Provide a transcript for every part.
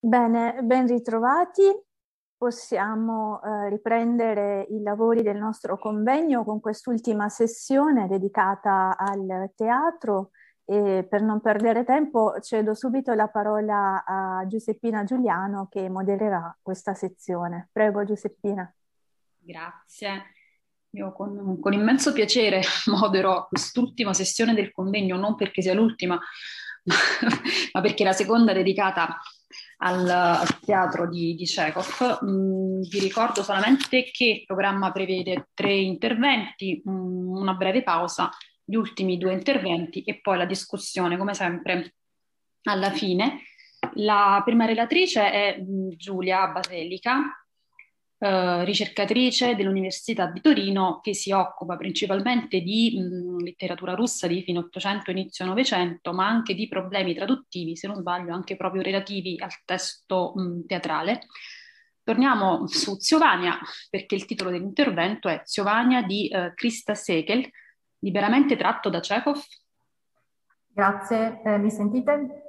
Bene, ben ritrovati. Possiamo eh, riprendere i lavori del nostro convegno con quest'ultima sessione dedicata al teatro e per non perdere tempo cedo subito la parola a Giuseppina Giuliano che modererà questa sezione. Prego Giuseppina. Grazie. Io con, con immenso piacere modero quest'ultima sessione del convegno, non perché sia l'ultima, ma perché la seconda dedicata al, teatro di, di Chekhov. Mm, vi ricordo solamente che il programma prevede tre interventi, mm, una breve pausa, gli ultimi due interventi e poi la discussione, come sempre, alla fine. La prima relatrice è mm, Giulia Baselica, eh, ricercatrice dell'Università di Torino che si occupa principalmente di mh, letteratura russa di fine Ottocento, inizio Novecento, ma anche di problemi traduttivi, se non sbaglio, anche proprio relativi al testo mh, teatrale. Torniamo su Ziovania, perché il titolo dell'intervento è Ziovania di eh, Krista Sekel, liberamente tratto da Chekhov. Grazie, eh, mi sentite?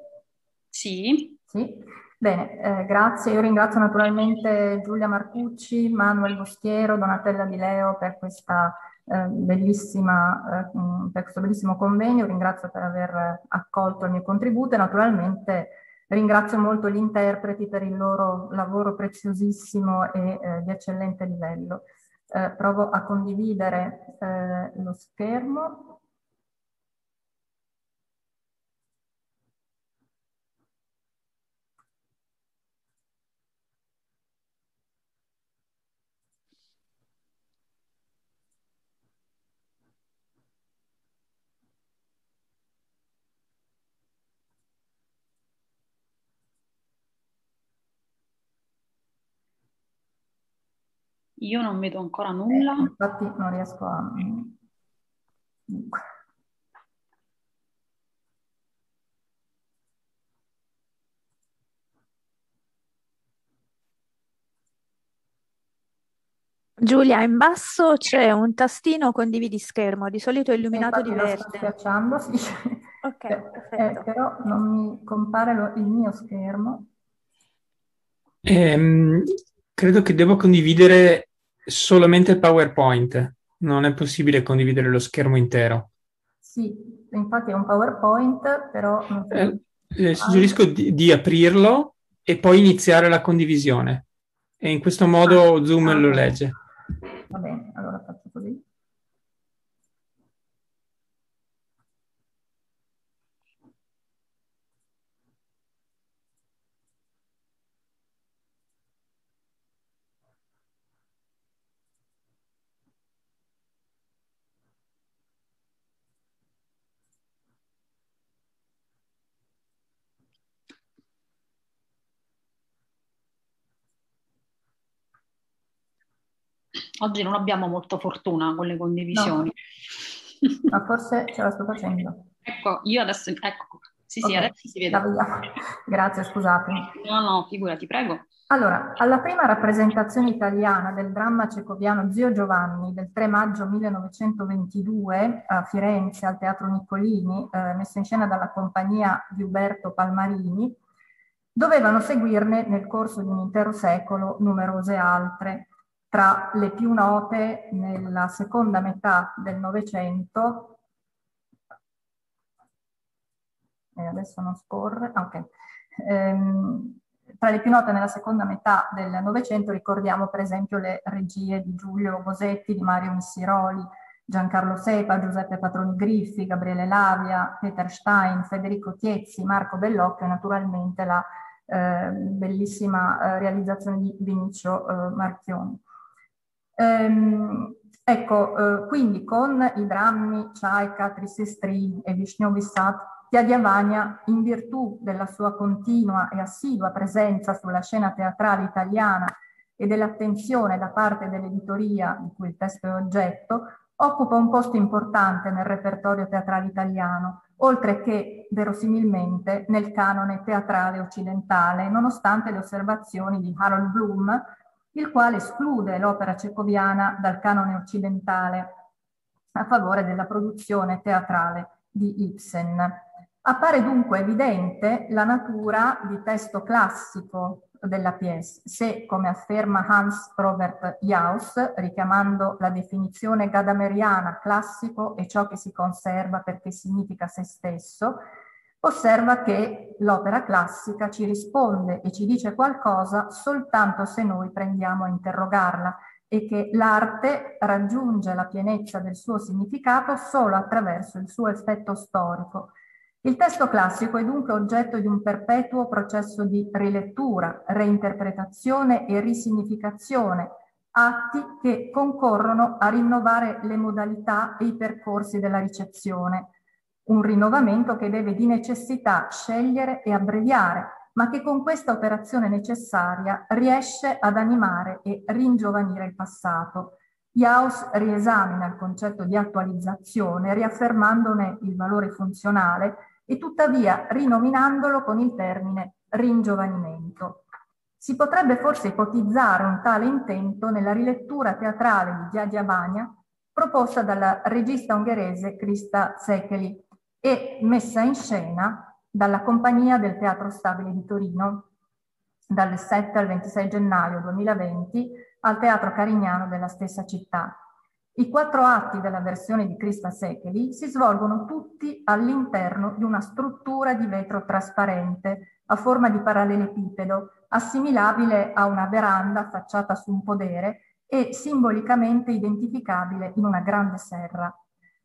Sì. Sì. Bene, eh, grazie. Io ringrazio naturalmente Giulia Marcucci, Manuel Bostiero, Donatella Di Leo per, questa, eh, bellissima, eh, mm, per questo bellissimo convegno. Ringrazio per aver accolto il mio contributo e naturalmente ringrazio molto gli interpreti per il loro lavoro preziosissimo e eh, di eccellente livello. Eh, provo a condividere eh, lo schermo. Io non vedo ancora nulla. Eh, infatti non riesco a... Giulia, in basso c'è un tastino condividi schermo, di solito è illuminato di verde. Lo sto schiacciando, sì. Ok, eh, perfetto. Eh, però non mi compare lo, il mio schermo. Eh, credo che devo condividere solamente il PowerPoint, non è possibile condividere lo schermo intero. Sì, infatti è un PowerPoint, però... Eh, eh, suggerisco di, di, aprirlo e poi iniziare la condivisione. E in questo modo ah, Zoom ah, lo legge. Va bene, Oggi non abbiamo molta fortuna con le condivisioni. No. Ma forse ce la sto facendo. Ecco, io adesso, ecco, sì, okay. sì, adesso si vede. Grazie, scusate. No, no, figurati, prego. Allora, alla prima rappresentazione italiana del dramma cecoviano Zio Giovanni del 3 maggio 1922 a Firenze al Teatro Niccolini, eh, messo in scena dalla compagnia di Uberto Palmarini, dovevano seguirne nel corso di un intero secolo numerose altre, tra le più note nella seconda metà del Novecento, e adesso non scorre, ok, ehm, tra le più note nella seconda metà del Novecento ricordiamo per esempio le regie di Giulio Bosetti, di Mario Missiroli, Giancarlo Sepa, Giuseppe Patroni Griffi, Gabriele Lavia, Peter Stein, Federico Tiezzi, Marco Bellocchio e naturalmente la eh, bellissima eh, realizzazione di Vinicio eh, Marchioni. Ehm, ecco, eh, quindi con i drammi Chaika, Trisestri e Vishnu Sat, Piadiavania, in virtù della sua continua e assidua presenza sulla scena teatrale italiana e dell'attenzione da parte dell'editoria di cui il testo è oggetto, occupa un posto importante nel repertorio teatrale italiano, oltre che verosimilmente nel canone teatrale occidentale, nonostante le osservazioni di Harold Bloom il quale esclude l'opera cecoviana dal canone occidentale a favore della produzione teatrale di Ibsen. Appare dunque evidente la natura di testo classico della pièce, se, come afferma Hans Robert Jauss, richiamando la definizione gadameriana classico è ciò che si conserva perché significa se stesso, osserva che l'opera classica ci risponde e ci dice qualcosa soltanto se noi prendiamo a interrogarla e che l'arte raggiunge la pienezza del suo significato solo attraverso il suo effetto storico, il testo classico è dunque oggetto di un perpetuo processo di rilettura, reinterpretazione e risignificazione, atti che concorrono a rinnovare le modalità e i percorsi della ricezione. Un rinnovamento che deve di necessità scegliere e abbreviare, ma che con questa operazione necessaria riesce ad animare e ringiovanire il passato. Jauss riesamina il concetto di attualizzazione, riaffermandone il valore funzionale e tuttavia rinominandolo con il termine ringiovanimento. Si potrebbe forse ipotizzare un tale intento nella rilettura teatrale di Giagia Bagna proposta dalla regista ungherese Krista Szekely e messa in scena dalla Compagnia del Teatro Stabile di Torino dal 7 al 26 gennaio 2020 al Teatro Carignano della stessa città. I quattro atti della versione di Krista Sekeli si svolgono tutti all'interno di una struttura di vetro trasparente a forma di parallelepipedo, assimilabile a una veranda affacciata su un podere e simbolicamente identificabile in una grande serra.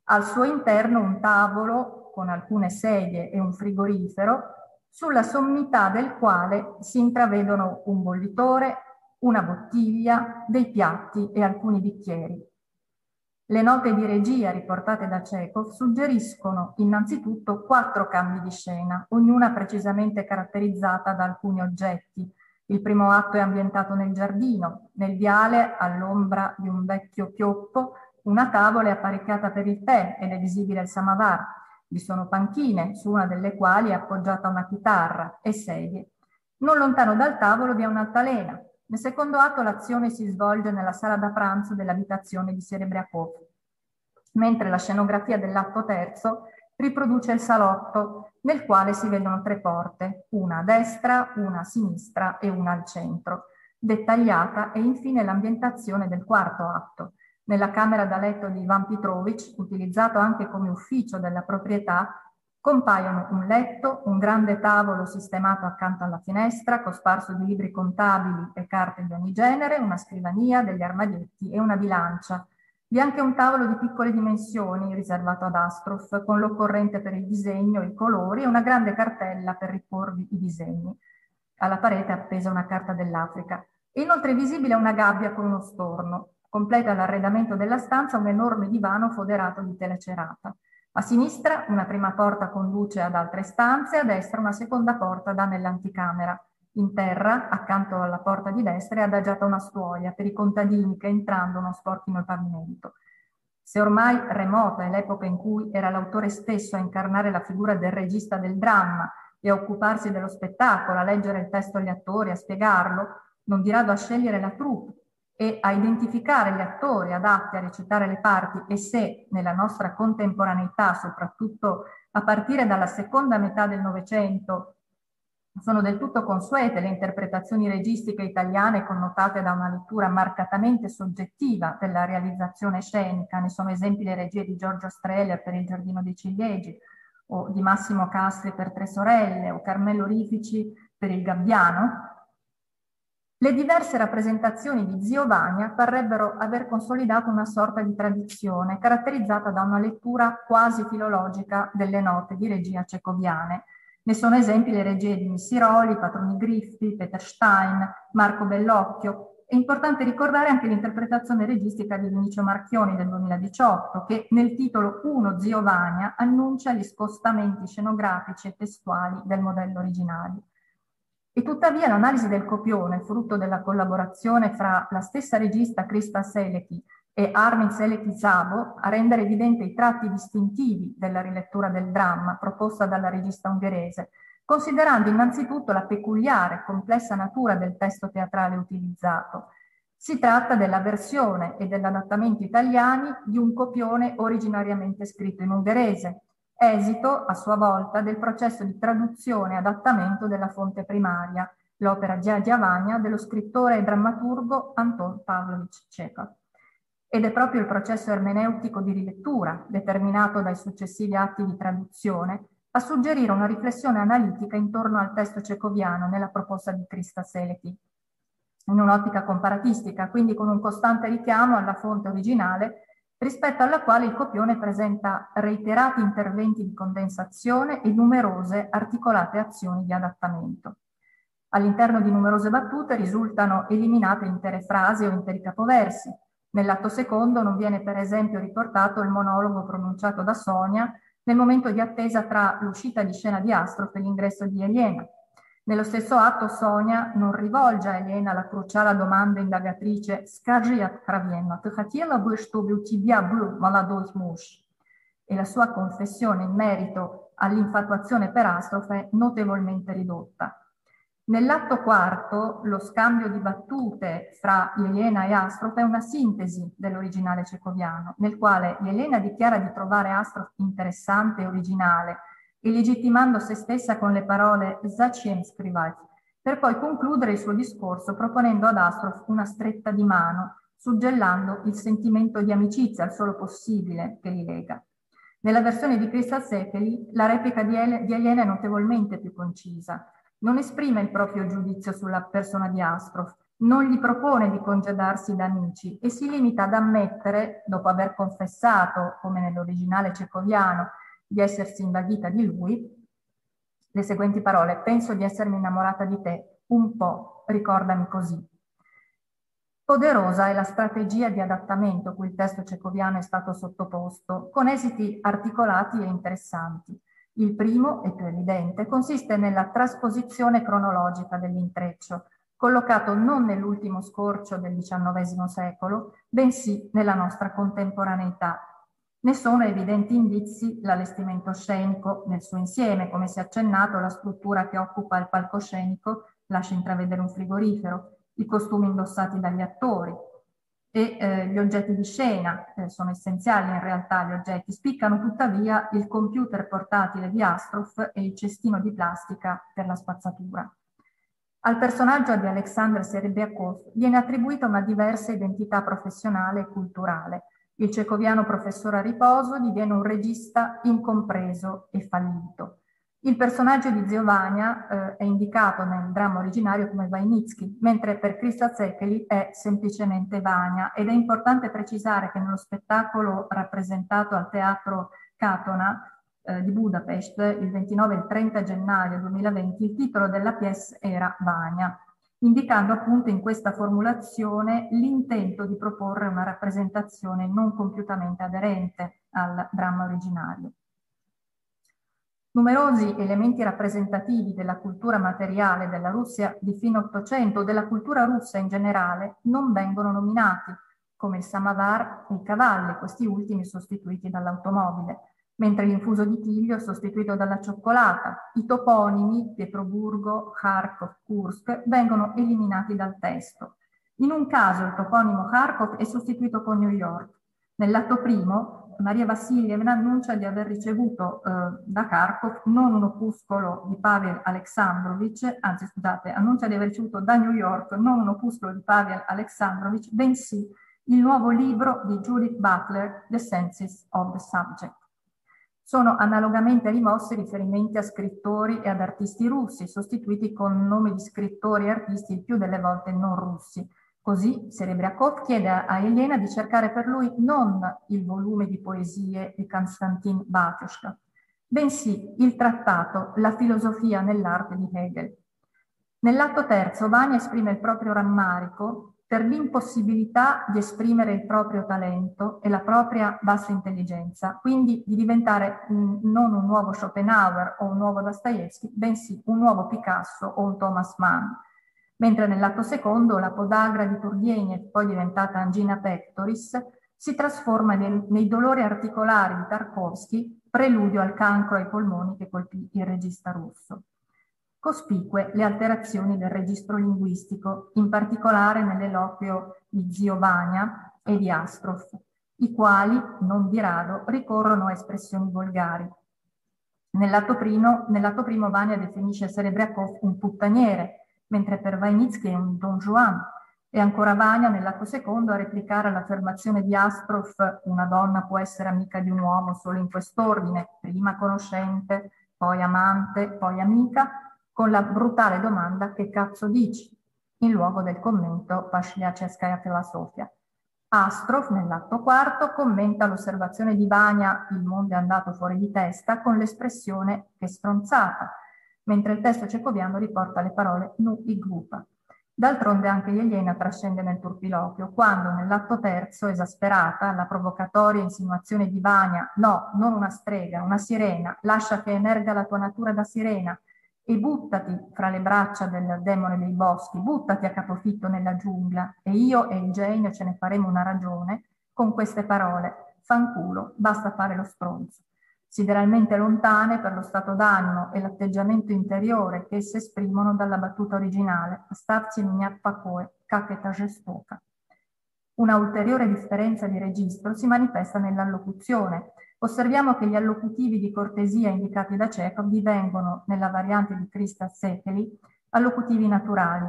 Al suo interno un tavolo con alcune sedie e un frigorifero, sulla sommità del quale si intravedono un bollitore, una bottiglia, dei piatti e alcuni bicchieri. Le note di regia riportate da Chekhov suggeriscono innanzitutto quattro cambi di scena, ognuna precisamente caratterizzata da alcuni oggetti. Il primo atto è ambientato nel giardino, nel viale, all'ombra di un vecchio pioppo, una tavola è apparecchiata per il tè ed è visibile il samavar. Vi sono panchine, su una delle quali è appoggiata una chitarra, e sedie. Non lontano dal tavolo vi è un'altalena, nel secondo atto l'azione si svolge nella sala da pranzo dell'abitazione di Serebriakov, mentre la scenografia dell'atto terzo riproduce il salotto nel quale si vedono tre porte, una a destra, una a sinistra e una al centro. Dettagliata è infine l'ambientazione del quarto atto. Nella camera da letto di Ivan Pitrovic, utilizzato anche come ufficio della proprietà, Compaiono un letto, un grande tavolo sistemato accanto alla finestra, cosparso di libri contabili e carte di ogni genere, una scrivania, degli armadietti e una bilancia. Vi è anche un tavolo di piccole dimensioni, riservato ad Astrof, con l'occorrente per il disegno, i colori e una grande cartella per riporvi i disegni. Alla parete è appesa una carta dell'Africa. È inoltre visibile una gabbia con uno storno. Completa l'arredamento della stanza un enorme divano foderato di tela cerata. A sinistra una prima porta conduce ad altre stanze, a destra una seconda porta dà nell'anticamera. In terra, accanto alla porta di destra, è adagiata una stuoia per i contadini che entrando non sporchino il pavimento. Se ormai remota è l'epoca in cui era l'autore stesso a incarnare la figura del regista del dramma e a occuparsi dello spettacolo, a leggere il testo agli attori, a spiegarlo, non di rado a scegliere la troupe, e a identificare gli attori adatti a recitare le parti e se nella nostra contemporaneità, soprattutto a partire dalla seconda metà del Novecento, sono del tutto consuete le interpretazioni registiche italiane connotate da una lettura marcatamente soggettiva della realizzazione scenica. Ne sono esempi le regie di Giorgio Streller per Il Giardino dei Ciliegi, o di Massimo Castri per Tre Sorelle, o Carmelo Rifici per Il Gabbiano, le diverse rappresentazioni di Zio Vania parrebbero aver consolidato una sorta di tradizione caratterizzata da una lettura quasi filologica delle note di regia cecoviane. Ne sono esempi le regie di Missiroli, Patroni Griffi, Peter Stein, Marco Bellocchio. È importante ricordare anche l'interpretazione registica di Vinicio Marchioni del 2018, che nel titolo 1 Zio Vania annuncia gli spostamenti scenografici e testuali del modello originario. E tuttavia l'analisi del copione, frutto della collaborazione fra la stessa regista Krista Seleki e Armin Seleki Zabo, a rendere evidente i tratti distintivi della rilettura del dramma proposta dalla regista ungherese, considerando innanzitutto la peculiare e complessa natura del testo teatrale utilizzato. Si tratta della versione e dell'adattamento italiani di un copione originariamente scritto in ungherese, esito a sua volta del processo di traduzione e adattamento della fonte primaria, l'opera Giagia Vagna dello scrittore e drammaturgo Anton Pavlovich Chekhov. Ed è proprio il processo ermeneutico di rilettura, determinato dai successivi atti di traduzione, a suggerire una riflessione analitica intorno al testo cecoviano nella proposta di Krista Seleki, in un'ottica comparatistica, quindi con un costante richiamo alla fonte originale rispetto alla quale il copione presenta reiterati interventi di condensazione e numerose articolate azioni di adattamento. All'interno di numerose battute risultano eliminate intere frasi o interi capoversi. Nell'atto secondo non viene per esempio riportato il monologo pronunciato da Sonia nel momento di attesa tra l'uscita di scena di Astrof e l'ingresso di Elena. Nello stesso atto Sonia non rivolge a Elena la cruciale domanda indagatrice «Скажи откровенно, ты хотела бы, чтобы у тебя был молодой муж?» e la sua confessione in merito all'infatuazione per Astrof è notevolmente ridotta. Nell'atto quarto, lo scambio di battute fra Elena e Astrof è una sintesi dell'originale cecoviano, nel quale Elena dichiara di trovare Astrof interessante e originale, e legittimando se stessa con le parole «Zachem scrivait», per poi concludere il suo discorso proponendo ad Astrof una stretta di mano, suggellando il sentimento di amicizia, al solo possibile, che li lega. Nella versione di Crystal Sekeli la replica di, El- di Aliena è notevolmente più concisa. Non esprime il proprio giudizio sulla persona di Astrof, non gli propone di congedarsi da amici e si limita ad ammettere, dopo aver confessato, come nell'originale cecoviano, di essersi invaghita di lui, le seguenti parole, penso di essermi innamorata di te, un po', ricordami così. Poderosa è la strategia di adattamento cui il testo cecoviano è stato sottoposto, con esiti articolati e interessanti. Il primo, e più evidente, consiste nella trasposizione cronologica dell'intreccio, collocato non nell'ultimo scorcio del XIX secolo, bensì nella nostra contemporaneità. Ne sono evidenti indizi l'allestimento scenico nel suo insieme, come si è accennato la struttura che occupa il palcoscenico lascia intravedere un frigorifero, i costumi indossati dagli attori, e eh, gli oggetti di scena, eh, sono essenziali in realtà gli oggetti, spiccano tuttavia il computer portatile di Astrof e il cestino di plastica per la spazzatura. Al personaggio di Alexander Serebiakov viene attribuita una diversa identità professionale e culturale. Il cecoviano professore a riposo diviene un regista incompreso e fallito. Il personaggio di Giovanna eh, è indicato nel dramma originario come Vainitsky, mentre per Krista Zekeli è semplicemente Vania ed è importante precisare che nello spettacolo rappresentato al teatro Katona eh, di Budapest il 29 e il 30 gennaio 2020 il titolo della pièce era Vania, indicando appunto in questa formulazione l'intento di proporre una rappresentazione non compiutamente aderente al dramma originario. Numerosi elementi rappresentativi della cultura materiale della Russia di fine Ottocento della cultura russa in generale non vengono nominati, come il samovar e i cavalli, questi ultimi sostituiti dall'automobile, mentre l'infuso di tiglio è sostituito dalla cioccolata. I toponimi Pietroburgo, Kharkov, Kursk vengono eliminati dal testo. In un caso il toponimo Kharkov è sostituito con New York. Nell'atto primo Maria Vassilievna annuncia di aver ricevuto eh, da Kharkov non un opuscolo di Pavel Alexandrovich, anzi scusate, annuncia di aver ricevuto da New York non un opuscolo di Pavel Alexandrovich, bensì il nuovo libro di Judith Butler, The Senses of the Subject. Sono analogamente rimossi riferimenti a scrittori e ad artisti russi, sostituiti con nomi di scrittori e artisti più delle volte non russi, Così Serebriakov chiede a Elena di cercare per lui non il volume di poesie di Konstantin Batюshka, bensì il trattato La filosofia nell'arte di Hegel. Nell'atto terzo Vania esprime il proprio rammarico per l'impossibilità di esprimere il proprio talento e la propria bassa intelligenza, quindi di diventare non un nuovo Schopenhauer o un nuovo Dostoevsky, bensì un nuovo Picasso o un Thomas Mann mentre nell'atto secondo la podagra di Turgheniev, poi diventata angina pectoris, si trasforma nei, nei dolori articolari di Tarkovsky, preludio al cancro ai polmoni che colpì il regista russo. Cospicue le alterazioni del registro linguistico, in particolare nell'eloquio di Zio Vania e di Astrof, i quali, non di rado, ricorrono a espressioni volgari. Nell'atto primo, nell'atto primo Vania definisce Serebriakov un puttaniere, mentre per Vainitsky è un Don Juan, e ancora Vania nell'atto secondo a replicare all'affermazione di Astrof una donna può essere amica di un uomo solo in quest'ordine, prima conoscente, poi amante, poi amica, con la brutale domanda che cazzo dici? In luogo del commento Pashliaceskaya Filosofia. Astrof, nell'atto quarto, commenta l'osservazione di Vania il mondo è andato fuori di testa con l'espressione che stronzata, mentre il testo cecoviano riporta le parole nu i grupa. D'altronde anche Elena trascende nel turpiloquio, quando nell'atto terzo, esasperata, la provocatoria insinuazione di Vania, no, non una strega, una sirena, lascia che emerga la tua natura da sirena e buttati fra le braccia del demone dei boschi, buttati a capofitto nella giungla e io e il Jane ce ne faremo una ragione con queste parole, fanculo, basta fare lo stronzo sideralmente lontane per lo stato d'animo e l'atteggiamento interiore che esse esprimono dalla battuta originale, starci pacoe, caccheta gestoca. Una ulteriore differenza di registro si manifesta nell'allocuzione. Osserviamo che gli allocutivi di cortesia indicati da Chekhov divengono, nella variante di Krista Sekeli, allocutivi naturali,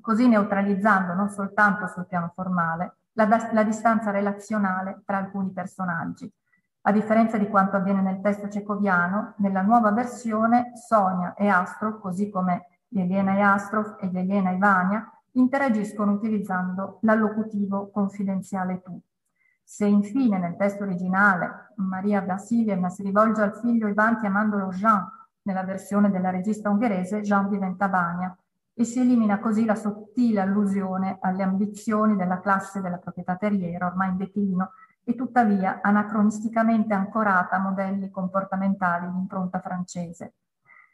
così neutralizzando non soltanto sul piano formale la, la distanza relazionale tra alcuni personaggi. A differenza di quanto avviene nel testo cecoviano, nella nuova versione Sonia e Astrov, così come Elena e Astrov e Elena e Vania, interagiscono utilizzando l'allocutivo confidenziale tu. Se infine nel testo originale Maria Vassilievna si rivolge al figlio Ivan chiamandolo Jean, nella versione della regista ungherese Jean diventa Vania, e si elimina così la sottile allusione alle ambizioni della classe della proprietà terriera, ormai in declino, e tuttavia anacronisticamente ancorata a modelli comportamentali di impronta francese.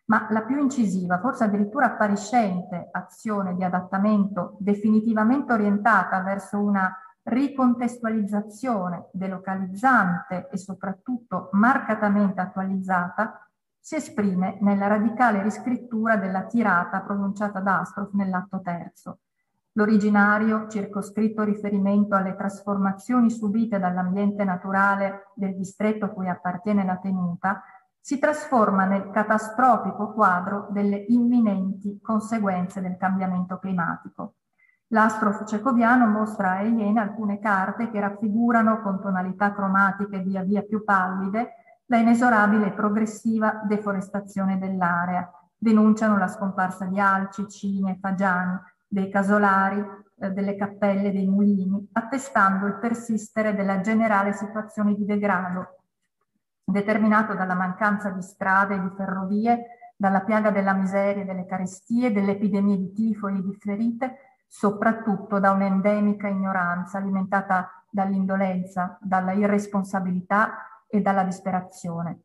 Ma la più incisiva, forse addirittura appariscente, azione di adattamento definitivamente orientata verso una ricontestualizzazione delocalizzante e soprattutto marcatamente attualizzata, si esprime nella radicale riscrittura della tirata pronunciata da Astrof nell'atto terzo, L'originario, circoscritto riferimento alle trasformazioni subite dall'ambiente naturale del distretto a cui appartiene la tenuta, si trasforma nel catastrofico quadro delle imminenti conseguenze del cambiamento climatico. L'astrof cecoviano mostra a Elena alcune carte che raffigurano con tonalità cromatiche via via più pallide la inesorabile e progressiva deforestazione dell'area, denunciano la scomparsa di alci, cine fagiani, dei casolari, eh, delle cappelle, dei mulini, attestando il persistere della generale situazione di degrado, determinato dalla mancanza di strade e di ferrovie, dalla piaga della miseria e delle carestie, delle epidemie di tifo e di ferite, soprattutto da un'endemica ignoranza alimentata dall'indolenza, dalla irresponsabilità e dalla disperazione.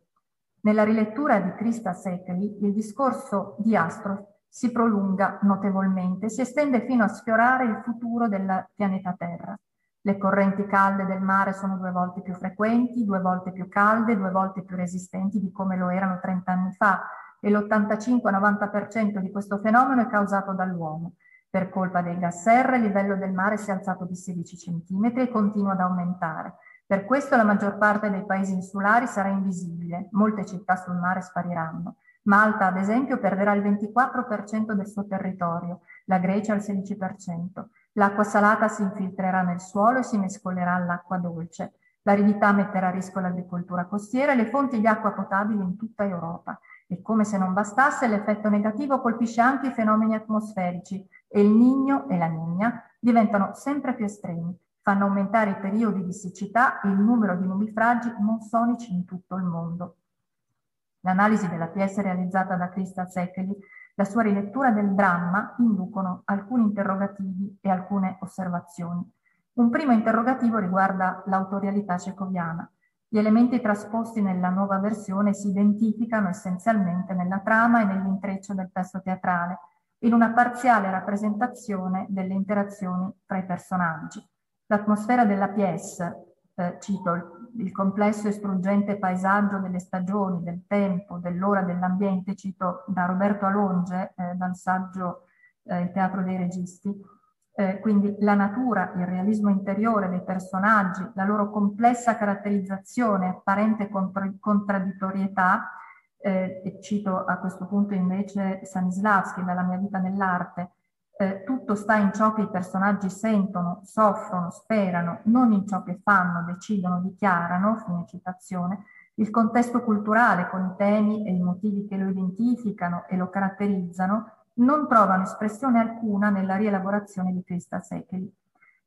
Nella rilettura di Krista Sekeli, il discorso di Astrof si prolunga notevolmente, si estende fino a sfiorare il futuro del pianeta Terra. Le correnti calde del mare sono due volte più frequenti, due volte più calde, due volte più resistenti di come lo erano 30 anni fa e l'85-90% di questo fenomeno è causato dall'uomo. Per colpa dei gas serra il livello del mare si è alzato di 16 cm e continua ad aumentare. Per questo la maggior parte dei paesi insulari sarà invisibile, molte città sul mare spariranno. Malta, ad esempio, perderà il 24% del suo territorio, la Grecia il 16%. L'acqua salata si infiltrerà nel suolo e si mescolerà all'acqua dolce. L'aridità metterà a rischio l'agricoltura costiera e le fonti di acqua potabile in tutta Europa. E come se non bastasse, l'effetto negativo colpisce anche i fenomeni atmosferici e il Nigno e la Nigna diventano sempre più estremi, fanno aumentare i periodi di siccità e il numero di nubifragi monsonici in tutto il mondo. L'analisi della PS realizzata da Krista Sekeli, la sua rilettura del dramma inducono alcuni interrogativi e alcune osservazioni. Un primo interrogativo riguarda l'autorialità cecoviana. Gli elementi trasposti nella nuova versione si identificano essenzialmente nella trama e nell'intreccio del testo teatrale, in una parziale rappresentazione delle interazioni tra i personaggi. L'atmosfera della pièce, eh, cito, il complesso e struggente paesaggio delle stagioni, del tempo, dell'ora, dell'ambiente, cito da Roberto Alonge, eh, dal saggio eh, Il teatro dei registi, eh, quindi la natura, il realismo interiore dei personaggi, la loro complessa caratterizzazione, apparente contra- contraddittorietà, eh, cito a questo punto invece Stanislavski dalla mia vita nell'arte, eh, tutto sta in ciò che i personaggi sentono, soffrono, sperano, non in ciò che fanno, decidono, dichiarano, fine citazione, il contesto culturale con i temi e i motivi che lo identificano e lo caratterizzano non trovano espressione alcuna nella rielaborazione di Krista Sekeli.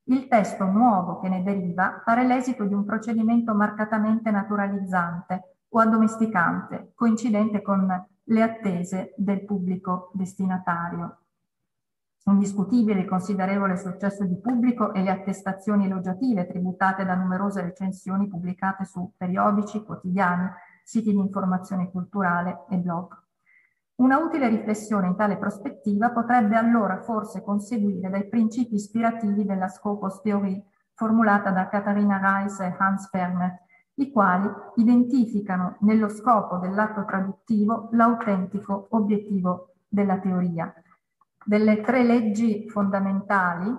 Il testo nuovo che ne deriva pare l'esito di un procedimento marcatamente naturalizzante o addomesticante, coincidente con le attese del pubblico destinatario. Indiscutibile il considerevole successo di pubblico e le attestazioni elogiative tributate da numerose recensioni pubblicate su periodici, quotidiani, siti di informazione culturale e blog. Una utile riflessione in tale prospettiva potrebbe allora forse conseguire dai principi ispirativi della Scopus Theorie formulata da Katharina Reis e Hans Fernet, i quali identificano nello scopo dell'atto traduttivo l'autentico obiettivo della teoria. Delle tre leggi fondamentali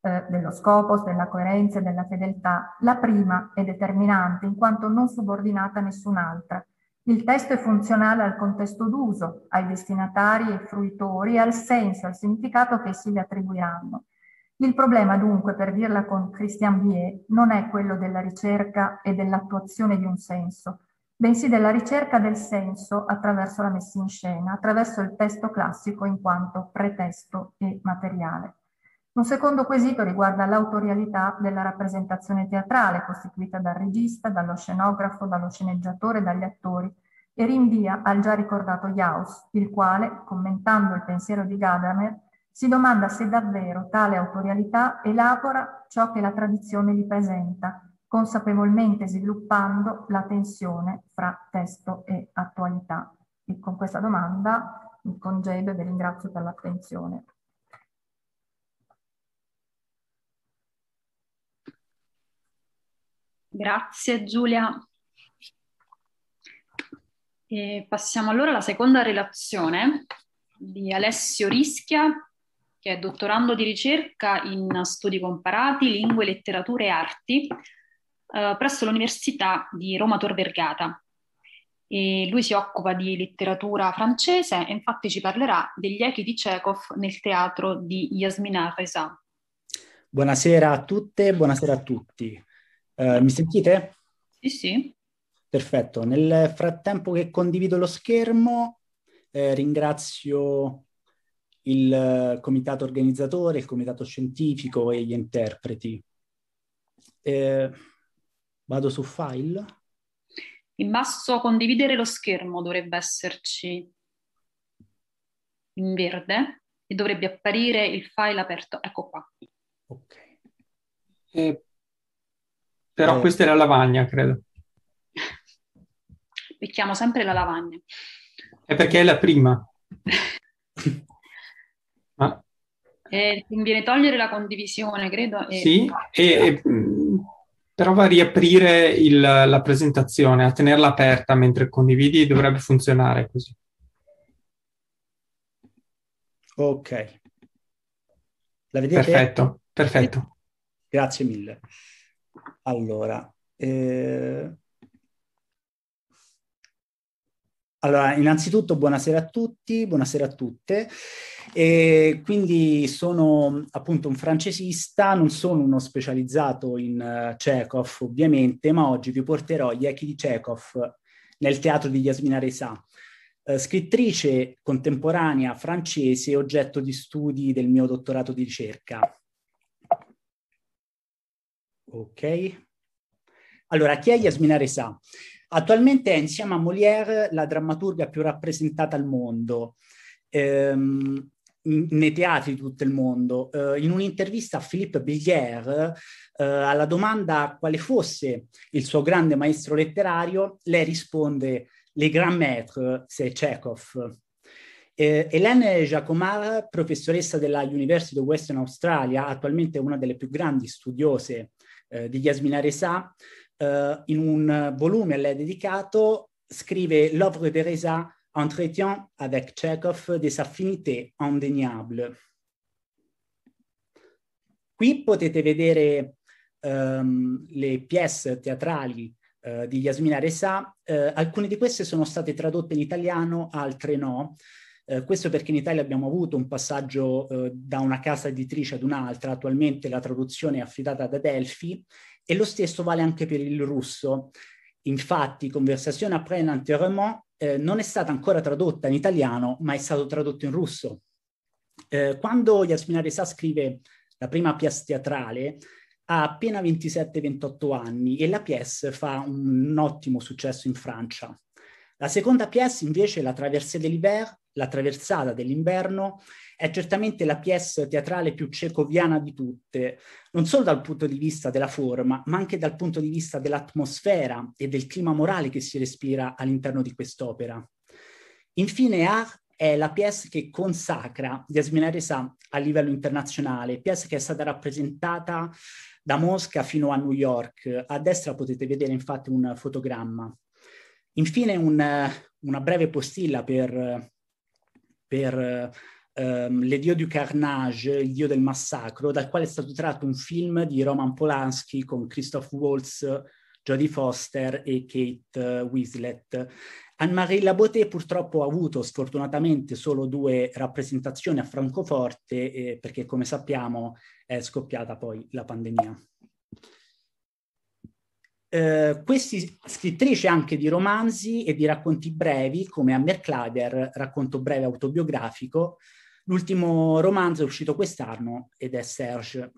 eh, dello scopos, della coerenza e della fedeltà, la prima è determinante in quanto non subordinata a nessun'altra il testo è funzionale al contesto d'uso, ai destinatari e fruitori al senso, al significato che essi gli attribuiranno. Il problema dunque, per dirla con Christian Vier, non è quello della ricerca e dell'attuazione di un senso, bensì della ricerca del senso attraverso la messa in scena, attraverso il testo classico in quanto pretesto e materiale. Un secondo quesito riguarda l'autorialità della rappresentazione teatrale, costituita dal regista, dallo scenografo, dallo sceneggiatore, dagli attori, e rinvia al già ricordato Jaus, il quale, commentando il pensiero di Gadamer, si domanda se davvero tale autorialità elabora ciò che la tradizione gli presenta, consapevolmente sviluppando la tensione fra testo e attualità. E con questa domanda mi congedo e vi ringrazio per l'attenzione. Grazie Giulia. E passiamo allora alla seconda relazione di Alessio Rischia, che è dottorando di ricerca in studi comparati, lingue, letterature e arti eh, presso l'Università di Roma Tor Vergata. E lui si occupa di letteratura francese e infatti ci parlerà degli echi di Chekhov nel teatro di Yasmina Reza. Buonasera a tutte, buonasera a tutti. Uh, mi sentite? Sì, sì. Perfetto. Nel frattempo che condivido lo schermo, eh, ringrazio il uh, comitato organizzatore, il comitato scientifico e gli interpreti. Eh, vado su file. In basso condividere lo schermo dovrebbe esserci in verde e dovrebbe apparire il file aperto. Ecco qua. Ok. Eh, però eh. questa è la lavagna, credo. Becchiamo sempre la lavagna. È perché è la prima. Eh, conviene togliere la condivisione, credo. E... Sì, e, e, prova a riaprire il, la presentazione, a tenerla aperta mentre condividi, dovrebbe funzionare così. Ok. La vedete? Perfetto, perfetto. Grazie mille. Allora, eh... allora, innanzitutto buonasera a tutti, buonasera a tutte. E quindi sono appunto un francesista, non sono uno specializzato in uh, Chekhov ovviamente, ma oggi vi porterò gli echi di Chekhov nel teatro di Yasmina Reza, uh, scrittrice contemporanea francese, oggetto di studi del mio dottorato di ricerca. Ok. Allora, chi è Yasmina Reza? Attualmente è insieme a Molière la drammaturga più rappresentata al mondo. Ehm, nei teatri di tutto il mondo. Uh, in un'intervista a Philippe Billière, uh, alla domanda quale fosse il suo grande maestro letterario, lei risponde Le grand maître, c'est Chekhov. Eh, Hélène Jacomar, professoressa della University of Western Australia, attualmente una delle più grandi studiose eh, di Yasmina Reza, eh, in un volume a lei dedicato, scrive L'œuvre de Reza entretien avec Chekhov des affinités indéniables. Qui potete vedere um, le pièce teatrali eh, di Yasmina Reza. Eh, alcune di queste sono state tradotte in italiano, altre no. Eh, questo perché in Italia abbiamo avuto un passaggio eh, da una casa editrice ad un'altra, attualmente la traduzione è affidata da Delphi e lo stesso vale anche per il russo. Infatti, Conversation après un enterrement eh, non è stata ancora tradotta in italiano, ma è stato tradotto in russo. Eh, quando Yasmina Reza scrive la prima pièce teatrale, ha appena 27-28 anni e la pièce fa un ottimo successo in Francia. La seconda pièce invece, La Traversée de l'hiver, La traversata dell'inverno, è certamente la pièce teatrale più cecoviana di tutte, non solo dal punto di vista della forma, ma anche dal punto di vista dell'atmosfera e del clima morale che si respira all'interno di quest'opera. Infine, Art è la pièce che consacra Yasmina Reza a livello internazionale, pièce che è stata rappresentata da Mosca fino a New York. A destra potete vedere infatti un fotogramma. Infine un, una breve postilla per, per um, Le Dio du Carnage, il dio del massacro, dal quale è stato tratto un film di Roman Polanski con Christoph Waltz, Jodie Foster e Kate Winslet. Anne-Marie Laboté purtroppo ha avuto sfortunatamente solo due rappresentazioni a Francoforte eh, perché come sappiamo è scoppiata poi la pandemia. Eh, questi scrittrice anche di romanzi e di racconti brevi come Amber Kleiber, racconto breve autobiografico. L'ultimo romanzo è uscito quest'anno ed è Serge.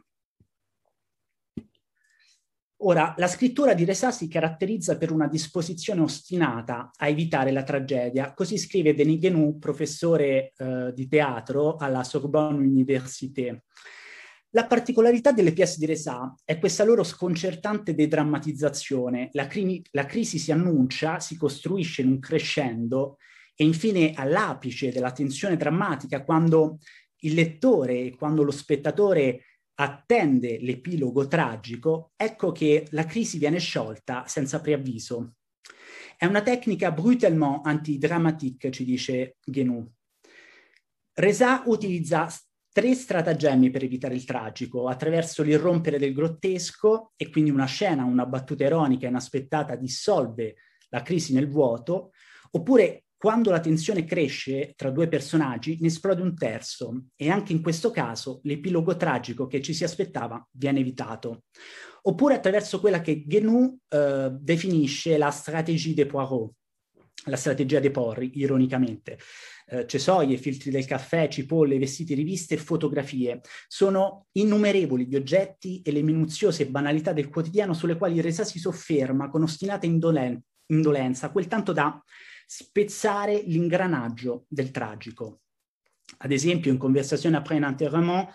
Ora, la scrittura di Resa si caratterizza per una disposizione ostinata a evitare la tragedia. Così scrive Denis Guénoux, professore eh, di teatro alla Sorbonne Université. La particolarità delle pièce di Resa è questa loro sconcertante dedrammatizzazione. La, cri- la crisi si annuncia, si costruisce in un crescendo e infine all'apice della tensione drammatica quando il lettore, quando lo spettatore attende l'epilogo tragico, ecco che la crisi viene sciolta senza preavviso. È una tecnica brutalement antidramatique, ci dice Guénoux. Reza utilizza tre stratagemmi per evitare il tragico, attraverso l'irrompere del grottesco e quindi una scena, una battuta ironica inaspettata dissolve la crisi nel vuoto, oppure quando la tensione cresce tra due personaggi, ne esplode un terzo e anche in questo caso l'epilogo tragico che ci si aspettava viene evitato. Oppure attraverso quella che Guénoux eh, definisce la stratégie de Poirot, la strategia dei porri, ironicamente. Eh, cesoie, filtri del caffè, cipolle, vestiti, riviste e fotografie. Sono innumerevoli gli oggetti e le minuziose banalità del quotidiano sulle quali Resa si sofferma con ostinata indolen- indolenza, quel tanto da spezzare l'ingranaggio del tragico. Ad esempio, in Conversazione après un enterrement,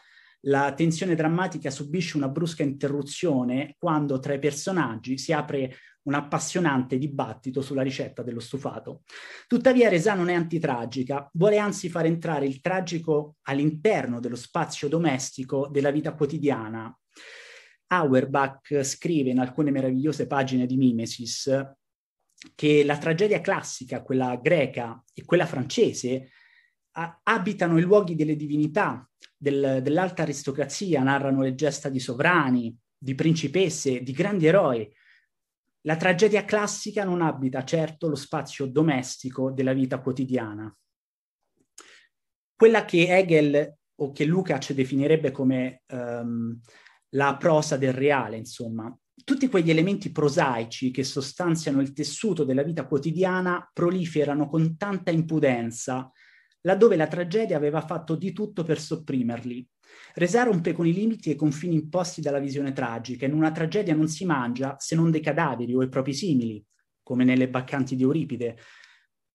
la tensione drammatica subisce una brusca interruzione quando tra i personaggi si apre un appassionante dibattito sulla ricetta dello stufato. Tuttavia Resa non è antitragica, vuole anzi far entrare il tragico all'interno dello spazio domestico della vita quotidiana. Auerbach scrive in alcune meravigliose pagine di Mimesis che la tragedia classica, quella greca e quella francese, a, abitano i luoghi delle divinità, del, dell'alta aristocrazia, narrano le gesta di sovrani, di principesse, di grandi eroi. La tragedia classica non abita certo lo spazio domestico della vita quotidiana. Quella che Hegel o che Lukács definirebbe come um, la prosa del reale, insomma, tutti quegli elementi prosaici che sostanziano il tessuto della vita quotidiana proliferano con tanta impudenza, laddove la tragedia aveva fatto di tutto per sopprimerli. Resa rompe con i limiti e i confini imposti dalla visione tragica. In una tragedia non si mangia se non dei cadaveri o i propri simili, come nelle baccanti di Euripide.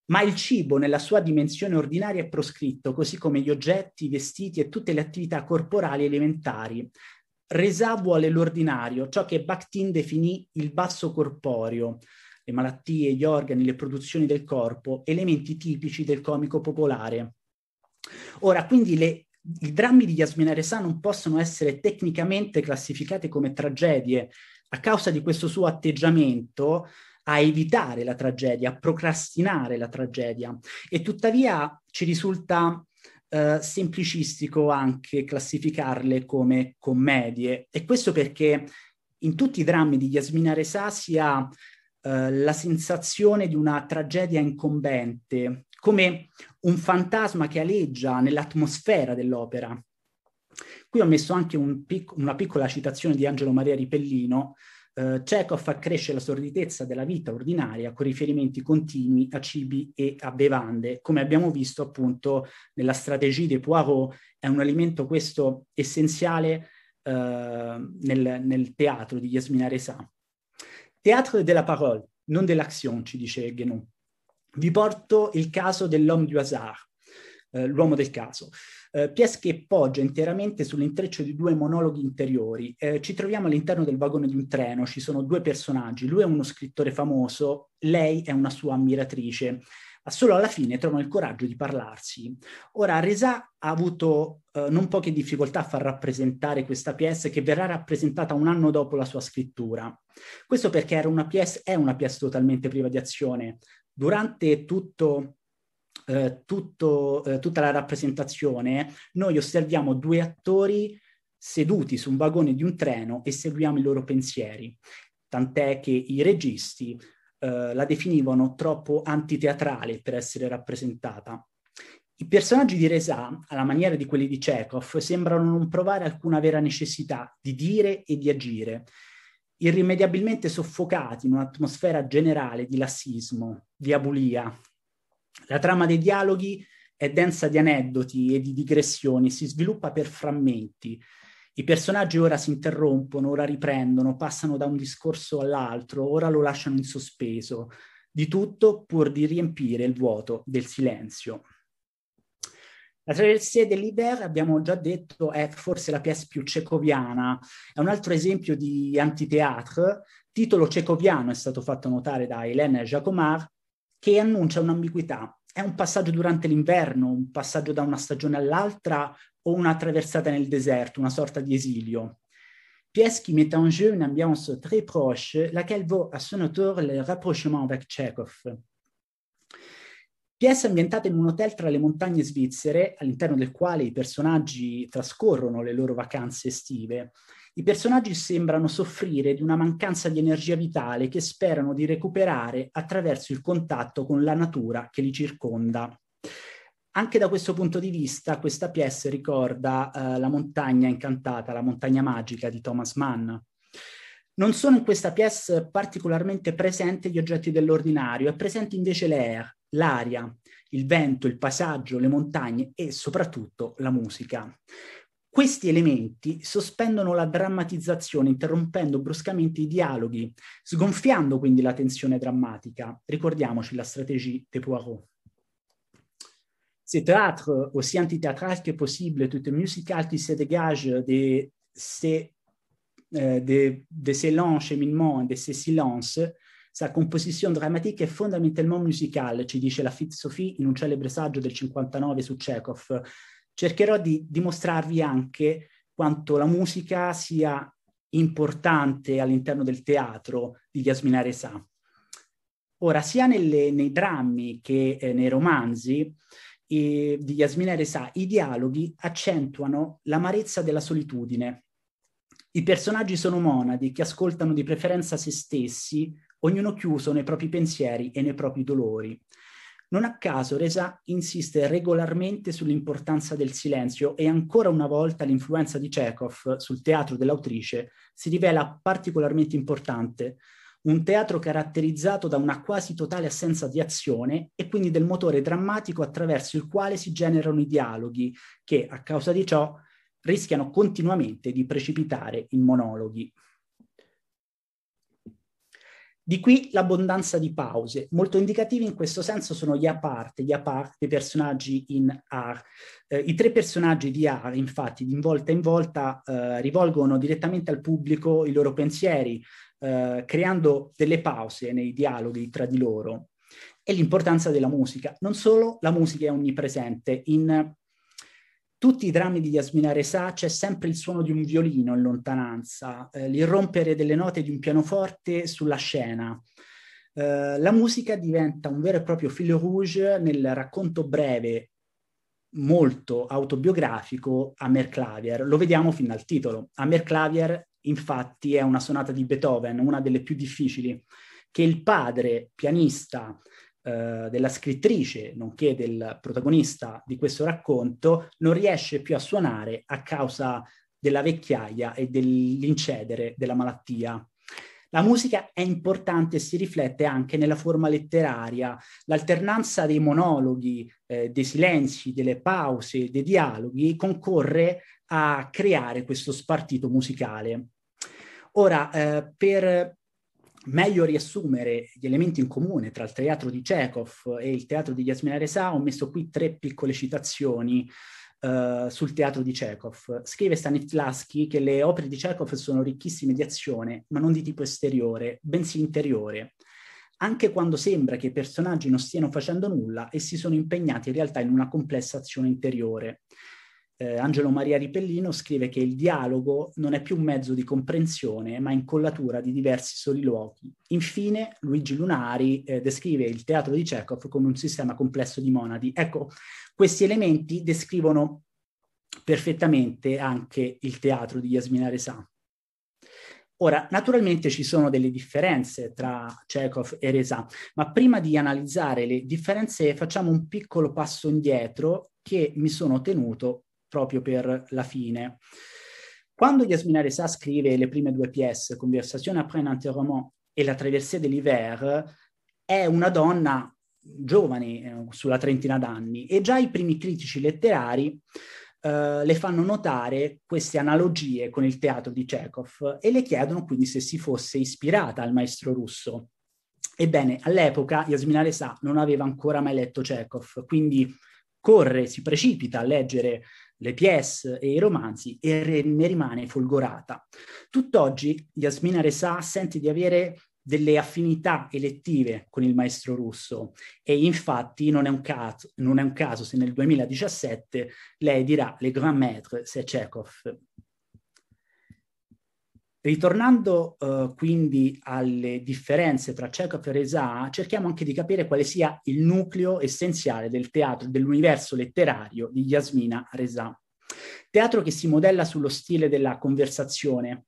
Ma il cibo nella sua dimensione ordinaria è proscritto, così come gli oggetti, i vestiti e tutte le attività corporali elementari, Resa vuole l'ordinario, ciò che Bakhtin definì il basso corporeo, le malattie, gli organi, le produzioni del corpo, elementi tipici del comico popolare. Ora, quindi le, i drammi di Yasmina Resa non possono essere tecnicamente classificati come tragedie. A causa di questo suo atteggiamento a evitare la tragedia, a procrastinare la tragedia. E tuttavia ci risulta eh, semplicistico anche classificarle come commedie. E questo perché in tutti i drammi di Yasmina Reza si ha eh, la sensazione di una tragedia incombente, come un fantasma che aleggia nell'atmosfera dell'opera. Qui ho messo anche un pic- una piccola citazione di Angelo Maria Ripellino. Uh, Chekhov accresce la sorditezza della vita ordinaria con riferimenti continui a cibi e a bevande. Come abbiamo visto appunto nella strategia di Poirot, è un elemento questo essenziale uh, nel, nel, teatro di Yasmina Reza. Teatro della parole, non dell'action, ci dice Guénon. Vi porto il caso dell'homme du hasard, uh, l'uomo del caso eh, pièce che poggia interamente sull'intreccio di due monologhi interiori. Eh, ci troviamo all'interno del vagone di un treno, ci sono due personaggi, lui è uno scrittore famoso, lei è una sua ammiratrice, solo alla fine trovano il coraggio di parlarsi. Ora, Reza ha avuto eh, non poche difficoltà a far rappresentare questa pièce che verrà rappresentata un anno dopo la sua scrittura. Questo perché una pièce, è una pièce totalmente priva di azione. Durante tutto eh, tutto, eh, tutta la rappresentazione, noi osserviamo due attori seduti su un vagone di un treno e seguiamo i loro pensieri, tant'è che i registi eh, la definivano troppo antiteatrale per essere rappresentata. I personaggi di Reza, alla maniera di quelli di Chekhov, sembrano non provare alcuna vera necessità di dire e di agire, irrimediabilmente soffocati in un'atmosfera generale di lassismo, di abulia, la trama dei dialoghi è densa di aneddoti e di digressioni, si sviluppa per frammenti. I personaggi ora si interrompono, ora riprendono, passano da un discorso all'altro, ora lo lasciano in sospeso. Di tutto pur di riempire il vuoto del silenzio. La traversée dell'Iber, abbiamo già detto, è forse la pièce più cecoviana. È un altro esempio di antiteatre. Titolo cecoviano è stato fatto notare da Hélène Jacomard, che annuncia un'ambiguità. È un passaggio durante l'inverno, un passaggio da una stagione all'altra o una traversata nel deserto, una sorta di esilio. Pièce qui met en jeu une ambiance très proche, laquelle vaut à son auteur le rapprochement avec Chekhov. Pièce ambientata in un hotel tra le montagne svizzere, all'interno del quale i personaggi trascorrono le loro vacanze estive. I personaggi sembrano soffrire di una mancanza di energia vitale che sperano di recuperare attraverso il contatto con la natura che li circonda. Anche da questo punto di vista, questa pièce ricorda uh, la montagna incantata, la montagna magica di Thomas Mann. Non sono in questa pièce particolarmente presenti gli oggetti dell'ordinario, è presente invece l'air, l'aria, il vento, il paesaggio, le montagne e soprattutto la musica. Questi elementi sospendono la drammatizzazione, interrompendo bruscamente i dialoghi, sgonfiando quindi la tensione drammatica. Ricordiamoci la strategia de Poirot. Ce théâtre, aussi antithéâtral que possible, toute musicale qui se dégage de ces, euh, de, de ces longs cheminements, de ces silences, sa composizione drammatica è fondamentalmente musicale, ci dice la Sophie in un celebre saggio del 59 su Chekhov, cercherò di dimostrarvi anche quanto la musica sia importante all'interno del teatro di Yasmina Reza. Ora, sia nelle, nei drammi che eh, nei romanzi eh, di Yasmina Reza, i dialoghi accentuano l'amarezza della solitudine. I personaggi sono monadi che ascoltano di preferenza se stessi, ognuno chiuso nei propri pensieri e nei propri dolori. Non a caso Reza insiste regolarmente sull'importanza del silenzio e ancora una volta l'influenza di Chekhov sul teatro dell'autrice si rivela particolarmente importante. Un teatro caratterizzato da una quasi totale assenza di azione e quindi del motore drammatico attraverso il quale si generano i dialoghi che, a causa di ciò, rischiano continuamente di precipitare in monologhi. Di qui l'abbondanza di pause. Molto indicativi in questo senso sono gli apart, gli apart dei personaggi in AR. Eh, I tre personaggi di AR, infatti, di volta in volta eh, rivolgono direttamente al pubblico i loro pensieri, eh, creando delle pause nei dialoghi tra di loro. E l'importanza della musica. Non solo la musica è onnipresente, in tutti i drammi di Yasmina Reza c'è sempre il suono di un violino in lontananza, eh, l'irrompere delle note di un pianoforte sulla scena. Eh, la musica diventa un vero e proprio fil rouge nel racconto breve, molto autobiografico, a Merklavier. Lo vediamo fin dal titolo. A Merklavier, infatti, è una sonata di Beethoven, una delle più difficili, che il padre pianista eh, della scrittrice, nonché del protagonista di questo racconto, non riesce più a suonare a causa della vecchiaia e dell'incedere della malattia. La musica è importante e si riflette anche nella forma letteraria. L'alternanza dei monologhi, eh, dei silenzi, delle pause, dei dialoghi concorre a creare questo spartito musicale. Ora, eh, per meglio riassumere gli elementi in comune tra il teatro di Chekhov e il teatro di Yasmina Reza, ho messo qui tre piccole citazioni uh, sul teatro di Chekhov. Scrive Stanislavski che le opere di Chekhov sono ricchissime di azione, ma non di tipo esteriore, bensì interiore. Anche quando sembra che i personaggi non stiano facendo nulla, essi sono impegnati in realtà in una complessa azione interiore eh, Angelo Maria Ripellino scrive che il dialogo non è più un mezzo di comprensione, ma incollatura di diversi soliloqui. Infine, Luigi Lunari eh, descrive il teatro di Chekhov come un sistema complesso di monadi. Ecco, questi elementi descrivono perfettamente anche il teatro di Yasmina Reza. Ora, naturalmente ci sono delle differenze tra Chekhov e Reza, ma prima di analizzare le differenze facciamo un piccolo passo indietro che mi sono tenuto proprio per la fine. Quando Yasmina Reza scrive le prime due pièce, Conversation après un enterrement e La traversée de l'hiver, è una donna giovane, eh, sulla trentina d'anni, e già i primi critici letterari Uh, le fanno notare queste analogie con il teatro di Chekhov e le chiedono quindi se si fosse ispirata al maestro russo. Ebbene, all'epoca Yasmina Reza non aveva ancora mai letto Chekhov, quindi corre, si precipita a leggere le pièce e i romanzi e re- ne rimane folgorata. Tutt'oggi Yasmina Reza sente di avere delle affinità elettive con il maestro russo e infatti non è un caso, non è un caso se nel 2017 lei dirà Le Grand Maître, c'est Chekhov. Ritornando uh, quindi alle differenze tra Chekhov e Reza, cerchiamo anche di capire quale sia il nucleo essenziale del teatro, dell'universo letterario di Yasmina Reza. Teatro che si modella sullo stile della conversazione.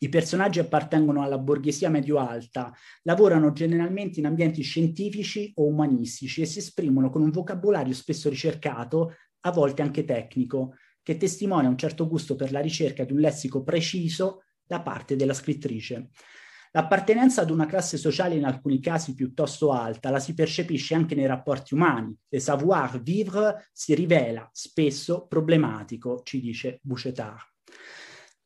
I personaggi appartengono alla borghesia medio-alta, lavorano generalmente in ambienti scientifici o umanistici e si esprimono con un vocabolario spesso ricercato, a volte anche tecnico, che testimonia un certo gusto per la ricerca di un lessico preciso da parte della scrittrice. L'appartenenza ad una classe sociale in alcuni casi piuttosto alta la si percepisce anche nei rapporti umani. Le savoir-vivre si rivela spesso problematico, ci dice Bouchetard.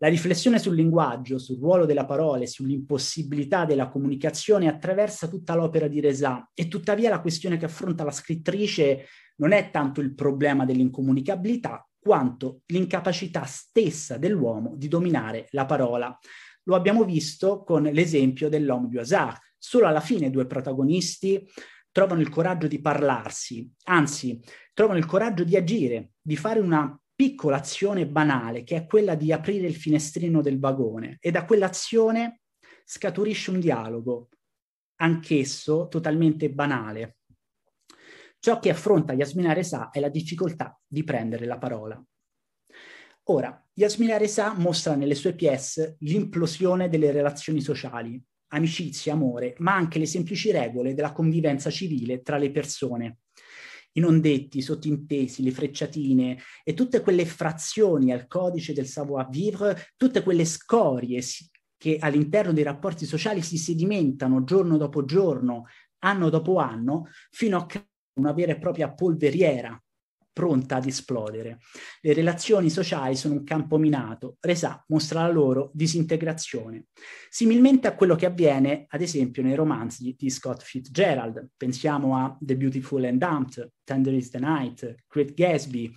La riflessione sul linguaggio, sul ruolo della parola e sull'impossibilità della comunicazione attraversa tutta l'opera di Reza e tuttavia la questione che affronta la scrittrice non è tanto il problema dell'incomunicabilità quanto l'incapacità stessa dell'uomo di dominare la parola. Lo abbiamo visto con l'esempio dell'Homme du hasard. Solo alla fine i due protagonisti trovano il coraggio di parlarsi, anzi trovano il coraggio di agire, di fare una piccola azione banale che è quella di aprire il finestrino del vagone e da quell'azione scaturisce un dialogo, anch'esso totalmente banale, Ciò che affronta Yasmina Reza è la difficoltà di prendere la parola. Ora, Yasmina Reza mostra nelle sue pièce l'implosione delle relazioni sociali, amicizia, amore, ma anche le semplici regole della convivenza civile tra le persone. I non detti, i sottintesi, le frecciatine e tutte quelle frazioni al codice del savoir-vivre, tutte quelle scorie che all'interno dei rapporti sociali si sedimentano giorno dopo giorno, anno dopo anno, fino a una vera e propria polveriera pronta ad esplodere. Le relazioni sociali sono un campo minato, Resa mostra la loro disintegrazione. Similmente a quello che avviene, ad esempio, nei romanzi di Scott Fitzgerald. Pensiamo a The Beautiful and Damned, Tender is the Night, Great Gatsby.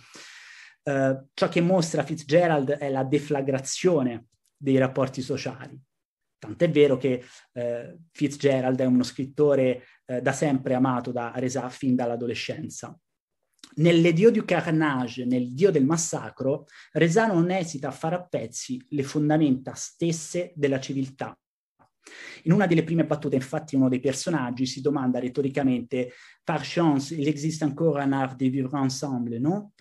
Uh, ciò che mostra Fitzgerald è la deflagrazione dei rapporti sociali. Tant'è vero che eh, Fitzgerald è uno scrittore eh, da sempre amato da Reza fin dall'adolescenza. Nelle Dio du Carnage, nel Dio del massacro, Reza non esita a fare a pezzi le fondamenta stesse della civiltà. In una delle prime battute, infatti, uno dei personaggi si domanda retoricamente: Par chance, il existe ancora un art de vivre ensemble, no?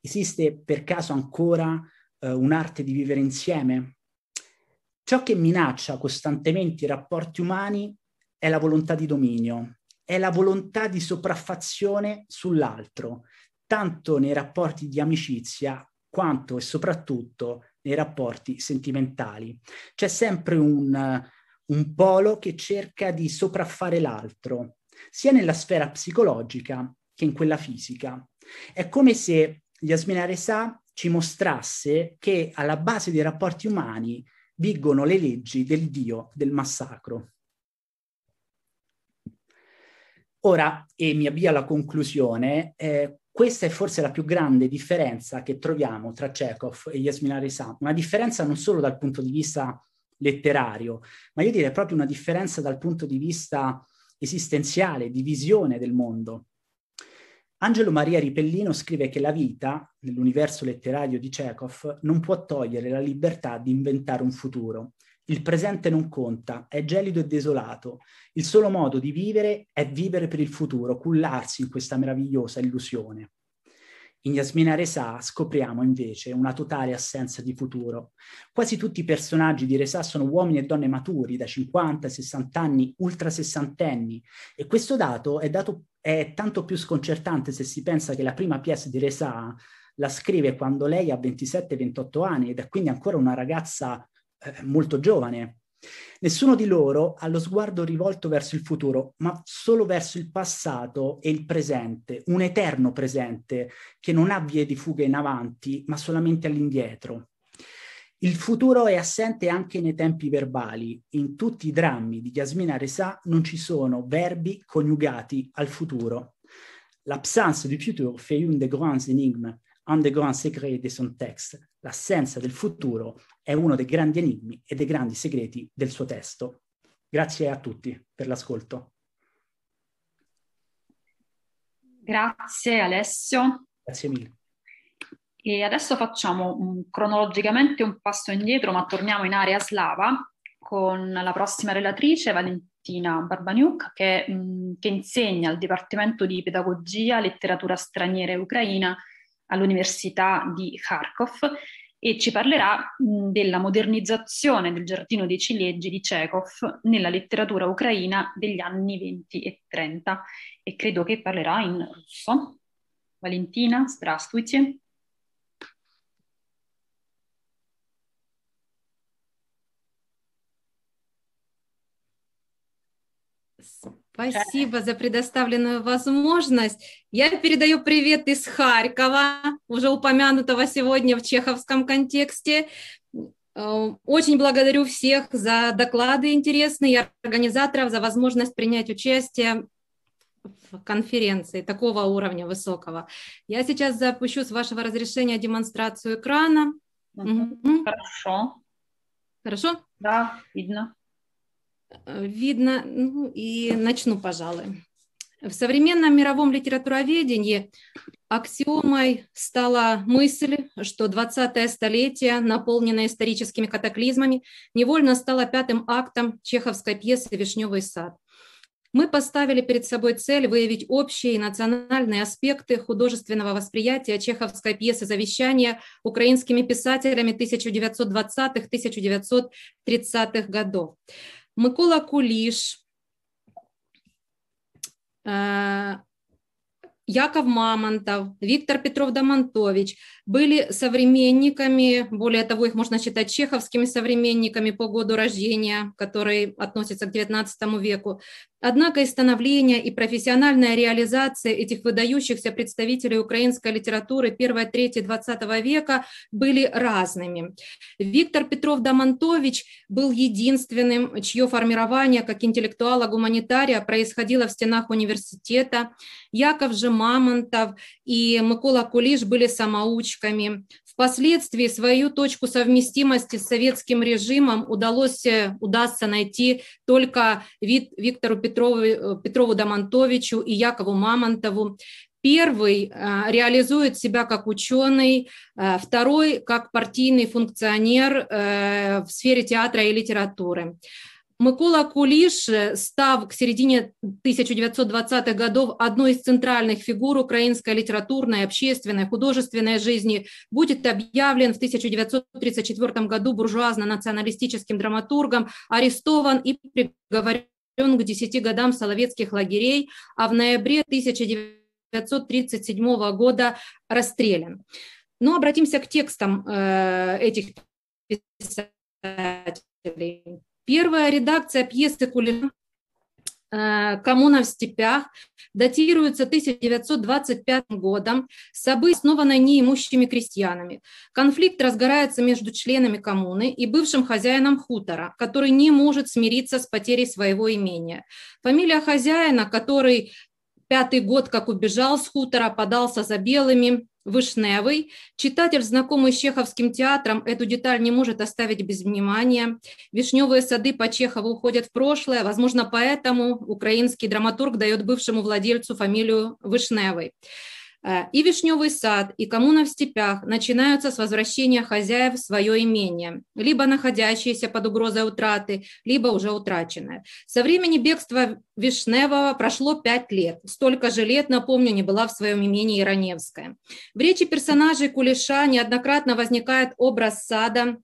Esiste per caso ancora uh, un'arte di vivere insieme? Ciò che minaccia costantemente i rapporti umani è la volontà di dominio, è la volontà di sopraffazione sull'altro, tanto nei rapporti di amicizia quanto e soprattutto nei rapporti sentimentali. C'è sempre un, un polo che cerca di sopraffare l'altro, sia nella sfera psicologica che in quella fisica. È come se Yasmina Reza ci mostrasse che alla base dei rapporti umani vigono le leggi del Dio del massacro. Ora, e mi avvio alla conclusione, eh, questa è forse la più grande differenza che troviamo tra Chekhov e Yasmina Reza, una differenza non solo dal punto di vista letterario, ma io direi proprio una differenza dal punto di vista esistenziale, di visione del mondo. Angelo Maria Ripellino scrive che la vita, nell'universo letterario di Chekhov, non può togliere la libertà di inventare un futuro. Il presente non conta, è gelido e desolato. Il solo modo di vivere è vivere per il futuro, cullarsi in questa meravigliosa illusione. In Yasmina Reza scopriamo invece una totale assenza di futuro. Quasi tutti i personaggi di Reza sono uomini e donne maturi, da 50 60 anni, ultra sessantenni, e questo dato è, dato è tanto più sconcertante se si pensa che la prima pièce di Reza la scrive quando lei ha 27-28 anni ed è quindi ancora una ragazza eh, molto giovane. Nessuno di loro ha lo sguardo rivolto verso il futuro, ma solo verso il passato e il presente, un eterno presente che non ha vie di fuga in avanti, ma solamente all'indietro. Il futuro è assente anche nei tempi verbali. In tutti i drammi di Yasmina Reza non ci sono verbi coniugati al futuro. L'absence du futur fait une des grands énigmes, un des grands secrets de son texte. L'assenza del futuro è uno dei grandi enigmi e dei grandi segreti del suo testo. Grazie a tutti per l'ascolto. Grazie Alessio. Grazie mille. E adesso facciamo un, cronologicamente un passo indietro, ma torniamo in area slava con la prossima relatrice, Valentina Barbaniuk, che, mh, che insegna al Dipartimento di Pedagogia, Letteratura Straniera e Ucraina all'Università di Kharkov e ci parlerà della modernizzazione del Giardino dei Ciliegi di Chekhov nella letteratura ucraina degli anni 20 e 30 e credo che parlerà in russo. Valentina, здравствуйте. Спасибо за предоставленную возможность. Я передаю привет из Харькова, уже упомянутого сегодня в чеховском контексте. Э, очень благодарю всех за доклады интересные организаторов за возможность принять участие в конференции такого уровня высокого. Я сейчас запущу с вашего разрешения демонстрацию экрана. Угу. Хорошо. Хорошо? Да, видно. Э, видно, ну и начну, пожалуй. В современном мировом литературоведении аксиомой стала мысль, что 20-е столетие, наполненное историческими катаклизмами, невольно стало пятым актом чеховской пьесы «Вишневый сад». Мы поставили перед собой цель выявить общие национальные аспекты художественного восприятия чеховской пьесы «Завещание» украинскими писателями 1920-1930-х годов. Микола Куліш, Яков Мамонтов, Виктор Петров Домонтович были современниками, более того, их можно считать чеховскими современниками по году рождения, который относится к XIX веку. Однако и становление, и профессиональная реализация этих выдающихся представителей украинской литературы первой трети XX века были разными. Виктор Петров-Домонтович был единственным, чье формирование как интеллектуала-гуманитария происходило в стенах университета. Яков же Мамонтов и Микола Кулиш были самоучками. Впоследствии свою точку совместимости с советским режимом удалось, э, удастся найти только Виктору Петрову, э, Петрову Домонтовичу и Якову Мамонтову. Первый э, реализует себя как ученый, второй как партийный функционер в сфере театра и литературы. Микола Кулиш став к середине 1920-х годов одной из центральных фигур украинской литературной, общественной, художественной жизни, будет объявлен в 1934 году буржуазно-националистическим драматургом, арестован и приговорен к 10 годам соловецких лагерей, а в ноябре 1937 года расстрелян. Но обратимся к текстам э, этих писателей. Первая редакция пьесы Кулина Э, «Коммуна в степях» датируется 1925 годом, событие основано неимущими крестьянами. Конфликт разгорается между членами коммуны и бывшим хозяином хутора, который не может смириться с потерей своего имения. Фамилия хозяина, который пятый год, как убежал с хутора, подался за белыми, Вышневый. Читатель, знакомый с Чеховским театром, эту деталь не может оставить без внимания. Вишневые сады по Чехову уходят в прошлое. Возможно, поэтому украинский драматург дает бывшему владельцу фамилию Вышневый. Э, и Вишневый сад, и коммуна в степях начинаются с возвращения хозяев в свое имение, либо находящиеся под угрозой утраты, либо уже утраченное. Со времени бегства Вишневого прошло пять лет. Столько же лет, напомню, не была в своем имении Ироневская. В речи персонажей Кулеша неоднократно возникает образ сада,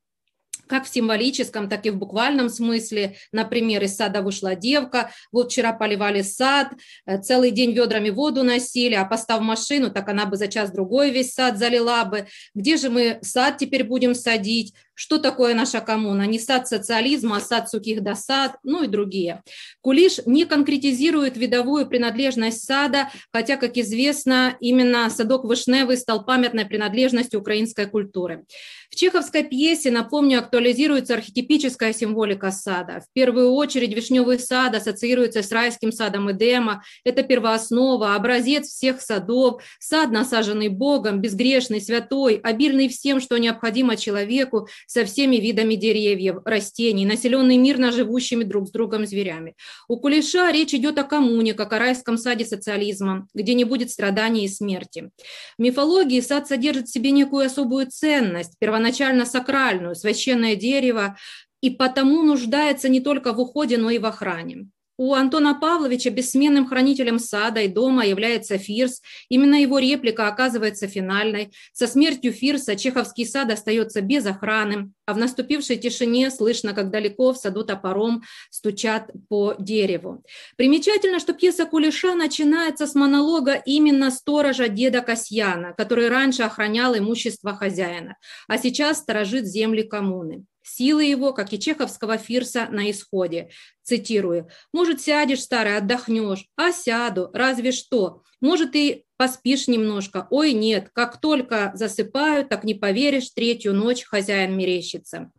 как в символическом, так и в буквальном смысле. Например, из сада вышла девка, вот вчера поливали сад, э, целый день ведрами воду носили, а постав машину, так она бы за час-другой весь сад залила бы. Где же мы сад теперь будем садить? что такое наша коммуна, не сад социализма, а сад сухих досад, ну и другие. Кулиш не конкретизирует видовую принадлежность сада, хотя, как известно, именно садок Вышневый стал памятной принадлежностью украинской культуры. В чеховской пьесе, напомню, актуализируется архетипическая символика сада. В первую очередь вишневый сад ассоциируется с райским садом Эдема. Это первооснова, образец всех садов, сад, насаженный Богом, безгрешный, святой, обильный всем, что необходимо человеку, со всеми видами деревьев, растений, населенный мирно живущими друг с другом зверями. У Кулеша речь идет о коммуне, как о райском саде социализма, где не будет страданий и смерти. В мифологии сад содержит в себе некую особую ценность, первоначально сакральную, священное дерево, и потому нуждается не только в уходе, но и в охране. У Антона Павловича бессменным хранителем сада и дома является Фирс. Именно его реплика оказывается финальной. Со смертью Фирса Чеховский сад остается без охраны, а в наступившей тишине слышно, как далеко в саду топором стучат по дереву. Примечательно, что пьеса Кулеша начинается с монолога именно сторожа деда Касьяна, который раньше охранял имущество хозяина, а сейчас сторожит земли коммуны. Силы его, как и чеховского фирса, на исходе. Цитирую. «Может, сядешь, старый, отдохнешь? А сяду, разве что. Может, и поспишь немножко. Ой, нет, как только засыпаю, так не поверишь, третью ночь хозяин мерещится».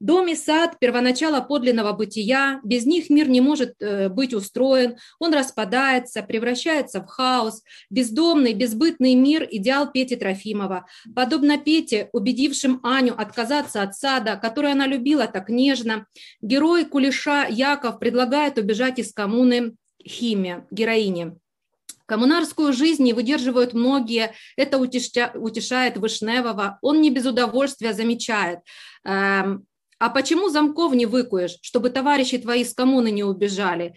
Дом и сад – первоначало подлинного бытия, без них мир не может э, быть устроен, он распадается, превращается в хаос. Бездомный, безбытный мир – идеал Пети Трофимова. Подобно Пете, убедившим Аню отказаться от сада, который она любила так нежно, герой Кулеша Яков предлагает убежать из коммуны Химия, героине. Коммунарскую жизнь не выдерживают многие, это утешает Вышневого. Он не без удовольствия замечает. Эм, а почему замков не выкуешь, чтобы товарищи твои с коммуны не убежали?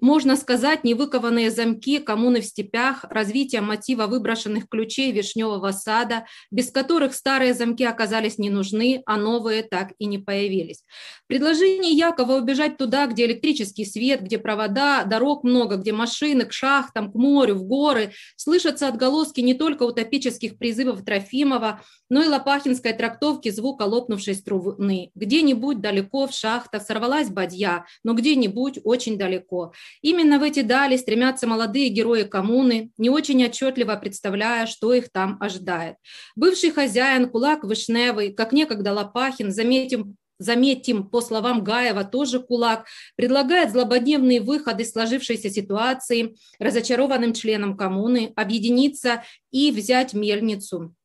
Можно сказать, невыкованные замки коммуны в степях, развитие мотива выброшенных ключей вишневого сада, без которых старые замки оказались не нужны, а новые так и не появились. Предложение Якова убежать туда, где электрический свет, где провода, дорог много, где машины, к шахтам, к морю, в горы, слышатся отголоски не только утопических призывов Трофимова, но и лопахинской трактовки звука лопнувшей струны. Где-нибудь далеко в шахтах сорвалась бадья, но где-нибудь очень далеко. Именно в эти дали стремятся молодые герои коммуны, не очень отчетливо представляя, что их там ожидает. Бывший хозяин, кулак Вышневый, как некогда Лопахин, заметим, заметим, по словам Гаева, тоже кулак, предлагает злободневные выходы из сложившейся ситуации разочарованным членам коммуны объединиться и взять мельницу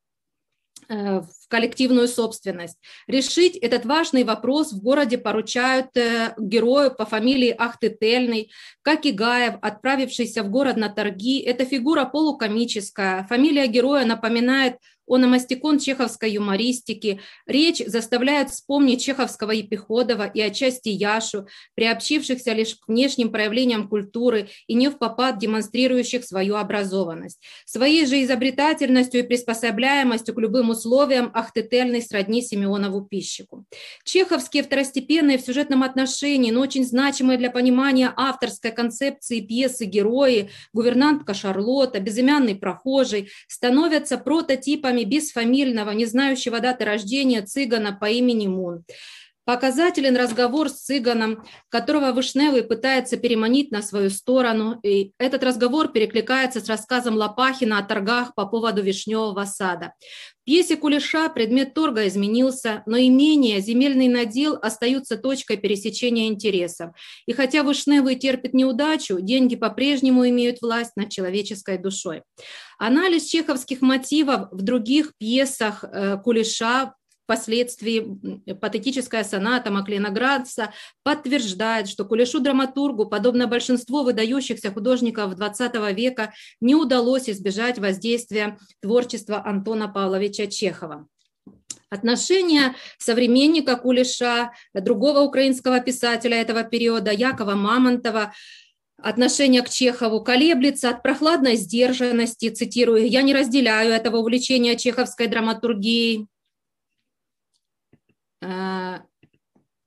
в коллективную собственность. Решить этот важный вопрос в городе поручают э, герою по фамилии Ахтытельный, как и Гаев, отправившийся в город на торги. Эта фигура полукомическая. Фамилия героя напоминает ономастикон чеховской юмористики. Речь заставляет вспомнить чеховского Епиходова и отчасти Яшу, приобщившихся лишь к внешним проявлениям культуры и не в попад демонстрирующих свою образованность. Своей же изобретательностью и приспособляемостью к любым условиям Ахтетельный сродни Симеонову пищику. Чеховские второстепенные в сюжетном отношении, но очень значимые для понимания авторской концепции пьесы герои, гувернантка Шарлотта, безымянный прохожий, становятся прототипами бесфамильного, не знающего даты рождения цыгана по имени Мун. Показателен разговор с цыганом, которого Вышневый пытается переманить на свою сторону. И этот разговор перекликается с рассказом Лопахина о торгах по поводу вишневого сада. В пьесе Кулеша предмет торга изменился, но имение, земельный надел остаются точкой пересечения интересов. И хотя Вышневый терпит неудачу, деньги по-прежнему имеют власть над человеческой душой. Анализ чеховских мотивов в других пьесах э, Кулеша Впоследствии патетическая соната Маклина Градца подтверждает, что Кулешу-драматургу, подобно большинству выдающихся художников XX века, не удалось избежать воздействия творчества Антона Павловича Чехова. Отношение современника Кулеша, другого украинского писателя этого периода, Якова Мамонтова, отношение к Чехову колеблется от прохладной сдержанности, цитирую, «Я не разделяю этого увлечения чеховской драматургией, uh,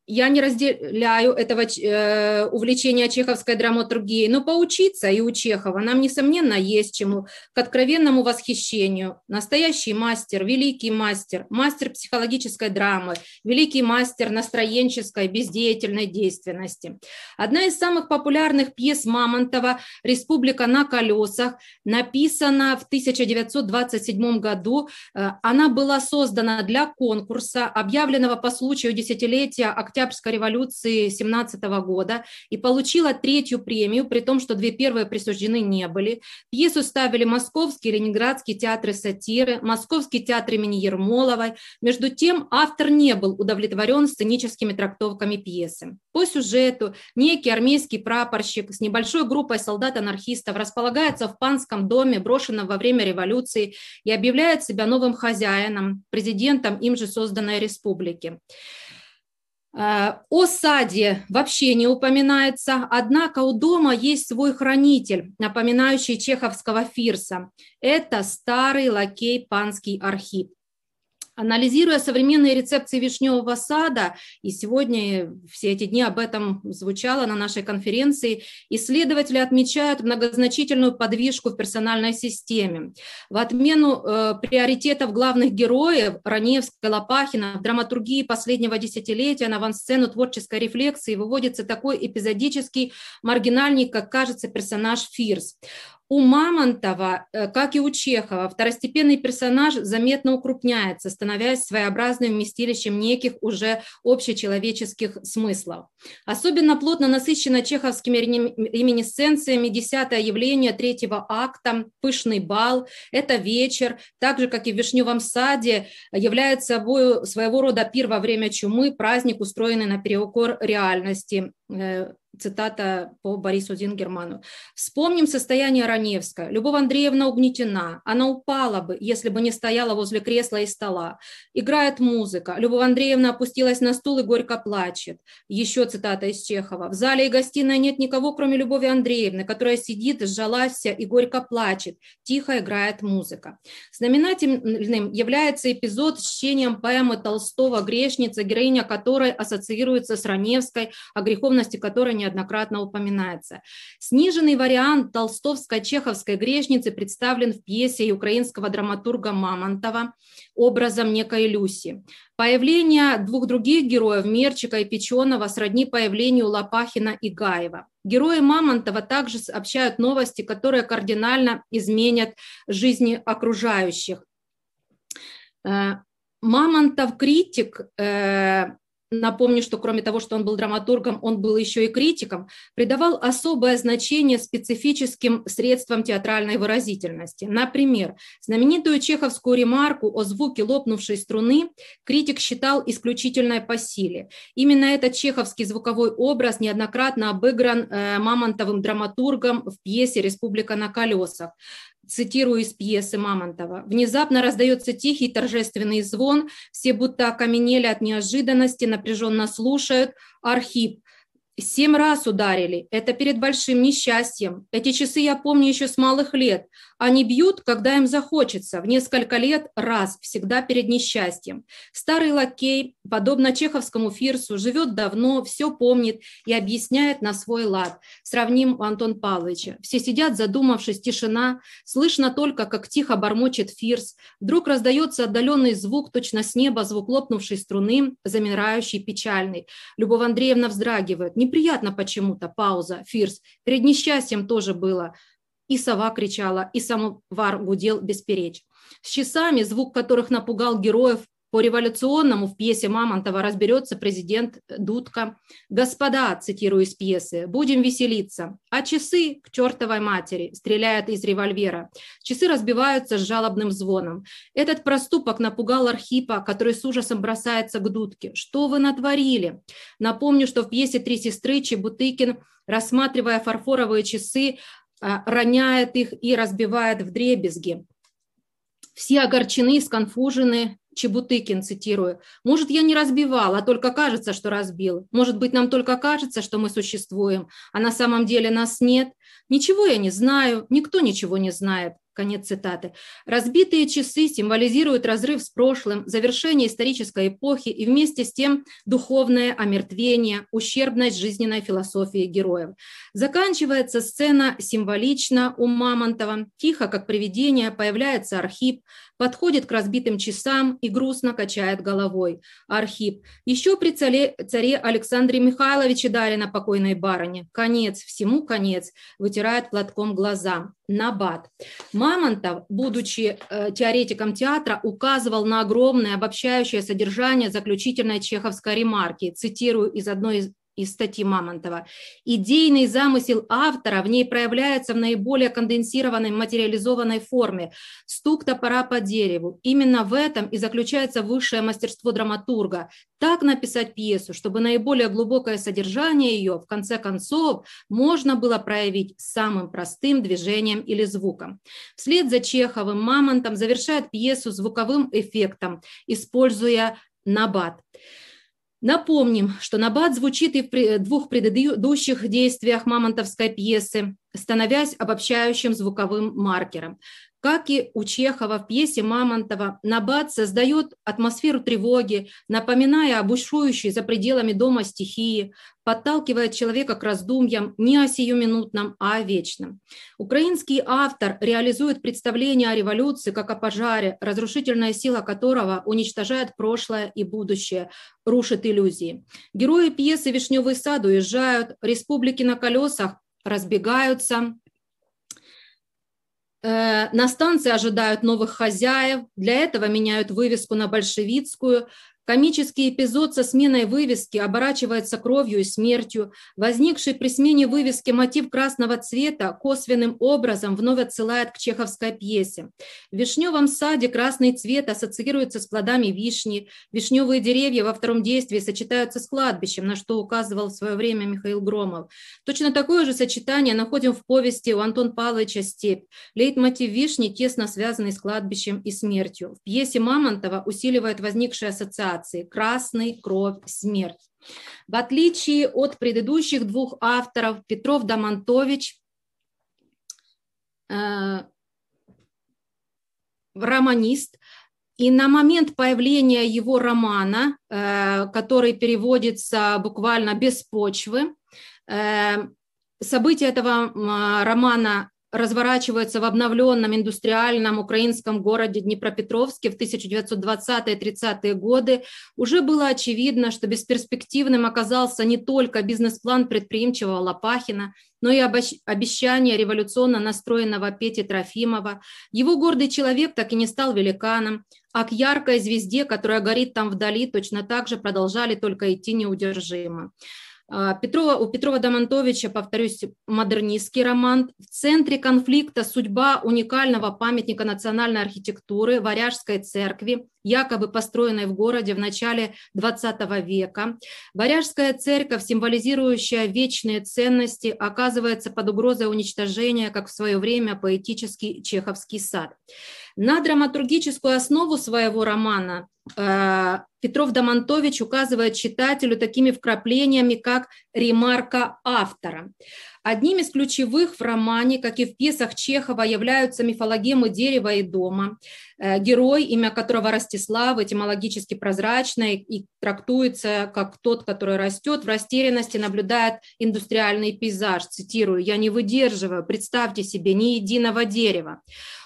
я не разделяю этого э, увлечения чеховской драматургией, но поучиться и у Чехова нам, несомненно, есть чему к откровенному восхищению. Настоящий мастер, великий мастер, мастер психологической драмы, великий мастер настроенческой, бездеятельной действенности. Одна из самых популярных пьес Мамонтова «Республика на колесах» написана в 1927 году. Э, она была создана для конкурса, объявленного по случаю десятилетия Октябрьской революции 17 года и получила третью премию, при том, что две первые присуждены не были. Пьесу ставили Московский Ленинградский театры сатиры, Московский театр имени Ермоловой. Между тем, автор не был удовлетворен сценическими трактовками пьесы. По сюжету некий армейский прапорщик с небольшой группой солдат-анархистов располагается в панском доме, брошенном во время революции, и объявляет себя новым хозяином, президентом им же созданной республики. Э, о саде вообще не упоминается, однако у дома есть свой хранитель, напоминающий чеховского фирса. Это старый лакей панский Архип. Анализируя современные рецепции вишневого сада, и сегодня все эти дни об этом звучало на нашей конференции, исследователи отмечают многозначительную подвижку в персональной системе. В отмену э, приоритетов главных героев Раневска Лопахина в драматургии последнего десятилетия на авансцену творческой рефлексии выводится такой эпизодический маргинальник, как кажется персонаж Фирс. У Мамонтова, э, как и у Чехова, второстепенный персонаж заметно укрупняется, становясь своеобразным вместилищем неких уже общечеловеческих смыслов. Особенно плотно насыщено чеховскими реминисценциями десятое явление третьего акта «Пышный бал». Это вечер, так же, как и в «Вишневом саде», является собой своего рода пир во время чумы, праздник, устроенный на переукор реальности э, цитата по Борису Зингерману. «Вспомним состояние Раневска. Любовь Андреевна угнетена. Она упала бы, если бы не стояла возле кресла и стола. Играет музыка. Любовь Андреевна опустилась на стул и горько плачет». Еще цитата из Чехова. «В зале и гостиной нет никого, кроме Любови Андреевны, которая сидит, сжалась и горько плачет. Тихо играет музыка». Знаменательным является эпизод с чтением поэмы Толстого «Грешница», героиня которой ассоциируется с Раневской, о греховности которой не неоднократно упоминается. Сниженный вариант толстовской чеховской грешницы представлен в пьесе украинского драматурга Мамонтова образом некой Люси. Появление двух других героев, Мерчика и Печеного, сродни появлению Лопахина и Гаева. Герои Мамонтова также сообщают новости, которые кардинально изменят жизни окружающих. Э, Мамонтов критик э, напомню, что кроме того, что он был драматургом, он был еще и критиком, придавал особое значение специфическим средствам театральной выразительности. Например, знаменитую чеховскую ремарку о звуке лопнувшей струны критик считал исключительной по силе. Именно этот чеховский звуковой образ неоднократно обыгран э, Мамонтовым драматургом в пьесе «Республика на колесах» цитирую из пьесы Мамонтова. «Внезапно раздается тихий торжественный звон, все будто окаменели от неожиданности, напряженно слушают. Архип. Семь раз ударили. Это перед большим несчастьем. Эти часы я помню еще с малых лет. Они бьют, когда им захочется, в несколько лет раз, всегда перед несчастьем. Старый лакей, подобно чеховскому фирсу, живет давно, все помнит и объясняет на свой лад. Сравним у Антон Павловича. Все сидят, задумавшись, тишина, слышно только, как тихо бормочет фирс. Вдруг раздается отдаленный звук, точно с неба, звук лопнувшей струны, замирающий, печальный. Любовь Андреевна вздрагивает. Неприятно почему-то, пауза, фирс. Перед несчастьем тоже было. И сова кричала, и самовар гудел бесперечь. С часами, звук которых напугал героев, по революционному в пьесе Мамонтова разберется президент Дудка. «Господа», цитирую из пьесы, «будем веселиться». А часы к чертовой матери стреляют из револьвера. Часы разбиваются с жалобным звоном. Этот проступок напугал Архипа, который с ужасом бросается к Дудке. «Что вы натворили?» Напомню, что в пьесе «Три сестры» Чебутыкин, рассматривая фарфоровые часы, роняет их и разбивает в дребезги. Все огорчены, сконфужены, Чебутыкин, цитирую, «Может, я не разбивал, а только кажется, что разбил. Может быть, нам только кажется, что мы существуем, а на самом деле нас нет. Ничего я не знаю, никто ничего не знает. Конец цитаты. Разбитые часы символизируют разрыв с прошлым, завершение исторической эпохи и вместе с тем духовное омертвение, ущербность жизненной философии героев. Заканчивается сцена символично у Мамонтова. Тихо, как привидение, появляется Архип, подходит к разбитым часам и грустно качает головой. Архип. Еще при царе, царе Александре Михайловиче дали на покойной барыне. Конец, всему конец. Вытирает платком глаза. Набат. Мамонтов, будучи э, теоретиком театра, указывал на огромное обобщающее содержание заключительной чеховской ремарки. Цитирую из одной из из статьи Мамонтова. Идейный замысел автора в ней проявляется в наиболее конденсированной материализованной форме. Стук топора по дереву. Именно в этом и заключается высшее мастерство драматурга. Так написать пьесу, чтобы наиболее глубокое содержание ее, в конце концов, можно было проявить самым простым движением или звуком. Вслед за Чеховым Мамонтом завершает пьесу звуковым эффектом, используя набат. Напомним, что набат звучит и в двух предыдущих действиях мамонтовской пьесы, становясь обобщающим звуковым маркером. Как и у Чехова в пьесе Мамонтова, Набат создает атмосферу тревоги, напоминая о бушующей за пределами дома стихии, подталкивает человека к раздумьям не о сиюминутном, а о вечном. Украинский автор реализует представление о революции как о пожаре, разрушительная сила которого уничтожает прошлое и будущее, рушит иллюзии. Герои пьесы «Вишневый сад» уезжают, республики на колесах разбегаются, на станции ожидают новых хозяев, для этого меняют вывеску на большевицкую, Комический эпизод со сменой вывески оборачивается кровью и смертью. Возникший при смене вывески мотив красного цвета косвенным образом вновь отсылает к чеховской пьесе. В вишневом саде красный цвет ассоциируется с плодами вишни. Вишневые деревья во втором действии сочетаются с кладбищем, на что указывал в свое время Михаил Громов. Точно такое же сочетание находим в повести у Антон Павловича «Степь». Лейтмотив вишни тесно связанный с кладбищем и смертью. В пьесе Мамонтова усиливает возникшие ассоциации ассоциации «Красный, кровь, смерть». В отличие от предыдущих двух авторов, Петров Домонтович э, романист, и на момент появления его романа, э, который переводится буквально «без почвы», э, события этого романа разворачивается в обновленном индустриальном украинском городе Днепропетровске в 1920-30-е годы, уже было очевидно, что бесперспективным оказался не только бизнес-план предприимчивого Лопахина, но и обещание революционно настроенного Пети Трофимова. Его гордый человек так и не стал великаном, а к яркой звезде, которая горит там вдали, точно так же продолжали только идти неудержимо. А, Петрова, у Петрова Домонтовича, повторюсь, модернистский роман. В центре конфликта судьба уникального памятника национальной архитектуры Варяжской церкви, якобы построенной в городе в начале XX века. Варяжская церковь, символизирующая вечные ценности, оказывается под угрозой уничтожения, как в свое время поэтический чеховский сад. На драматургическую основу своего романа э, Петров Домонтович указывает читателю такими вкраплениями, как ремарка автора. Одним из ключевых в романе, как и в пьесах Чехова, являются мифологемы дерева и дома. Э, герой, имя которого Ростислав, этимологически прозрачный и трактуется как тот, который растет, в растерянности наблюдает индустриальный пейзаж. Цитирую, «Я не выдерживаю, представьте себе, ни единого дерева».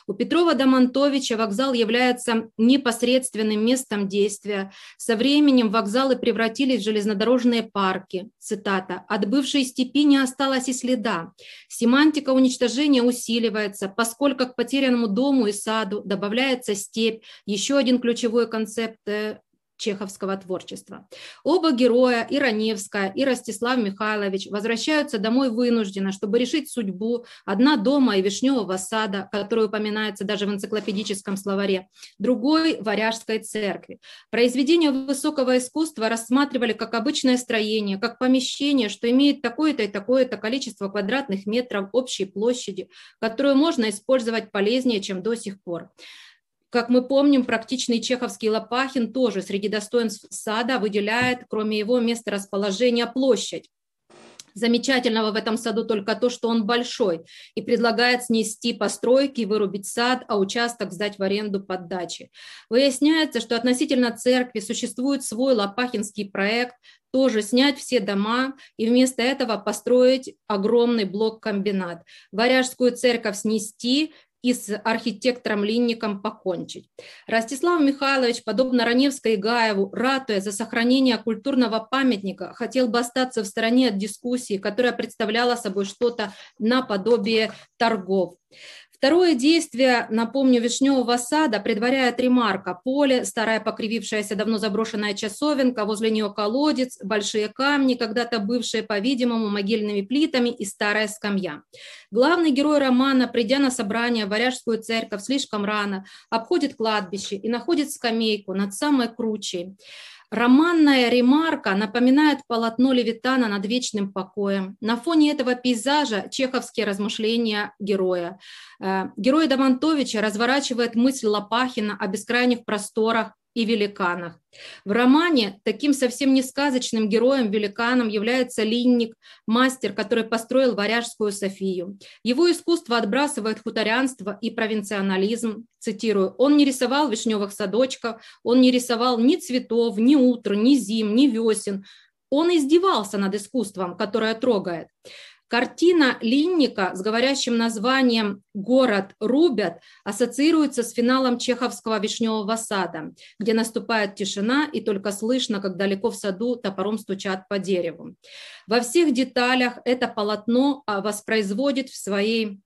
У Петрова Домонтовича вокзал является непосредственным местом действия. Со временем вокзалы превратились в железнодорожные парки. Цитата. «От бывшей степи не осталось и следа. Семантика уничтожения усиливается, поскольку к потерянному дому и саду добавляется степь, еще один ключевой концепт э, чеховского творчества. Оба героя, и Раневская, и Ростислав Михайлович, возвращаются домой вынужденно, чтобы решить судьбу. Одна дома и Вишневого сада, который упоминается даже в энциклопедическом словаре, другой – Варяжской церкви. Произведения высокого искусства рассматривали как обычное строение, как помещение, что имеет такое-то и такое-то количество квадратных метров общей площади, которую можно использовать полезнее, чем до сих пор. Как мы помним, практичный чеховский Лопахин тоже среди достоинств сада выделяет, кроме его места расположения, площадь. Замечательного в этом саду только то, что он большой и предлагает снести постройки, вырубить сад, а участок сдать в аренду под дачи. Выясняется, что относительно церкви существует свой лопахинский проект, тоже снять все дома и вместо этого построить огромный блок-комбинат. Варяжскую церковь снести, и с архитектором-линником покончить. Ростислав Михайлович, подобно Раневской и Гаеву, ратуя за сохранение культурного памятника, хотел бы остаться в стороне от дискуссии, которая представляла собой что-то наподобие торгов. Второе действие, напомню, вишневого сада предваряет ремарка. Поле, старая покривившаяся давно заброшенная часовенка, возле нее колодец, большие камни, когда-то бывшие, по-видимому, могильными плитами и старая скамья. Главный герой романа, придя на собрание в Варяжскую церковь слишком рано, обходит кладбище и находит скамейку над самой кручей. Романная ремарка напоминает полотно Левитана над вечным покоем. На фоне этого пейзажа чеховские размышления героя. Э, герой Давантовича разворачивает мысль Лопахина о бескрайних просторах и великанах. В романе таким совсем не сказочным героем-великаном является Линник, мастер, который построил Варяжскую Софию. Его искусство отбрасывает хуторянство и провинционализм. Цитирую, «Он не рисовал вишневых садочков, он не рисовал ни цветов, ни утр, ни зим, ни весен. Он издевался над искусством, которое трогает. Картина Линника с говорящим названием «Город рубят» ассоциируется с финалом чеховского «Вишневого сада», где наступает тишина и только слышно, как далеко в саду топором стучат по дереву. Во всех деталях это полотно а, воспроизводит в своей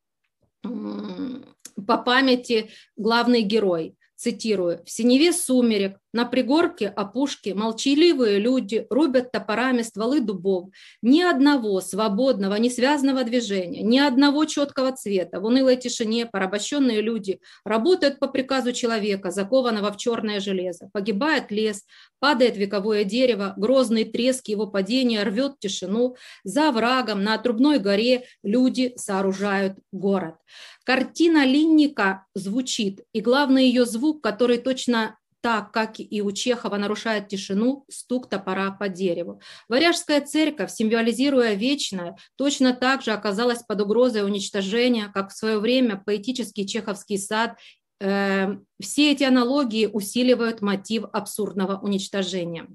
по памяти главный герой. Цитирую, «В синеве сумерек, на пригорке опушки молчаливые люди рубят топорами стволы дубов. Ни одного свободного, не связанного движения, ни одного четкого цвета. В унылой тишине порабощенные люди работают по приказу человека, закованного в черное железо. Погибает лес, падает вековое дерево, грозный треск его падения рвет тишину. За врагом на отрубной горе люди сооружают город. Картина Линника звучит, и главный ее звук, который точно так как и у Чехова нарушает тишину стук топора по дереву. Варяжская церковь, символизируя вечное, точно так же оказалась под угрозой уничтожения, как в свое время поэтический чеховский сад все эти аналогии усиливают мотив абсурдного уничтожения.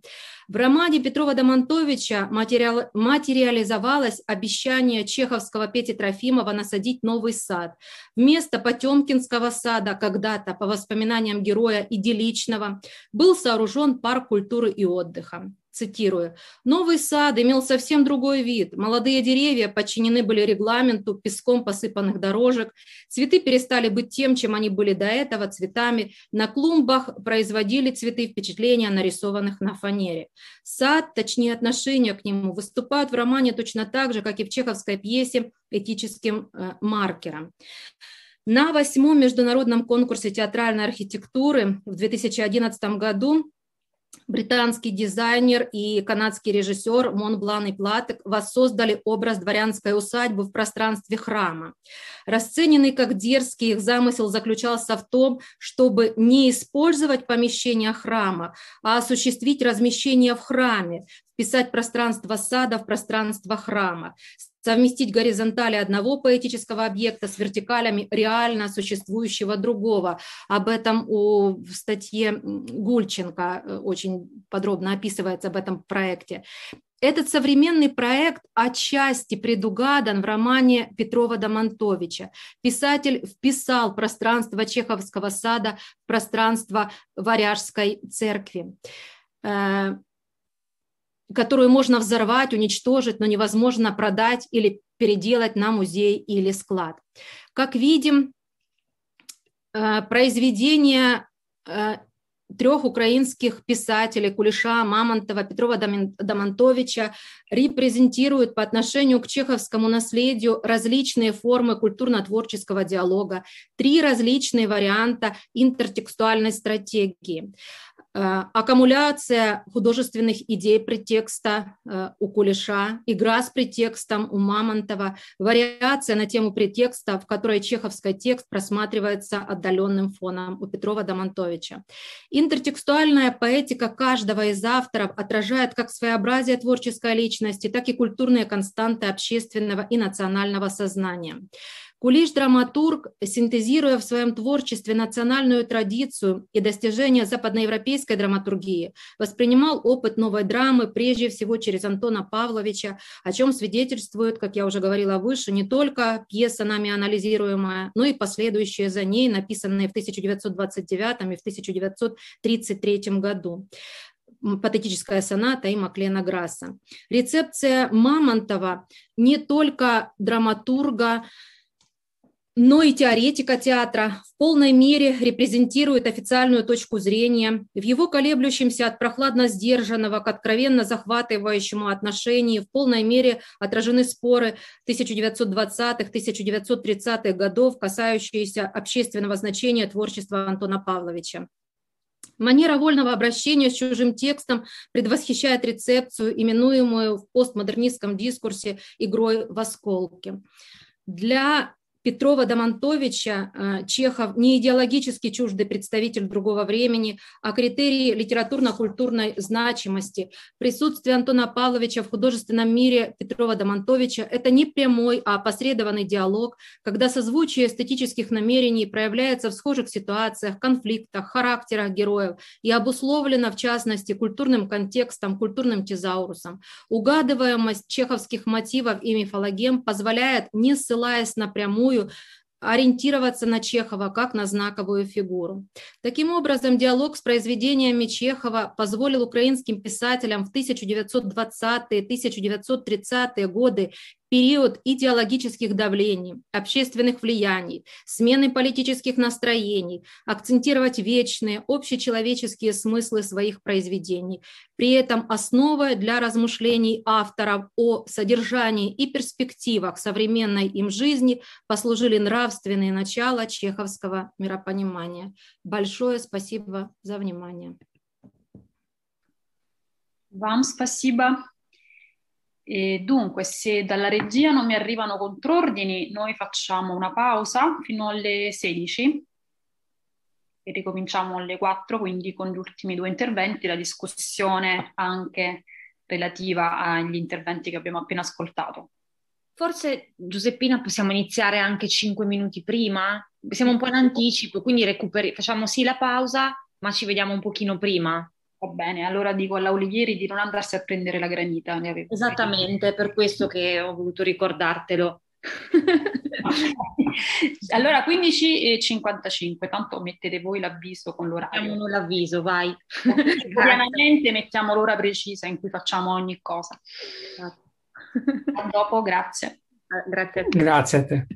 В романе Петрова Домонтовича материализовалось обещание чеховского Пети Трофимова насадить новый сад. Вместо Потемкинского сада, когда-то, по воспоминаниям героя идилличного, был сооружен парк культуры и отдыха цитирую, «Новый сад имел совсем другой вид. Молодые деревья подчинены были регламенту песком посыпанных дорожек. Цветы перестали быть тем, чем они были до этого, цветами. На клумбах производили цветы впечатления, нарисованных на фанере. Сад, точнее отношение к нему, выступают в романе точно так же, как и в чеховской пьесе этическим э, маркером. На восьмом международном конкурсе театральной архитектуры в 2011 году британский дизайнер и канадский режиссер Монблан и Платек воссоздали образ дворянской усадьбы в пространстве храма. Расцененный как дерзкий, их замысел заключался в том, чтобы не использовать помещение храма, а осуществить размещение в храме, вписать пространство сада в пространство храма, совместить горизонтали одного поэтического объекта с вертикалями реально существующего другого. Об этом у, в статье Гульченко э, очень подробно описывается об этом проекте. Этот современный проект отчасти предугадан в романе Петрова Домонтовича. Писатель вписал пространство Чеховского сада в пространство Варяжской церкви э, которую можно взорвать, уничтожить, но невозможно продать или переделать на музей или склад. Как видим, э, произведения э, трех украинских писателей Кулиша, Мамонтова, Петрова Домонтовича репрезентируют по отношению к чеховскому наследию различные формы культурно-творческого диалога, три различные варианта интертекстуальной стратегии. Э, аккумуляция художественных идей предтекста э, у Кулеша, игра с предтекстом у Мамонтова, вариация на тему предтекста, в которой чеховский текст просматривается отдаленным фоном у Петрова Домонтовича. Интертекстуальная поэтика каждого из авторов отражает как своеобразие творческой личности, так и культурные константы общественного и национального сознания. Кулиш-драматург, синтезируя в своем творчестве национальную традицию и достижения западноевропейской драматургии, воспринимал опыт новой драмы прежде всего через Антона Павловича, о чем свидетельствует, как я уже говорила выше, не только пьеса нами анализируемая, но и последующие за ней, написанные в 1929 и в 1933 году патетическая соната и Маклена Грасса. Рецепция Мамонтова не только драматурга, но и теоретика театра в полной мере репрезентирует официальную точку зрения. В его колеблющемся от прохладно сдержанного к откровенно захватывающему отношении в полной мере отражены споры 1920-1930-х годов, касающиеся общественного значения творчества Антона Павловича. Манера вольного обращения с чужим текстом предвосхищает рецепцию, именуемую в постмодернистском дискурсе игрой в осколки. Для Петрова Домонтовича э, Чехов не идеологически чуждый представитель другого времени, а критерии литературно-культурной значимости. Присутствие Антона Павловича в художественном мире Петрова Домонтовича – это не прямой, а опосредованный диалог, когда созвучие эстетических намерений проявляется в схожих ситуациях, конфликтах, характерах героев и обусловлено, в частности, культурным контекстом, культурным тезаурусом. Угадываемость чеховских мотивов и мифологем позволяет, не ссылаясь напрямую, впрямую ориентироваться на Чехова как на знаковую фигуру. Таким образом, диалог с произведениями Чехова позволил украинским писателям в 1920-1930-е годы период идеологических давлений, общественных влияний, смены политических настроений, акцентировать вечные общечеловеческие смыслы своих произведений. При этом основой для размышлений авторов о содержании и перспективах современной им жизни послужили нравственные начала чеховского миропонимания. Большое спасибо за внимание. Вам спасибо. E dunque, se dalla regia non mi arrivano contrordini, noi facciamo una pausa fino alle 16 e ricominciamo alle 4, quindi con gli ultimi due interventi, la discussione anche relativa agli interventi che abbiamo appena ascoltato. Forse Giuseppina possiamo iniziare anche 5 minuti prima? Siamo un po' in anticipo, quindi recuperi- facciamo sì la pausa, ma ci vediamo un pochino prima. Va bene, allora dico alla Olivieri di non andarsi a prendere la granita. Esattamente, per questo che ho voluto ricordartelo. allora 15.55, tanto mettete voi l'avviso con l'orario. Mettiamo l'avviso, vai. Ovviamente mettiamo l'ora precisa in cui facciamo ogni cosa. A dopo, grazie. Grazie a te. Grazie a te.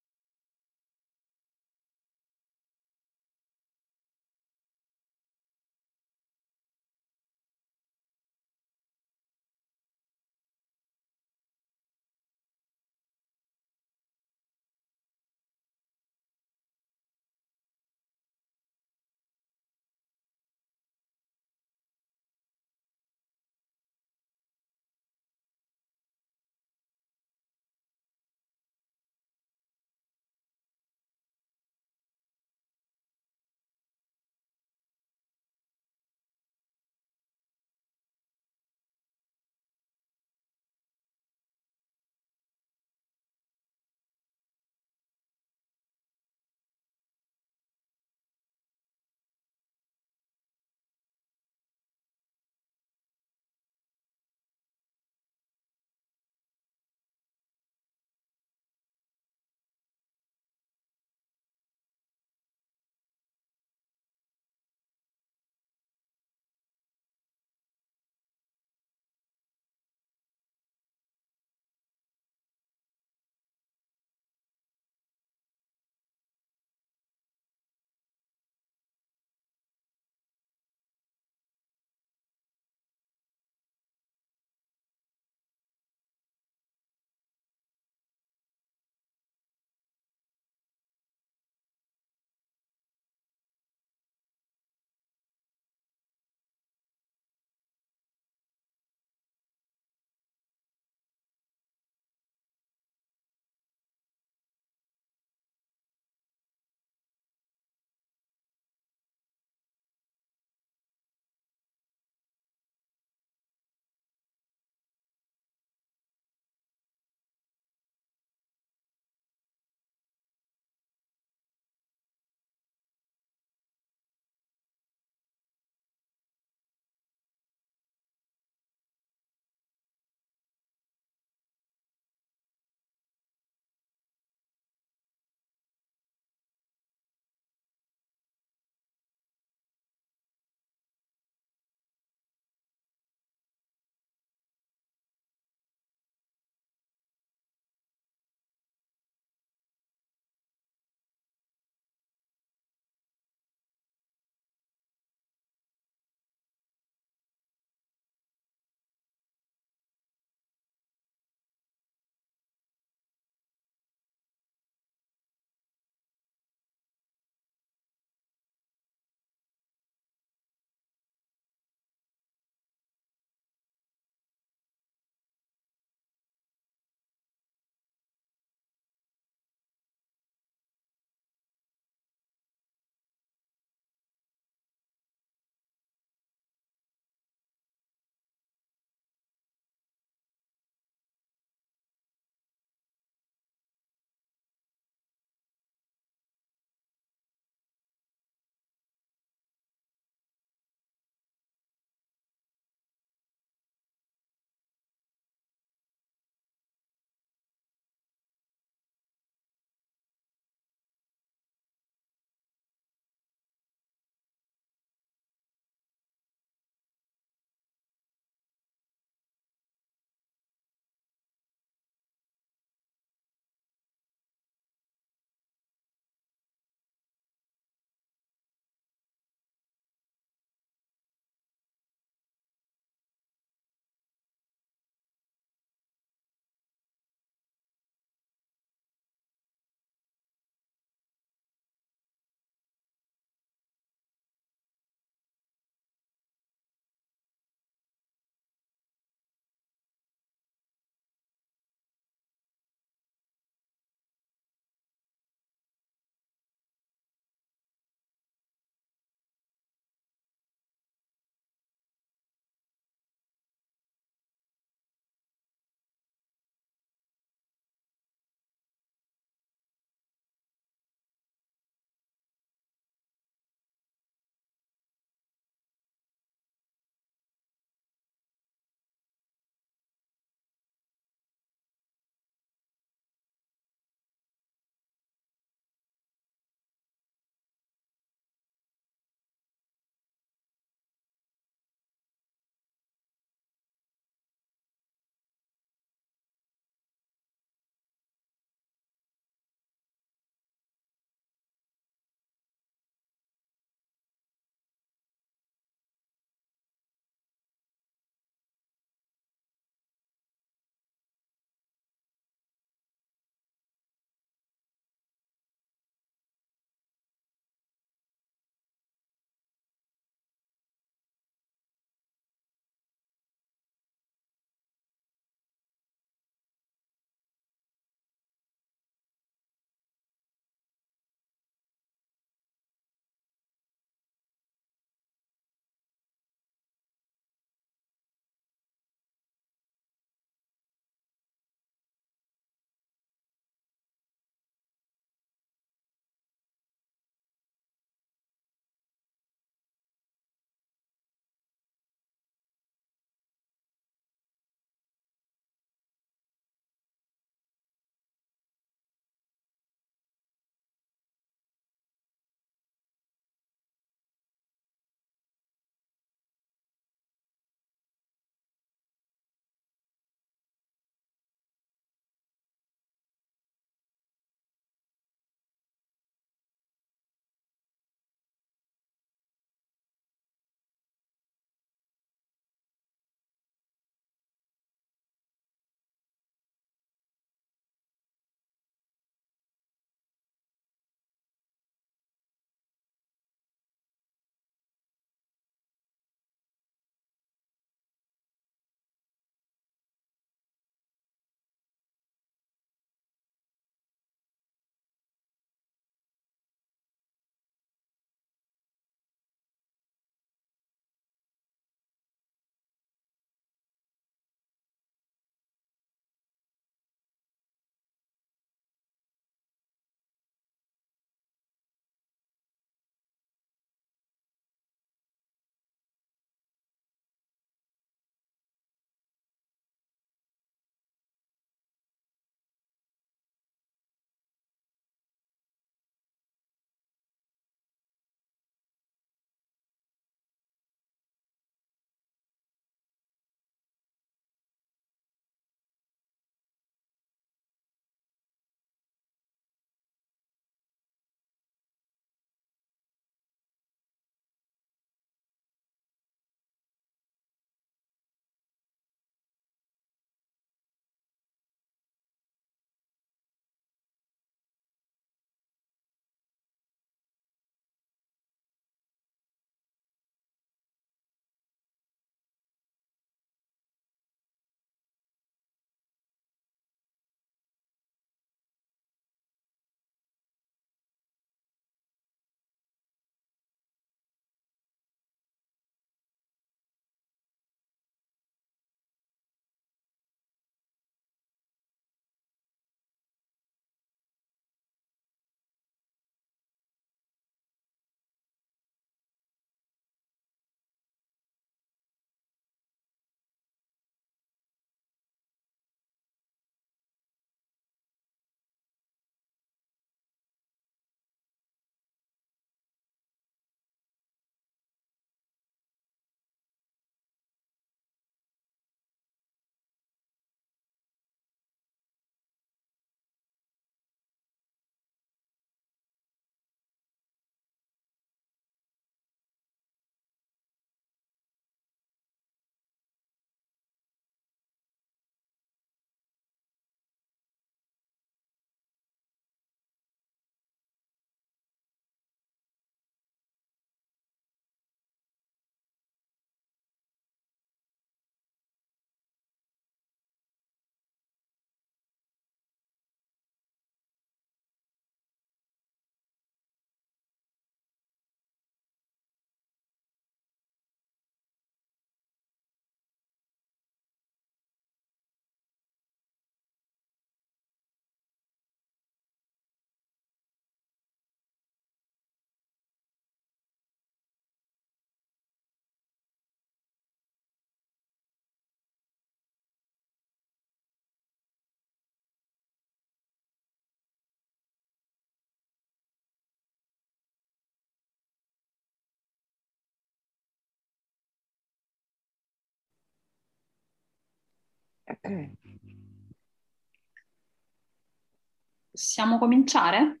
Possiamo cominciare?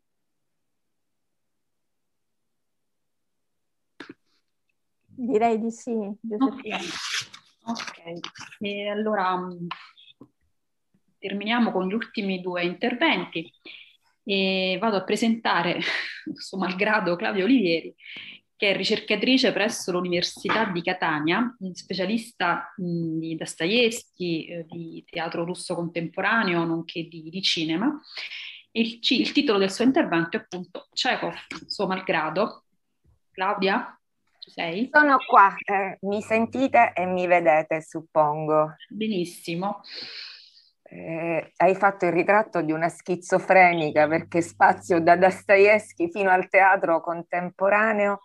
Direi di sì, Giuseppina. Ok, e allora mm, terminiamo con gli ultimi due interventi e vado a presentare, suo malgrado, Claudia Olivieri, che è ricercatrice presso l'Università di Catania, specialista mh, di Dostoevsky, eh, di teatro russo contemporaneo, nonché di, di cinema. Il, il, titolo del suo intervento è appunto Chekhov, suo malgrado. Claudia, ci sei? Sono qua, eh, mi sentite e mi vedete, suppongo. Benissimo. Eh, hai fatto il ritratto di una schizofrenica perché spazio da Dostoevsky fino al teatro contemporaneo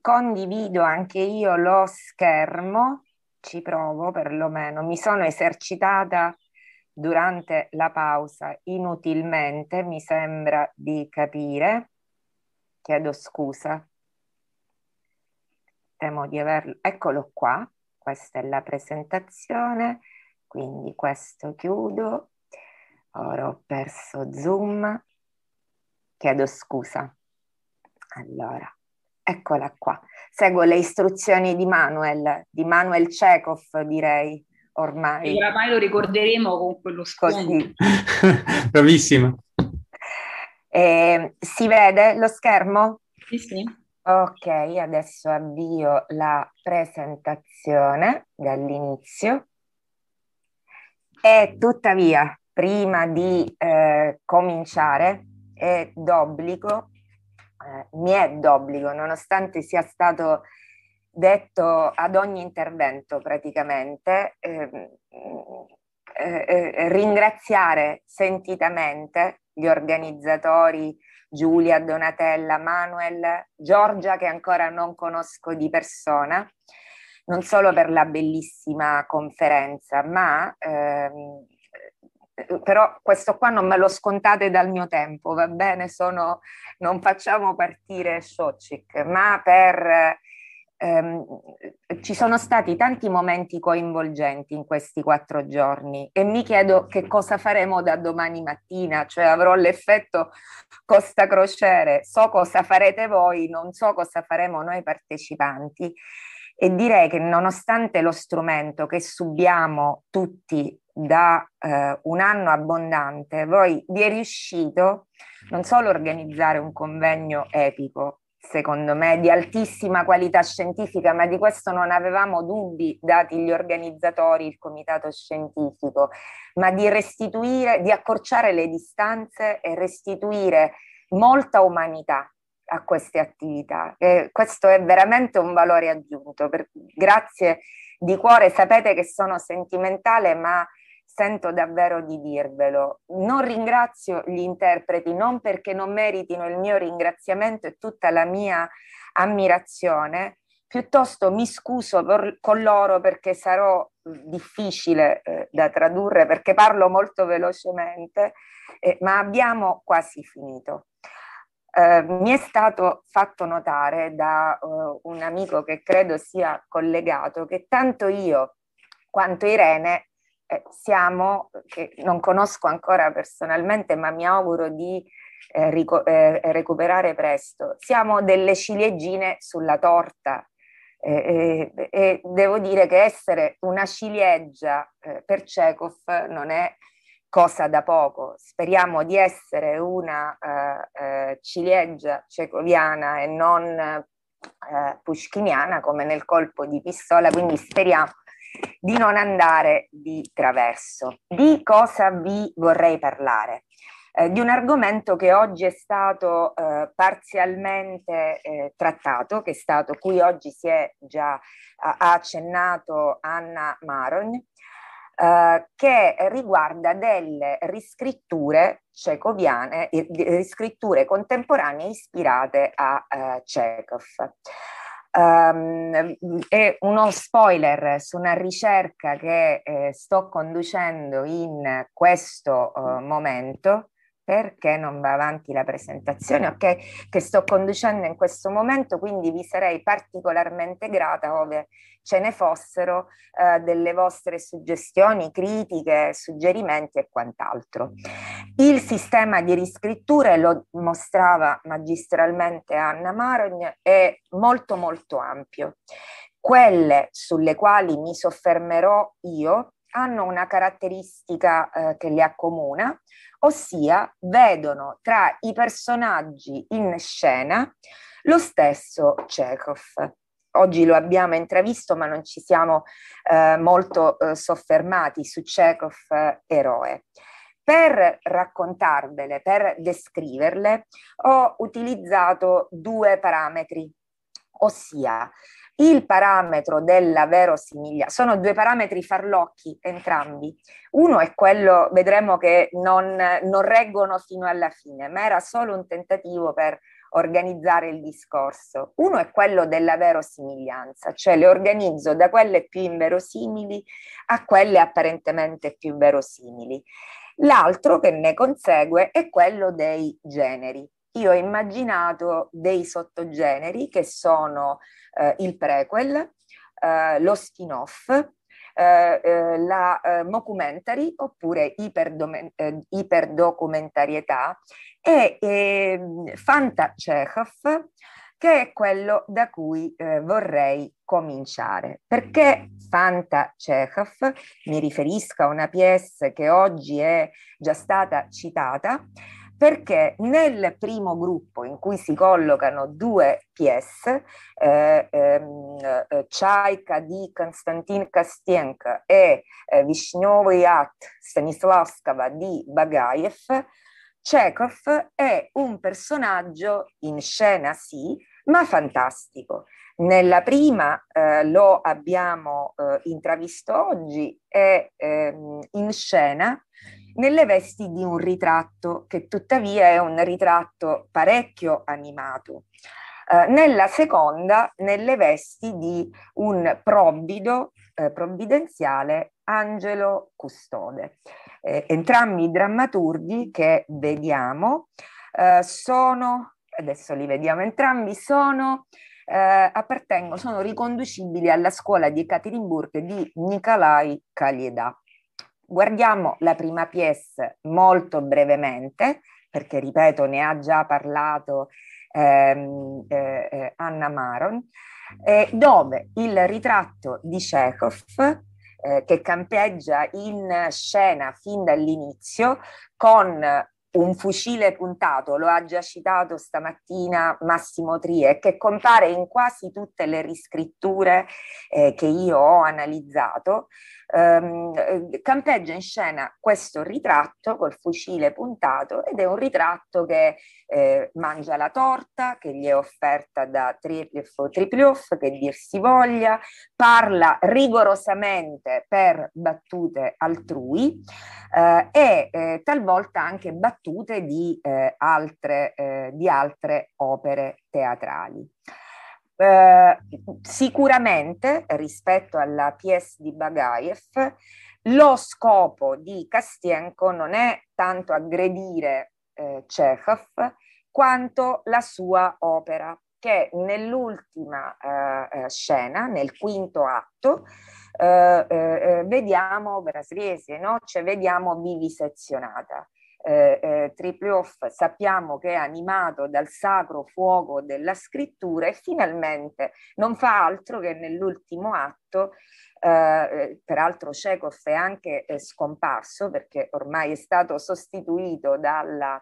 condivido anche io lo schermo, ci provo perlomeno, mi sono esercitata durante la pausa inutilmente, mi sembra di capire, chiedo scusa, temo di averlo, eccolo qua, questa è la presentazione, quindi questo chiudo, ora ho perso zoom, chiedo scusa. Allora, Eccola qua. Seguo le istruzioni di Manuel, di Manuel Chekhov, direi ormai. E oramai lo ricorderemo con quello sfondo. Bravissima. Eh, si vede lo schermo? Sì, sì. Ok, adesso avvio la presentazione dall'inizio. E tuttavia, prima di eh, cominciare, è d'obbligo eh, mi è d'obbligo, nonostante sia stato detto ad ogni intervento praticamente, ehm, eh, eh, ringraziare sentitamente gli organizzatori Giulia, Donatella, Manuel, Giorgia che ancora non conosco di persona, non solo per la bellissima conferenza, ma ehm, però questo qua non me lo scontate dal mio tempo, va bene? Sono, non facciamo partire Shocik, ma per... Ehm, ci sono stati tanti momenti coinvolgenti in questi quattro giorni e mi chiedo che cosa faremo da domani mattina, cioè avrò l'effetto Costa Crociere, so cosa farete voi, non so cosa faremo noi partecipanti e direi che nonostante lo strumento che subiamo tutti da eh, un anno abbondante, voi vi è riuscito non solo a organizzare un convegno epico, secondo me, di altissima qualità scientifica, ma di questo non avevamo dubbi, dati gli organizzatori, il comitato scientifico, ma di restituire, di accorciare le distanze e restituire molta umanità a queste attività. E questo è veramente un valore aggiunto. Per, grazie di cuore, sapete che sono sentimentale, ma sento davvero di dirvelo. Non ringrazio gli interpreti, non perché non meritino il mio ringraziamento e tutta la mia ammirazione, piuttosto mi scuso per, con loro perché sarò difficile eh, da tradurre perché parlo molto velocemente, eh, ma abbiamo quasi finito. Eh, mi è stato fatto notare da uh, un amico che credo sia collegato che tanto io quanto Irene eh, siamo, che non conosco ancora personalmente, ma mi auguro di eh, rico- eh, recuperare presto, siamo delle ciliegine sulla torta. E devo dire che essere una ciliegia per Chekhov non è cosa da poco. Speriamo di essere una ciliegia cecoviana e non pushkiniana come nel colpo di pistola, quindi speriamo di non andare di traverso. Di cosa vi vorrei parlare? Eh, di un argomento che oggi è stato eh, parzialmente eh, trattato, che è stato, cui oggi si è già ha accennato Anna Maron, eh, che riguarda delle riscritture cecoviane, riscritture contemporanee ispirate a uh, Chekhov. Um, è uno spoiler su una ricerca che eh, sto conducendo in questo uh, momento perché non va avanti la presentazione, ok? Che sto conducendo in questo momento, quindi vi sarei particolarmente grata ove ce ne fossero eh, delle vostre suggestioni, critiche, suggerimenti e quant'altro. Il sistema di riscritture, lo mostrava magistralmente Anna Marogn, è molto molto ampio. Quelle sulle quali mi soffermerò io hanno una caratteristica eh, che le accomuna, ossia vedono tra i personaggi in scena lo stesso Chekhov. Oggi lo abbiamo intravisto, ma non ci siamo eh, molto eh, soffermati su Chekhov eh, eroe. Per raccontarvele, per descriverle, ho utilizzato due parametri, ossia il parametro della verosimiglianza, sono due parametri farlocchi entrambi. Uno è quello, vedremo che non, non reggono fino alla fine, ma era solo un tentativo per organizzare il discorso. Uno è quello della verosimiglianza, cioè le organizzo da quelle più inverosimili a quelle apparentemente più verosimili. L'altro che ne consegue è quello dei generi. Io ho immaginato dei sottogeneri che sono eh, il prequel, eh, lo spin-off, eh, eh la eh, mockumentary oppure eh, iperdocumentarietà e eh, Fanta Chekhov che è quello da cui eh, vorrei cominciare. Perché Fanta Chekhov? Mi riferisco a una pièce che oggi è già stata citata, perché nel primo gruppo in cui si collocano due pièce, eh, ehm, eh, Chaika di Konstantin Kastienko e eh, Vishnovy At Stanislavskava di Bagayev, Chekhov è un personaggio in scena sì, ma fantastico. Nella prima eh, lo abbiamo eh, intravisto oggi, è ehm, in scena nelle vesti di un ritratto, che tuttavia è un ritratto parecchio animato. Eh, nella seconda, nelle vesti di un provvido eh, provvidenziale angelo custode. Eh, entrambi i drammaturghi che vediamo eh, sono, adesso li vediamo entrambi, sono eh, appartengono, sono riconducibili alla scuola di Ekaterinburg di Nikolai Kalieda. Guardiamo la prima pièce molto brevemente, perché ripeto, ne ha già parlato ehm, eh, eh, Anna Maron, eh, dove il ritratto di Chekhov, eh, che campeggia in scena fin dall'inizio, con un fucile puntato, lo ha già citato stamattina Massimo Trie, che compare in quasi tutte le riscritture eh, che io ho analizzato, ehm, eh, campeggia in scena questo ritratto col fucile puntato ed è un ritratto che eh, mangia la torta che gli è offerta da Triplioff o Triplioff, che dir si voglia, parla rigorosamente per battute altrui eh, e eh, talvolta anche battute di, eh, altre, eh, di altre opere teatrali. Eh, sicuramente rispetto alla pièce di Bagayev, lo scopo di Kastienko non è tanto aggredire eh, Chekhov quanto la sua opera, che nell'ultima eh, eh scena, nel quinto atto, eh, eh, vediamo Brasiliesi, no? cioè vediamo vivisezionata eh, eh, Triplioff sappiamo che è animato dal sacro fuoco della scrittura e finalmente non fa altro che nell'ultimo atto eh, eh peraltro Chekhov è anche eh, scomparso perché ormai è stato sostituito dal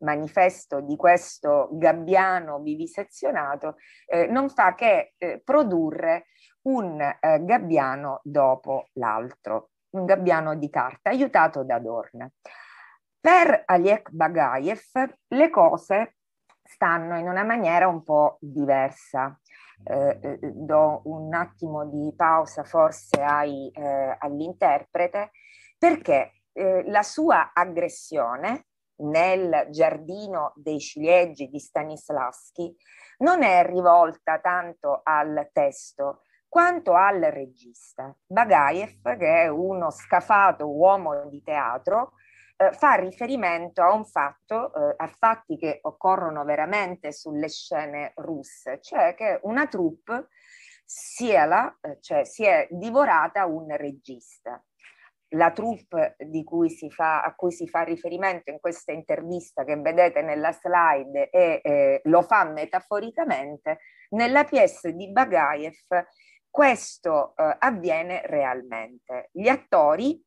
manifesto di questo gabbiano vivisezionato, eh, non fa che eh, produrre un eh, gabbiano dopo l'altro, un gabbiano di carta aiutato da Dorn. Per Aliek Bagayev le cose stanno in una maniera un po' diversa. Eh, eh, do un attimo di pausa forse ai, eh, all'interprete perché eh, la sua aggressione nel giardino dei ciliegi di Stanislavski non è rivolta tanto al testo quanto al regista. Bagayev, che è uno scafato uomo di teatro, eh, fa riferimento a un fatto, eh, a fatti che occorrono veramente sulle scene russe, cioè che una troupe si è, la, eh, cioè, si è divorata un regista. La troupe fa, a cui si fa riferimento in questa intervista che vedete nella slide e eh, lo fa metaforicamente, nella pièce di Bagayev questo eh, avviene realmente. Gli attori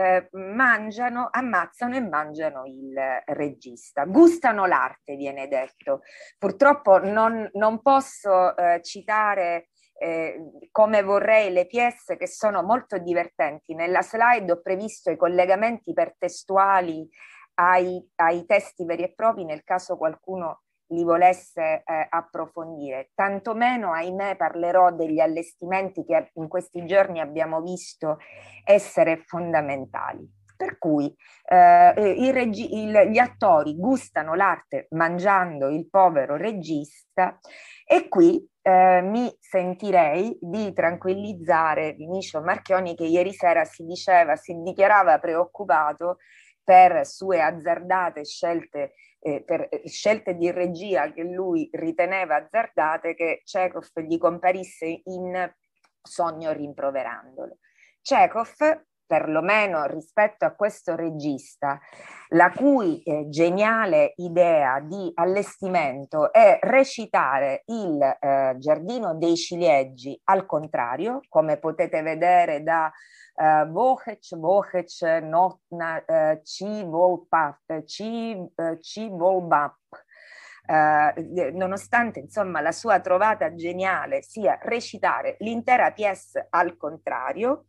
eh, mangiano, ammazzano e mangiano il regista. Gustano l'arte, viene detto. Purtroppo non, non posso eh, citare eh, come vorrei le pièce che sono molto divertenti. Nella slide ho previsto i collegamenti ipertestuali ai, ai testi veri e propri nel caso qualcuno li volesse eh, approfondire. Tantomeno, ahimè, parlerò degli allestimenti che in questi giorni abbiamo visto essere fondamentali. Per cui eh, regi- il, gli attori gustano l'arte mangiando il povero regista e qui eh, mi sentirei di tranquillizzare Vinicio Marchioni che ieri sera si diceva, si dichiarava preoccupato per sue azzardate scelte eh, per eh, scelte di regia che lui riteneva azzardate che Chekhov gli comparisse in sogno rimproverandolo. Chekhov perlomeno rispetto a questo regista, la cui eh, geniale idea di allestimento è recitare il eh, Giardino dei Ciliegi al contrario, come potete vedere da uh, Vohec, Vohec, Notna, uh, Ci Volpap, Ci, uh, Ci Volbap, Uh, nonostante insomma la sua trovata geniale sia recitare l'intera pièce al contrario,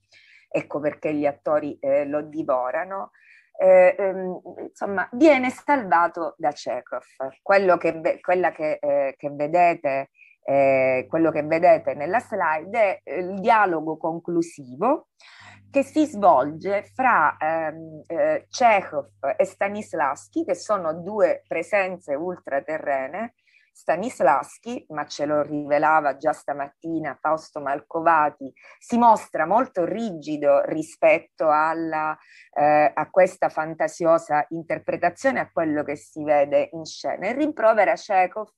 ecco perché gli attori eh, lo divorano, eh, ehm, insomma, viene salvato da Chekhov. Quello che, quella che, eh, che vedete, eh, quello che vedete nella slide è il dialogo conclusivo che si svolge fra ehm, eh, Chekhov e Stanislavski, che sono due presenze ultraterrene, Stanislavski, ma ce lo rivelava già stamattina Fausto Malcovati, si mostra molto rigido rispetto alla, eh, a questa fantasiosa interpretazione, a quello che si vede in scena e rimprovera Chekhov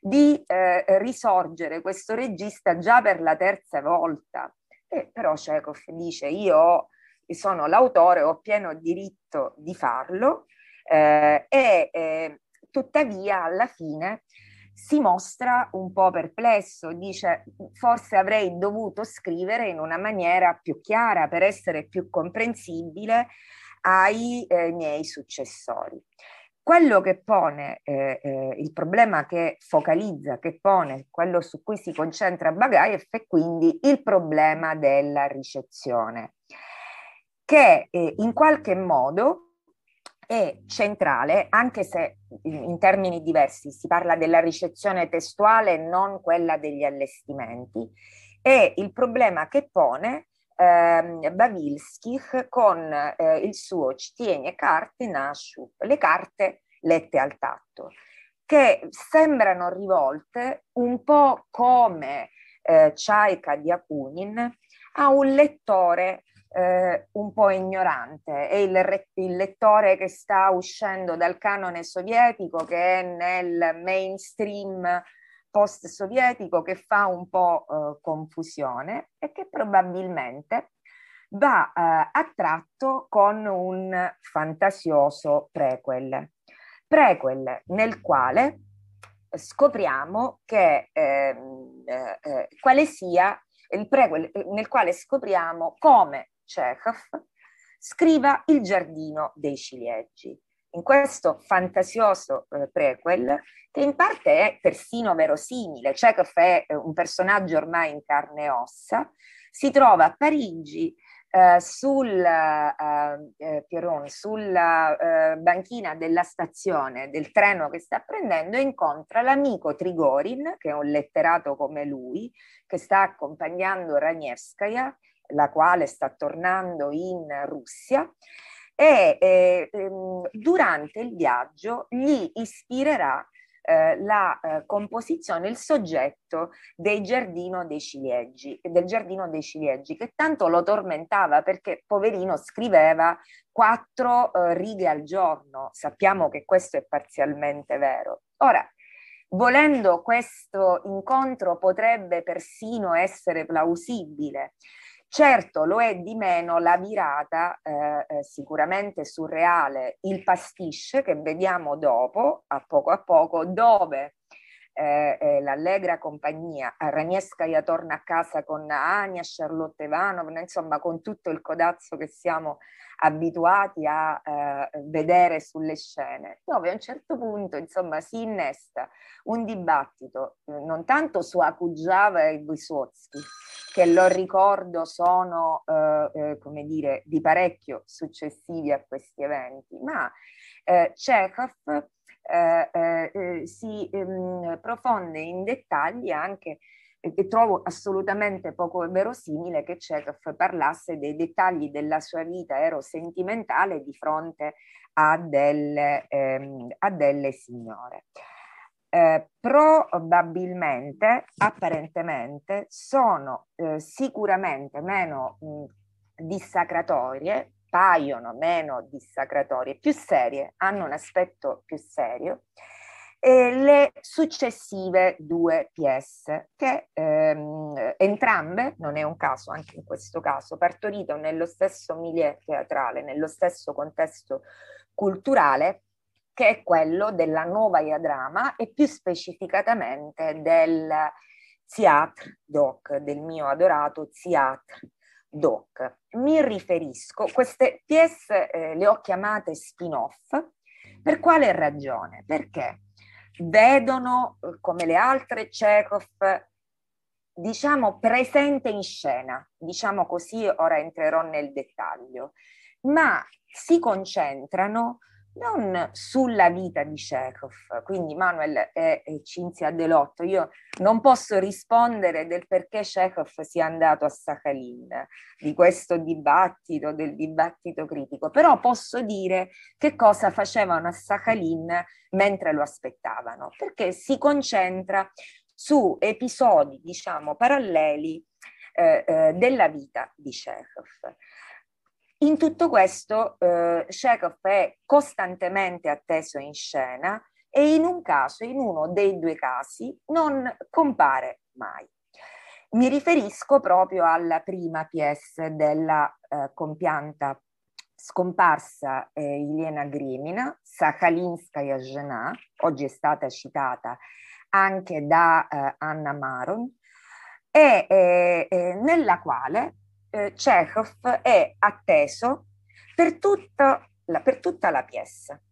di eh, risorgere questo regista già per la terza volta. E però Chekhov dice io sono l'autore, ho pieno diritto di farlo eh, e eh, tuttavia alla fine si mostra un po' perplesso, dice forse avrei dovuto scrivere in una maniera più chiara per essere più comprensibile ai eh, miei successori. Quello che pone, eh, eh, il problema che focalizza, che pone, quello su cui si concentra Bagayev è quindi il problema della ricezione, che eh, in qualche modo è centrale, anche se in termini diversi si parla della ricezione testuale non quella degli allestimenti, è il problema che pone eh, Bavilskich con eh, il suo Ctienie carte Nasciup, le carte lette al tatto, che sembrano rivolte un po' come eh, Chaika di Akunin a un lettore eh, un po' ignorante, è il, il, lettore che sta uscendo dal canone sovietico, che è nel mainstream post-sovietico, che fa un po' eh, confusione e che probabilmente va eh, attratto con un fantasioso prequel. Prequel nel quale scopriamo che ehm, eh, eh, quale sia il prequel nel quale scopriamo come Chekhov, scriva Il giardino dei ciliegi. In questo fantasioso eh, prequel, che in parte è persino verosimile, Chekhov è eh, un personaggio ormai in carne e ossa, si trova a Parigi eh, sul, eh, eh Pieron, sulla banchina della stazione del treno che sta prendendo e incontra l'amico Trigorin, che è un letterato come lui, che sta accompagnando Ranievskaya la quale sta tornando in Russia e eh, ehm, durante il viaggio gli ispirerà eh, la eh, composizione, il soggetto dei giardino dei ciliegi, del giardino dei ciliegi, che tanto lo tormentava perché poverino scriveva quattro eh, righe al giorno. Sappiamo che questo è parzialmente vero. Ora, volendo questo incontro potrebbe persino essere plausibile, Certo lo è di meno la virata, eh, eh, sicuramente surreale, il pastiche che vediamo dopo, a poco a poco, dove eh, eh, l'allegra compagnia, Ragnescaia torna a casa con Ania, Charlotte Ivanovna, insomma con tutto il codazzo che siamo abituati a eh, vedere sulle scene, dove a un certo punto insomma si innesta un dibattito eh, non tanto su Akujava e Wysotsky, che lo ricordo sono eh, eh, come dire di parecchio successivi a questi eventi, ma eh, Chekhov eh, eh, si ehm, profonde in dettagli anche e trovo assolutamente poco verosimile che Chekhov parlasse dei dettagli della sua vita erosentimentale di fronte a delle, ehm, a delle signore. Eh, probabilmente, apparentemente, sono eh, sicuramente meno mh, dissacratorie paiono meno dissacratorie, più serie, hanno un aspetto più serio, e le successive due pièce, che ehm, entrambe, non è un caso anche in questo caso, partorite nello stesso milieu teatrale, nello stesso contesto culturale, che è quello della nuova Iadrama e più specificatamente del Theatre Doc, del mio adorato Theatre doc. Mi riferisco, queste pièce eh, le ho chiamate spin-off, per quale ragione? Perché vedono, eh, come le altre Chekhov, diciamo presente in scena, diciamo così, ora entrerò nel dettaglio, ma si concentrano non sulla vita di Chekhov, quindi Manuel e, Cinzia Delotto, io non posso rispondere del perché Chekhov sia andato a Sakhalin, di questo dibattito, del dibattito critico, però posso dire che cosa facevano a Sakhalin mentre lo aspettavano, perché si concentra su episodi, diciamo, paralleli eh, eh, della vita di Chekhov. In tutto questo eh, Chekhov è costantemente atteso in scena e in un caso, in uno dei due casi, non compare mai. Mi riferisco proprio alla prima pièce della eh, compianta scomparsa eh, Ilena Grimina, Sakhalinskaya Žena, oggi è stata citata anche da eh, Anna Maron, e eh, eh, nella quale eh, Chekhov è atteso per tutta la, per tutta la pièce.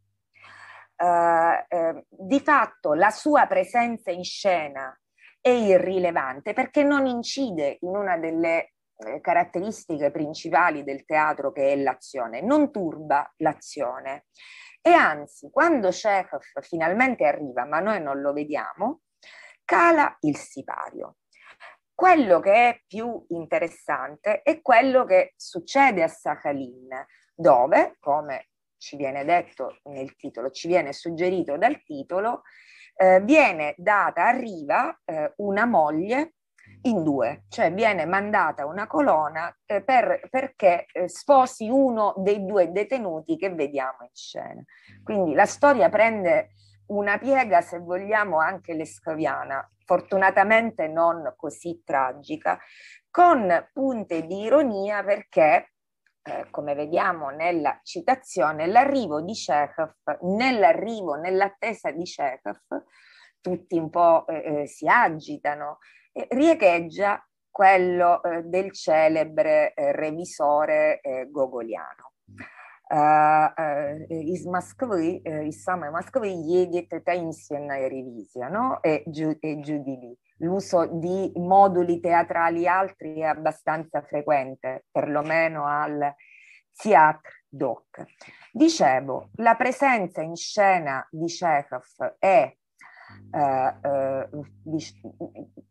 Uh, eh, di fatto la sua presenza in scena è irrilevante perché non incide in una delle eh, caratteristiche principali del teatro che è l'azione, non turba l'azione. E anzi, quando Chekhov finalmente arriva, ma noi non lo vediamo, cala il sipario. Quello che è più interessante è quello che succede a Sakhalin, dove, come ci viene detto nel titolo, ci viene suggerito dal titolo, eh, viene data, arriva eh, una moglie in due, cioè viene mandata una colonna eh, per, perché eh, sposi uno dei due detenuti che vediamo in scena. Quindi la storia prende una piega, se vogliamo, anche l'escaviana, fortunatamente non così tragica, con punte di ironia perché, eh, come vediamo nella citazione, l'arrivo di Chekhov, nell'arrivo, nell'attesa di Chekhov, tutti un po' eh, eh si agitano, eh, riecheggia quello eh, del celebre eh, revisore gogoliano из Москвы, из самой Москвы едет таинственная ревизия no? e, giù, e giù di lì. L'uso di moduli teatrali altri è abbastanza frequente, perlomeno al Theatre Doc. Dicevo, la presenza in scena di Chekhov è eh, eh,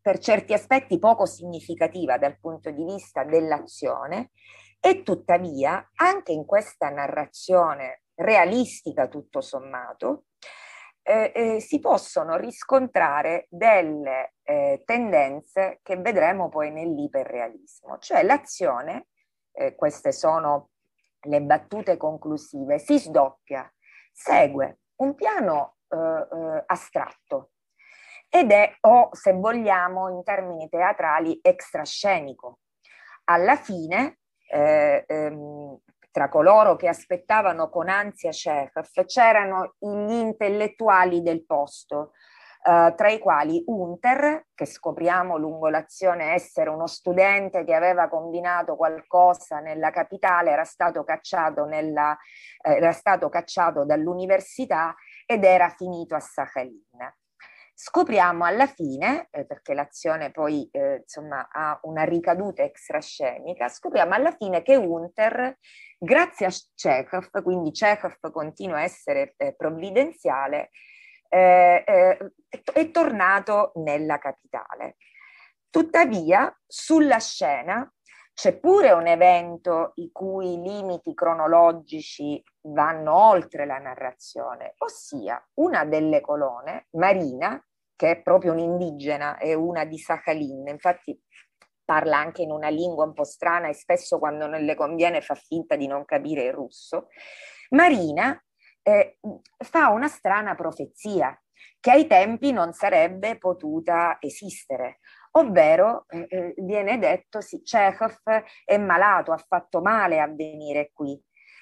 per certi aspetti poco significativa dal punto di vista dell'azione e tuttavia, anche in questa narrazione realistica tutto sommato, eh, eh, si possono riscontrare delle eh, tendenze che vedremo poi nell'iperrealismo, cioè l'azione, eh, queste sono le battute conclusive, si sdoppia, segue un piano eh, eh, astratto ed è, o se vogliamo in termini teatrali, extrascenico. Alla fine eh, ehm, tra coloro che aspettavano con ansia Chekhov c'erano gli intellettuali del posto, Uh, tra i quali Unter, che scopriamo lungo l'azione essere uno studente che aveva combinato qualcosa nella capitale, era stato cacciato, nella, eh, era stato cacciato dall'università ed era finito a Sakhalin. Scopriamo alla fine, eh, perché l'azione poi eh, insomma, ha una ricaduta extrascenica, scopriamo alla fine che Unter, grazie a Chekhov, quindi Chekhov continua a essere eh, provvidenziale, eh, eh, è tornato nella capitale. Tuttavia, sulla scena c'è pure un evento i cui limiti cronologici vanno oltre la narrazione, ossia una delle colonne, Marina, che è proprio un'indigena, è una di Sakhalin, infatti parla anche in una lingua un po' strana e spesso quando non le conviene fa finta di non capire il russo. Marina eh, fa una strana profezia che ai tempi non sarebbe potuta esistere, ovvero eh, eh viene detto sì, Chekhov è malato, ha fatto male a venire qui,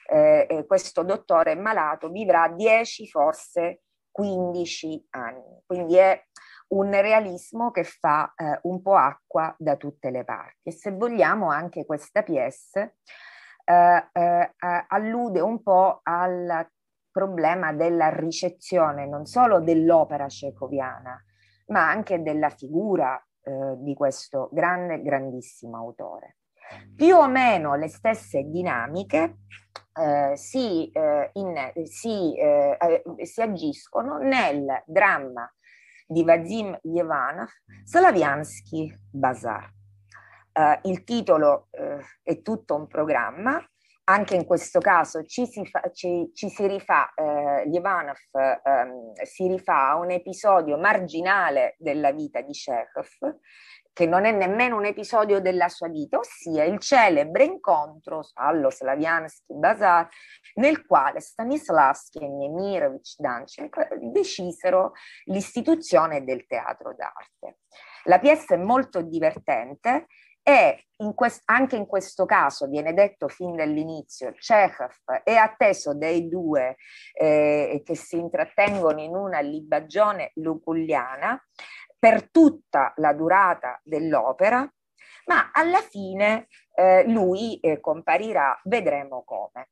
eh, eh questo dottore è malato, vivrà 10 forse 15 anni. Quindi è un realismo che fa eh, un po' acqua da tutte le parti. E se vogliamo anche questa pièce eh, eh, allude un po' al problema della ricezione non solo dell'opera cecoviana, ma anche della figura eh, di questo grande, grandissimo autore. Più o meno le stesse dinamiche eh, si, eh, in, si, eh, eh, si, agiscono nel dramma di Vazim Yevanov, Slaviansky Bazar. Eh, il titolo eh, è tutto un programma, anche in questo caso ci si, fa, ci, ci si rifà, eh, Yevanov ehm, si rifà a un episodio marginale della vita di Chekhov che non è nemmeno un episodio della sua vita, ossia il celebre incontro allo Slaviansky Bazar nel quale Stanislavski e Nemirovich Danchek decisero l'istituzione del teatro d'arte. La pièce è molto divertente e in quest- anche in questo caso viene detto fin dall'inizio, Chekhov è atteso dai due eh, che si intrattengono in una libagione luculliana per tutta la durata dell'opera, ma alla fine eh, lui eh, comparirà, vedremo come.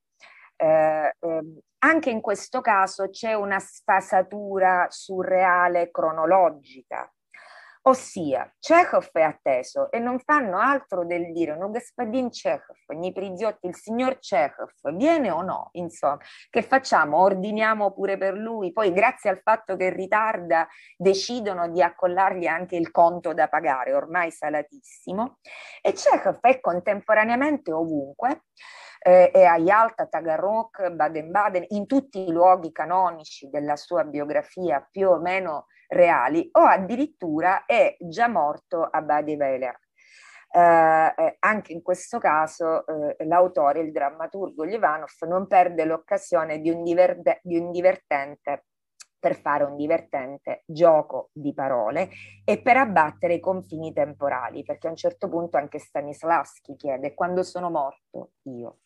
Eh, ehm, anche in questo caso c'è una sfasatura surreale cronologica Ossia, Chekhov è atteso e non fanno altro del dire non Gaspadin Chekhov, Gnipriziotti, il signor Chekhov, viene o no? Insomma, che facciamo? Ordiniamo pure per lui? Poi, grazie al fatto che ritarda, decidono di accollargli anche il conto da pagare, ormai salatissimo. E Chekhov è contemporaneamente ovunque, eh, è a Yalta, Tagarrok, Baden-Baden, in tutti i luoghi canonici della sua biografia più o meno reali o addirittura è già morto a Badeweller. Eh, eh, anche in questo caso eh, l'autore, il drammaturgo Livanov, non perde l'occasione di un, diverde- di un divertente per fare un divertente gioco di parole e per abbattere i confini temporali, perché a un certo punto anche Stanislavski chiede quando sono morto io.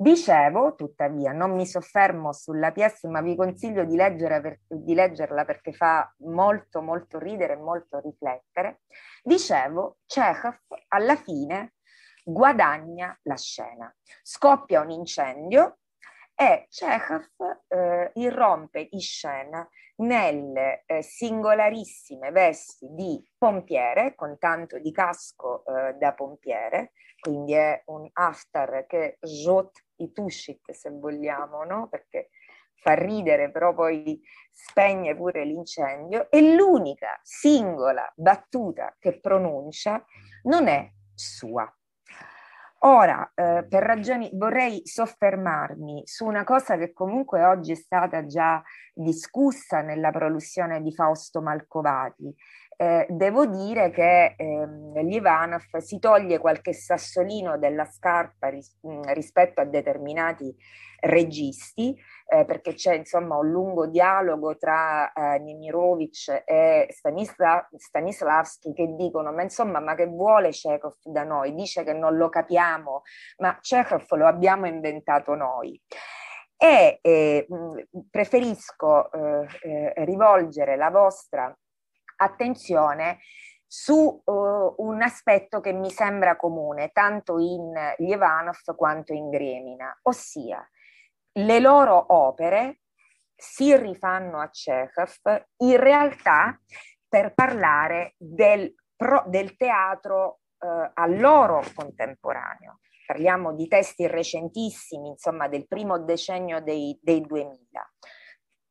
Dicevo, tuttavia, non mi soffermo sulla pièce, ma vi consiglio di, leggere, di leggerla perché fa molto, molto ridere e molto riflettere. Dicevo, Chekhov alla fine guadagna la scena. Scoppia un incendio e Chekhov eh, irrompe in scena nelle eh, singolarissime vesti di pompiere, con tanto di casco eh, da pompiere, quindi è un after che jot i tushit se vogliamo, no? perché fa ridere però poi spegne pure l'incendio e l'unica singola battuta che pronuncia non è sua. Ora, eh, per ragioni, vorrei soffermarmi su una cosa che comunque oggi è stata già discussa nella produzione di Fausto Malcovati. Eh, devo dire che eh, Livanov si toglie qualche sassolino della scarpa ris- rispetto a determinati registi, eh, perché c'è insomma un lungo dialogo tra eh, Nemirovic e Stanisla- Stanislavski che dicono ma insomma ma che vuole Chekhov da noi? Dice che non lo capiamo, ma Chekhov lo abbiamo inventato noi. E eh, preferisco eh, eh, rivolgere la vostra attenzione su uh, un aspetto che mi sembra comune tanto in Lievanov quanto in Gremina, ossia le loro opere si rifanno a Chekhov in realtà per parlare del, pro, del teatro eh, a loro contemporaneo. Parliamo di testi recentissimi, insomma, del primo decennio dei, dei 2000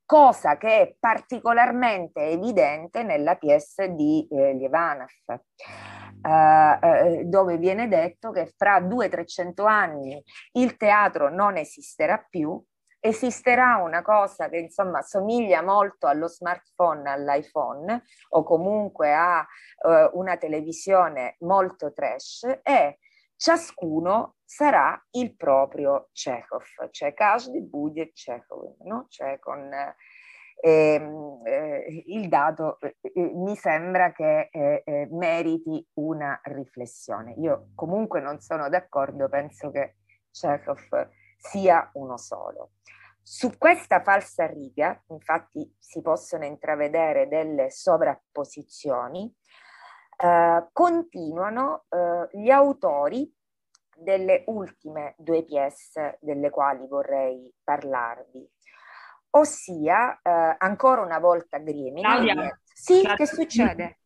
cosa che è particolarmente evidente nella pièce di eh, Lievanov, eh, eh, dove viene detto che fra 200-300 anni il teatro non esisterà più, esisterà una cosa che insomma somiglia molto allo smartphone, all'iPhone o comunque a uh, una televisione molto trash e ciascuno sarà il proprio Chekhov, cioè каждый будет Chekhov, no? cioè con eh, eh, il dato eh, eh, mi sembra che eh, eh, meriti una riflessione. Io comunque non sono d'accordo, penso che Chekhov sia uno solo. Su questa falsa riga, infatti, si possono intravedere delle sovrapposizioni, eh, continuano eh, gli autori delle ultime due pièce delle quali vorrei parlarvi, ossia eh, ancora una volta Griemina. Claudia, sì, che succede?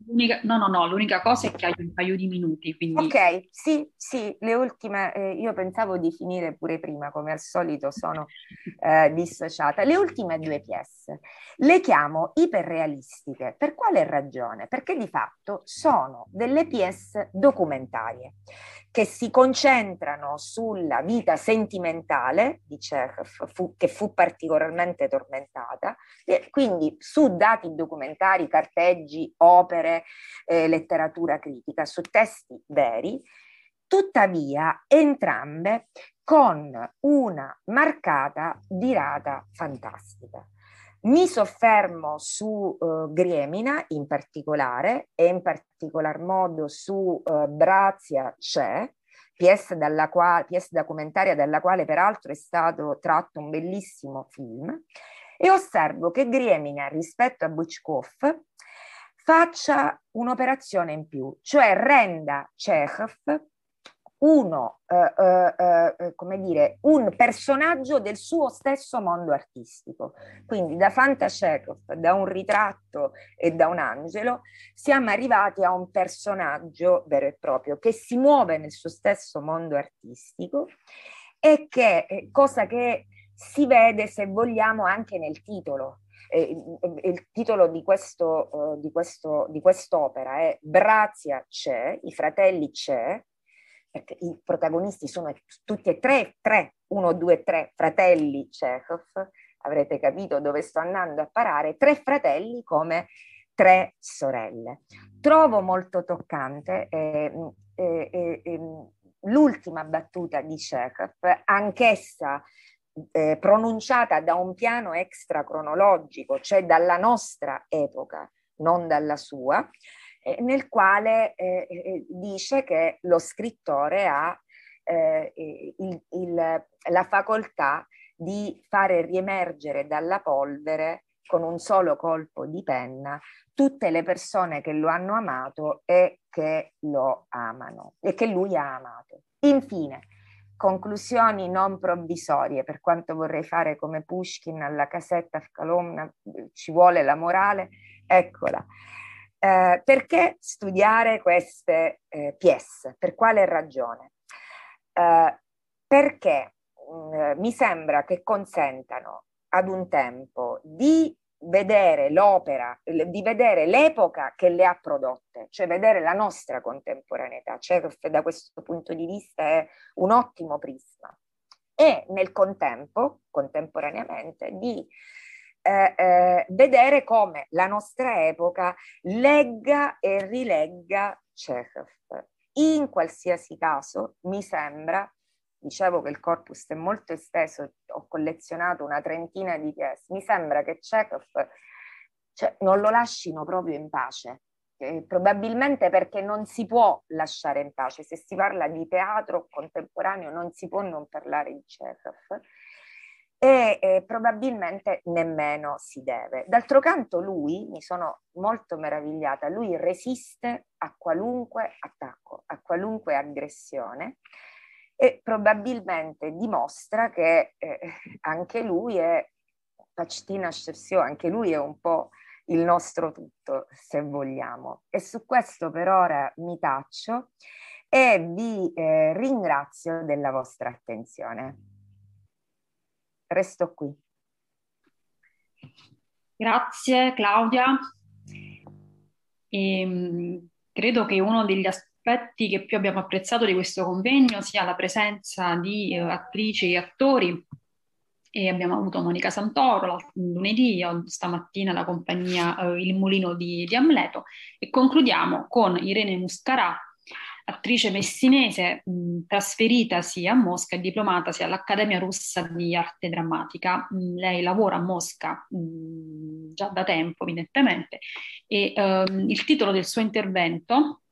no, no, no, l'unica cosa è che hai un paio di minuti. Quindi... Ok, sì, sì, le ultime, eh, io pensavo di finire pure prima, come al solito sono eh, dissociata. Le ultime due pièce le chiamo iperrealistiche. Per quale ragione? Perché di fatto sono delle pièce documentarie che si concentrano sulla vita sentimentale di Chekhov, fu, che fu particolarmente tormentata, e quindi su dati documentari, carteggi, opere, eh, letteratura critica, su testi veri, tuttavia entrambe con una marcata dirata fantastica. Mi soffermo su uh, Griemina in particolare e in particolar modo su uh, Brazia c'è, pièce, dalla quale, pièce documentaria dalla quale peraltro è stato tratto un bellissimo film, e osservo che Griemina rispetto a Buchkov faccia un'operazione in più, cioè renda Chekhov uno, eh, eh, eh, come dire, un personaggio del suo stesso mondo artistico. Quindi da Fantacekov, da un ritratto e da un angelo, siamo arrivati a un personaggio vero e proprio che si muove nel suo stesso mondo artistico e che, eh, cosa che si vede, se vogliamo, anche nel titolo. Eh, il titolo di, questo, uh, di, questo, di quest'opera è Brazia c'è, i fratelli c'è, perché i protagonisti sono tutti e tre, tre, uno, due, tre fratelli Chekhov, avrete capito dove sto andando a parare, tre fratelli come tre sorelle. Trovo molto toccante eh, eh, eh, l'ultima battuta di Chekhov, anch'essa eh, pronunciata da un piano extracronologico, cioè dalla nostra epoca, non dalla sua, eh, nel quale eh, eh, dice che lo scrittore ha eh, il, il, la facoltà di fare riemergere dalla polvere con un solo colpo di penna tutte le persone che lo hanno amato e che lo amano e che lui ha amato. Infine, conclusioni non provvisorie, per quanto vorrei fare come Pushkin alla casetta Kalomna, ci vuole la morale, eccola. Eh, perché studiare queste eh, pièce? Per quale ragione? Eh, perché mh, mm, mi sembra che consentano ad un tempo di vedere l'opera, di vedere l'epoca che le ha prodotte, cioè vedere la nostra contemporaneità. Chekhov da questo punto di vista è un ottimo prisma. E nel contempo, contemporaneamente, di eh, eh, vedere come la nostra epoca legga e rilegga Chekhov. In qualsiasi caso, mi sembra dicevo che il corpus è molto esteso, ho collezionato una trentina di pièce, mi sembra che Chekhov cioè, non lo lasciano proprio in pace, eh, probabilmente perché non si può lasciare in pace, se si parla di teatro contemporaneo non si può non parlare di Chekhov. E eh, probabilmente nemmeno si deve. D'altro canto lui, mi sono molto meravigliata, lui resiste a qualunque attacco, a qualunque aggressione e probabilmente dimostra che eh, anche lui è Pachtina Shevsio, anche lui è un po' il nostro tutto, se vogliamo. E su questo per ora mi taccio e vi eh, ringrazio della vostra attenzione. Resto qui. Grazie Claudia. E, ehm, credo che uno degli aspetti aspetti che più abbiamo apprezzato di questo convegno sia la presenza di eh, attrici e attori. E abbiamo avuto Monica Santoro lunedì, stamattina la compagnia eh, Il Mulino di, di, Amleto. E concludiamo con Irene Muscarà, attrice messinese mh, trasferitasi a Mosca e diplomatasi all'Accademia Russa di Arte Drammatica. Mh, lei lavora a Mosca mh, già da tempo evidentemente. E ehm, il titolo del suo intervento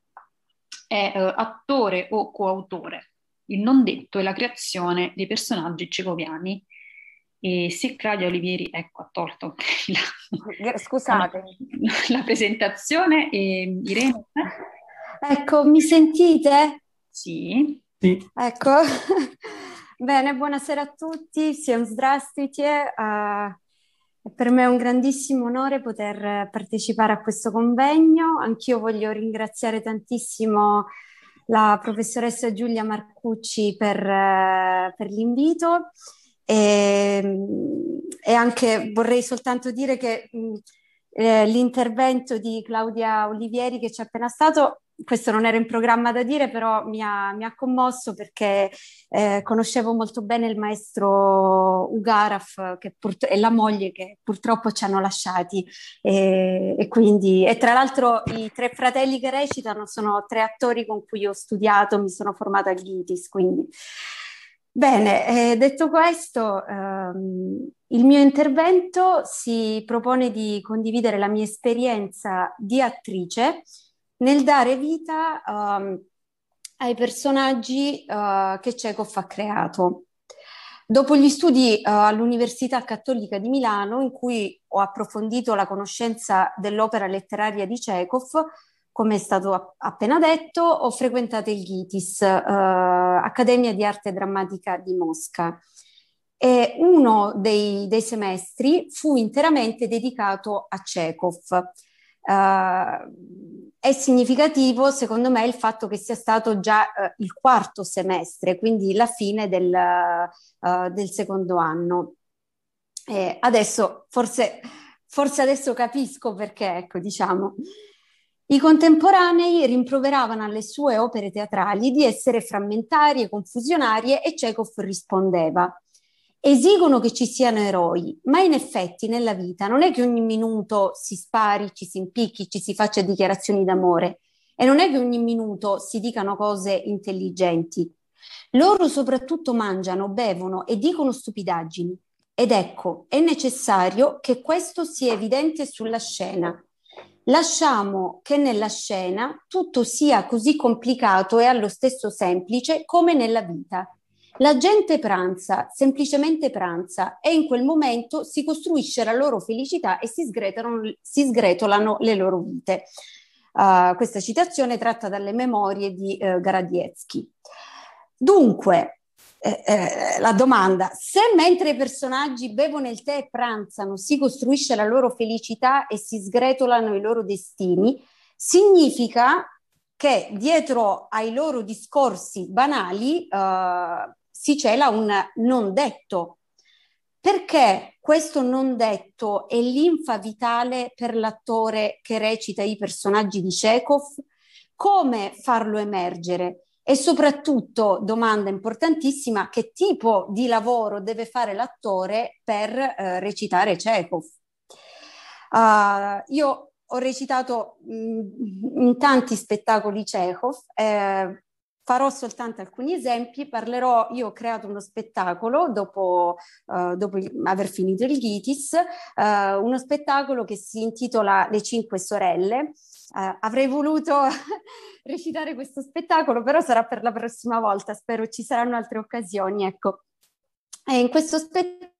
è eh, attore o coautore. Il non detto è la creazione dei personaggi cecoviani. E se Claudia Olivieri, ecco, ha tolto la, Scusate. La, la presentazione. E, Irene? Ecco, mi sentite? Sì. sì. Ecco. Bene, buonasera a tutti. Всем здравствуйте. Uh, per me è un grandissimo onore poter partecipare a questo convegno. Anch'io voglio ringraziare tantissimo la professoressa Giulia Marcucci per, per l'invito e, e, anche vorrei soltanto dire che eh, l'intervento di Claudia Olivieri che c'è appena stato questo non era in programma da dire, però mi ha, mi ha commosso perché eh, conoscevo molto bene il maestro Ugaraf purt- e la moglie che purtroppo ci hanno lasciati. E, e, quindi, e tra l'altro i tre fratelli che recitano sono tre attori con cui ho studiato, mi sono formata al GITIS. Quindi. Bene, eh, detto questo, ehm, il mio intervento si propone di condividere la mia esperienza di attrice nel dare vita um, ai personaggi uh, che Chekhov ha creato. Dopo gli studi uh, all'Università Cattolica di Milano, in cui ho approfondito la conoscenza dell'opera letteraria di Chekhov, come è stato appena detto, ho frequentato il GITIS, uh, Accademia di Arte Drammatica di Mosca. E uno dei, dei semestri fu interamente dedicato a Chekhov. Uh, è significativo, secondo me, il fatto che sia stato già uh, il quarto semestre, quindi la fine del, uh, del secondo anno. E adesso, forse, forse adesso capisco perché, ecco, diciamo. I contemporanei rimproveravano alle sue opere teatrali di essere frammentarie, confusionarie e Chekhov rispondeva esigono che ci siano eroi, ma in effetti nella vita non è che ogni minuto si spari, ci si impicchi, ci si faccia dichiarazioni d'amore e non è che ogni minuto si dicano cose intelligenti. Loro soprattutto mangiano, bevono e dicono stupidaggini. Ed ecco, è necessario che questo sia evidente sulla scena. Lasciamo che nella scena tutto sia così complicato e allo stesso semplice come nella vita. La gente pranza, semplicemente pranza, e in quel momento si costruisce la loro felicità e si sgretolano, si sgretolano le loro vite. Uh, questa citazione è tratta dalle memorie di uh, Garadietsky. Dunque, eh, eh, la domanda, se mentre i personaggi bevono il tè e pranzano si costruisce la loro felicità e si sgretolano i loro destini, significa che dietro ai loro discorsi banali uh, si cela un non detto. perché questo non detto è linfa vitale per l'attore che recita i personaggi di Chekhov? Come farlo emergere? E soprattutto, domanda importantissima, che tipo di lavoro deve fare l'attore per eh, recitare Chekhov? Uh, io ho recitato mh, in tanti spettacoli Chekhov, eh, farò soltanto alcuni esempi, parlerò, io ho creato uno spettacolo dopo, uh, dopo aver finito il Gitis, uh, uno spettacolo che si intitola Le cinque sorelle, Uh, avrei voluto recitare questo spettacolo, però sarà per la prossima volta, spero ci saranno altre occasioni. Ecco. E in questo spettacolo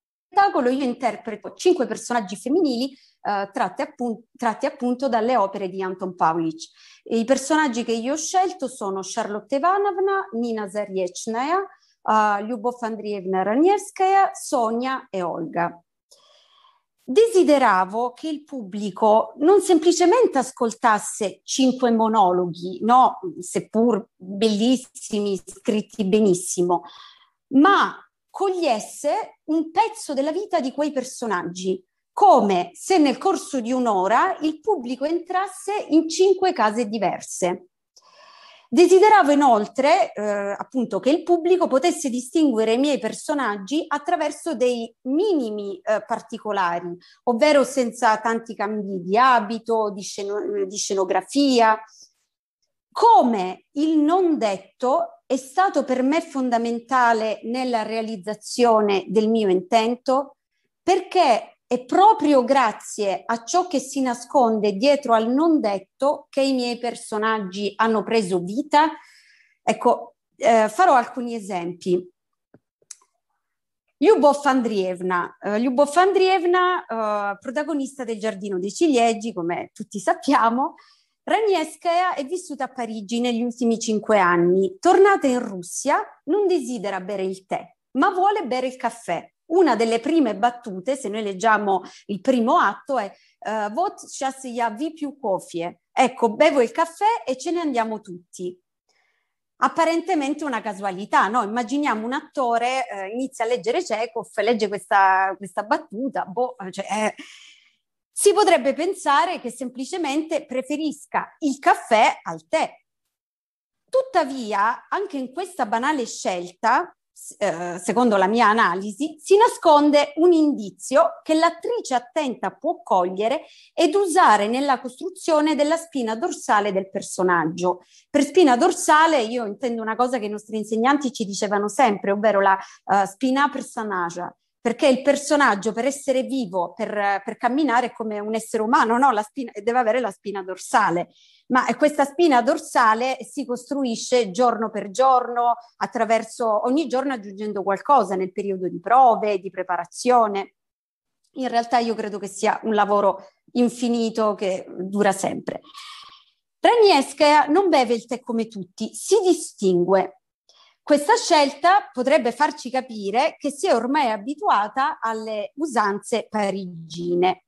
io interpreto cinque personaggi femminili uh, tratti, appunto, tratti, appunto, dalle opere di Anton Pavlich. I personaggi che io ho scelto sono Charlotte Ivanovna, Nina Zariechnaya, uh, Lyubov Andrievna Ranierskaya, Sonia e Olga desideravo che il pubblico non semplicemente ascoltasse cinque monologhi, no, seppur bellissimi, scritti benissimo, ma cogliesse un pezzo della vita di quei personaggi, come se nel corso di un'ora il pubblico entrasse in cinque case diverse. Desideravo inoltre eh, appunto che il pubblico potesse distinguere i miei personaggi attraverso dei minimi eh, particolari, ovvero senza tanti cambi di abito, di, sceno- di scenografia. Come il non detto è stato per me fondamentale nella realizzazione del mio intento, perché è proprio grazie a ciò che si nasconde dietro al non detto che i miei personaggi hanno preso vita. Ecco, eh, farò alcuni esempi. Lyubov Andrievna, uh, Lyubov Andrievna uh, protagonista del Giardino dei Ciliegi, come tutti sappiamo, Ragnieskaya è vissuta a Parigi negli ultimi cinque anni. Tornata in Russia, non desidera bere il tè, ma vuole bere il caffè. Una delle prime battute, se noi leggiamo il primo atto, è eh, «Vot chas ya vi più cofie». Ecco, bevo il caffè e ce ne andiamo tutti apparentemente una casualità, no? Immaginiamo un attore, eh, inizia a leggere Chekhov, legge questa, questa battuta, boh, cioè, eh, si potrebbe pensare che semplicemente preferisca il caffè al tè. Tuttavia, anche in questa banale scelta, eh, secondo la mia analisi, si nasconde un indizio che l'attrice attenta può cogliere ed usare nella costruzione della spina dorsale del personaggio. Per spina dorsale io intendo una cosa che i nostri insegnanti ci dicevano sempre, ovvero la uh, spina personaggio, perché il personaggio per essere vivo, per, per, camminare come un essere umano, no? Spina, deve avere la spina dorsale ma questa spina dorsale si costruisce giorno per giorno, attraverso ogni giorno aggiungendo qualcosa nel periodo di prove, di preparazione. In realtà io credo che sia un lavoro infinito che dura sempre. Raniesca non beve il tè come tutti, si distingue. Questa scelta potrebbe farci capire che si è ormai abituata alle usanze parigine.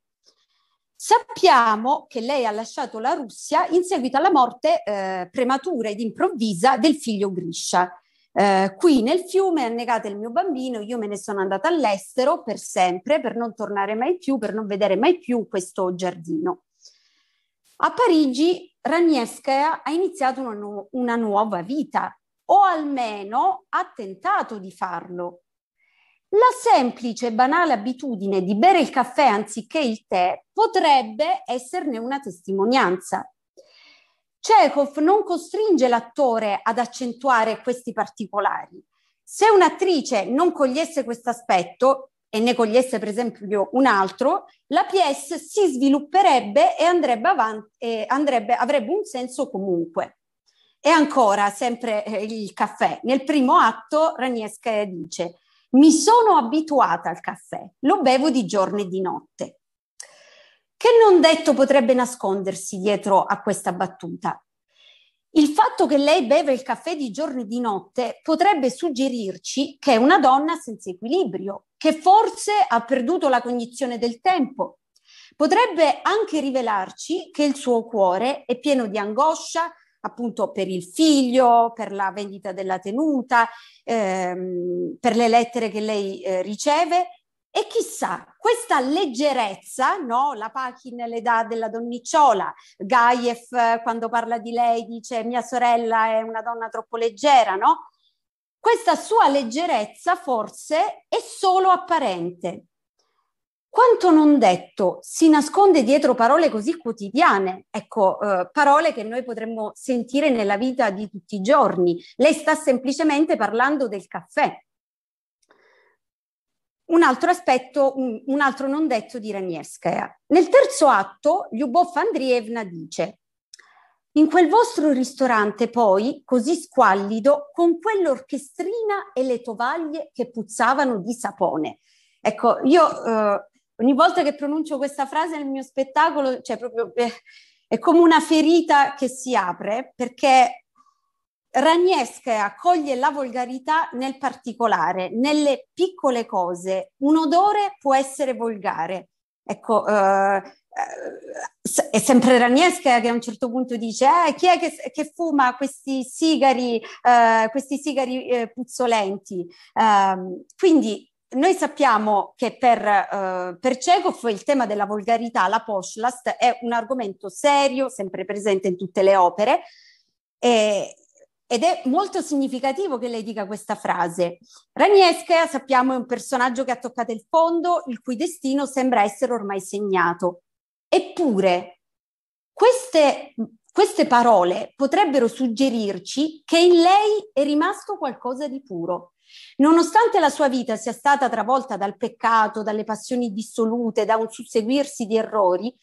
Sappiamo che lei ha lasciato la Russia in seguito alla morte eh, prematura ed improvvisa del figlio Grisha. Eh, qui nel fiume annegate il mio bambino, io me ne sono andata all'estero per sempre, per non tornare mai più, per non vedere mai più questo giardino. A Parigi Ranievskaya ha iniziato una, nu- una nuova vita, o almeno ha tentato di farlo. La semplice e banale abitudine di bere il caffè anziché il tè potrebbe esserne una testimonianza. Chekhov non costringe l'attore ad accentuare questi particolari. Se un'attrice non cogliesse questo aspetto e ne cogliesse per esempio un altro, la pièce si svilupperebbe e andrebbe avanti, e andrebbe, avrebbe un senso comunque. E ancora, sempre eh, il caffè. Nel primo atto Raniesca dice mi sono abituata al caffè, lo bevo di giorno e di notte. Che non detto potrebbe nascondersi dietro a questa battuta? Il fatto che lei beve il caffè di giorno e di notte potrebbe suggerirci che è una donna senza equilibrio, che forse ha perduto la cognizione del tempo. Potrebbe anche rivelarci che il suo cuore è pieno di angoscia, appunto per il figlio, per la vendita della tenuta, ehm, per le lettere che lei eh, riceve E chissà, questa leggerezza, no? La Pachin le dà della donnicciola, Gaiev quando parla di lei dice mia sorella è una donna troppo leggera, no? Questa sua leggerezza forse è solo apparente. Quanto non detto si nasconde dietro parole così quotidiane, ecco, eh, parole che noi potremmo sentire nella vita di tutti i giorni. Lei sta semplicemente parlando del caffè, un altro aspetto, un, un altro non detto di Ranievskaya. Nel terzo atto, Lyubov Andrievna dice in quel vostro ristorante poi, così squallido, con quell'orchestrina e le tovaglie che puzzavano di sapone. Ecco, io eh, ogni volta che pronuncio questa frase nel mio spettacolo, cioè proprio eh, è come una ferita che si apre, perché Ragnesca accoglie la volgarità nel particolare, nelle piccole cose. Un odore può essere volgare. Ecco, eh, eh è sempre Ragnesca che a un certo punto dice eh, chi è che, che fuma questi sigari, eh, questi sigari eh, puzzolenti? Ehm, quindi noi sappiamo che per, uh, per Chekhov il tema della volgarità, la poshlast, è un argomento serio, sempre presente in tutte le opere, e, ed è molto significativo che lei dica questa frase. Raniesca, sappiamo, è un personaggio che ha toccato il fondo, il cui destino sembra essere ormai segnato. Eppure, queste, queste parole potrebbero suggerirci che in lei è rimasto qualcosa di puro. Nonostante la sua vita sia stata travolta dal peccato, dalle passioni dissolute, da un susseguirsi di errori,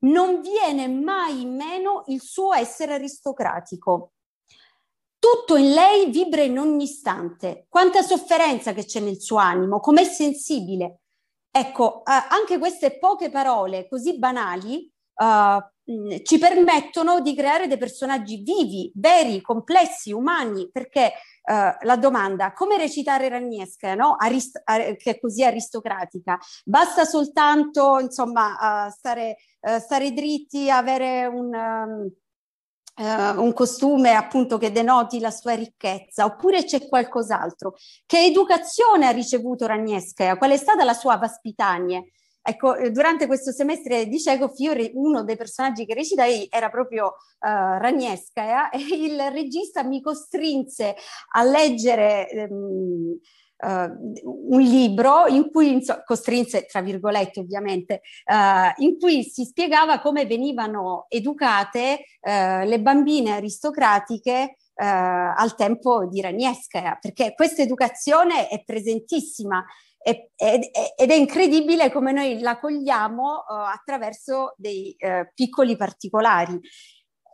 non viene mai meno il suo essere aristocratico. Tutto in lei vibra in ogni istante. Quanta sofferenza che c'è nel suo animo, com'è sensibile. Ecco, eh, anche queste poche parole così banali eh, ci permettono di creare dei personaggi vivi, veri, complessi, umani, perché eh, la domanda come recitare Ragnesca, no? Arist- che è così aristocratica, basta soltanto insomma uh, stare, uh, stare dritti, avere un... Um, Uh, un costume appunto che denoti la sua ricchezza, oppure c'è qualcos'altro? Che educazione ha ricevuto Ragnesca? Qual è stata la sua vaspitanie? Ecco, eh, durante questo semestre di io uno dei personaggi che recitai era proprio uh, Ragnesca e il regista mi costrinse a leggere um, uh, un libro in cui, inso- costrinse tra virgolette ovviamente, uh, in cui si spiegava come venivano educate uh, le bambine aristocratiche al tempo di Raniesca, perché questa educazione è presentissima ed è incredibile come noi la cogliamo attraverso dei piccoli particolari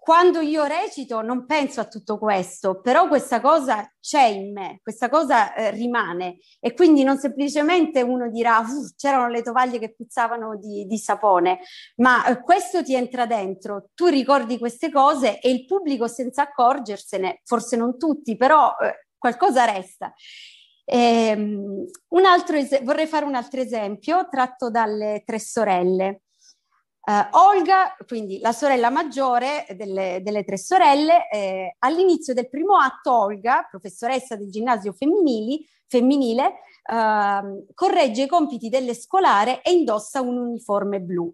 quando io recito non penso a tutto questo, però questa cosa c'è in me, questa cosa eh, rimane e quindi non semplicemente uno dirà c'erano le tovaglie che puzzavano di, di sapone, ma eh, questo ti entra dentro, tu ricordi queste cose e il pubblico senza accorgersene, forse non tutti, però eh, qualcosa resta. Altro es- vorrei fare un altro esempio tratto dalle tre sorelle. Uh, Olga, quindi la sorella maggiore delle, delle tre sorelle, eh, all'inizio del primo atto Olga, professoressa del ginnasio femminile, uh, corregge i compiti delle scolare e indossa un uniforme blu.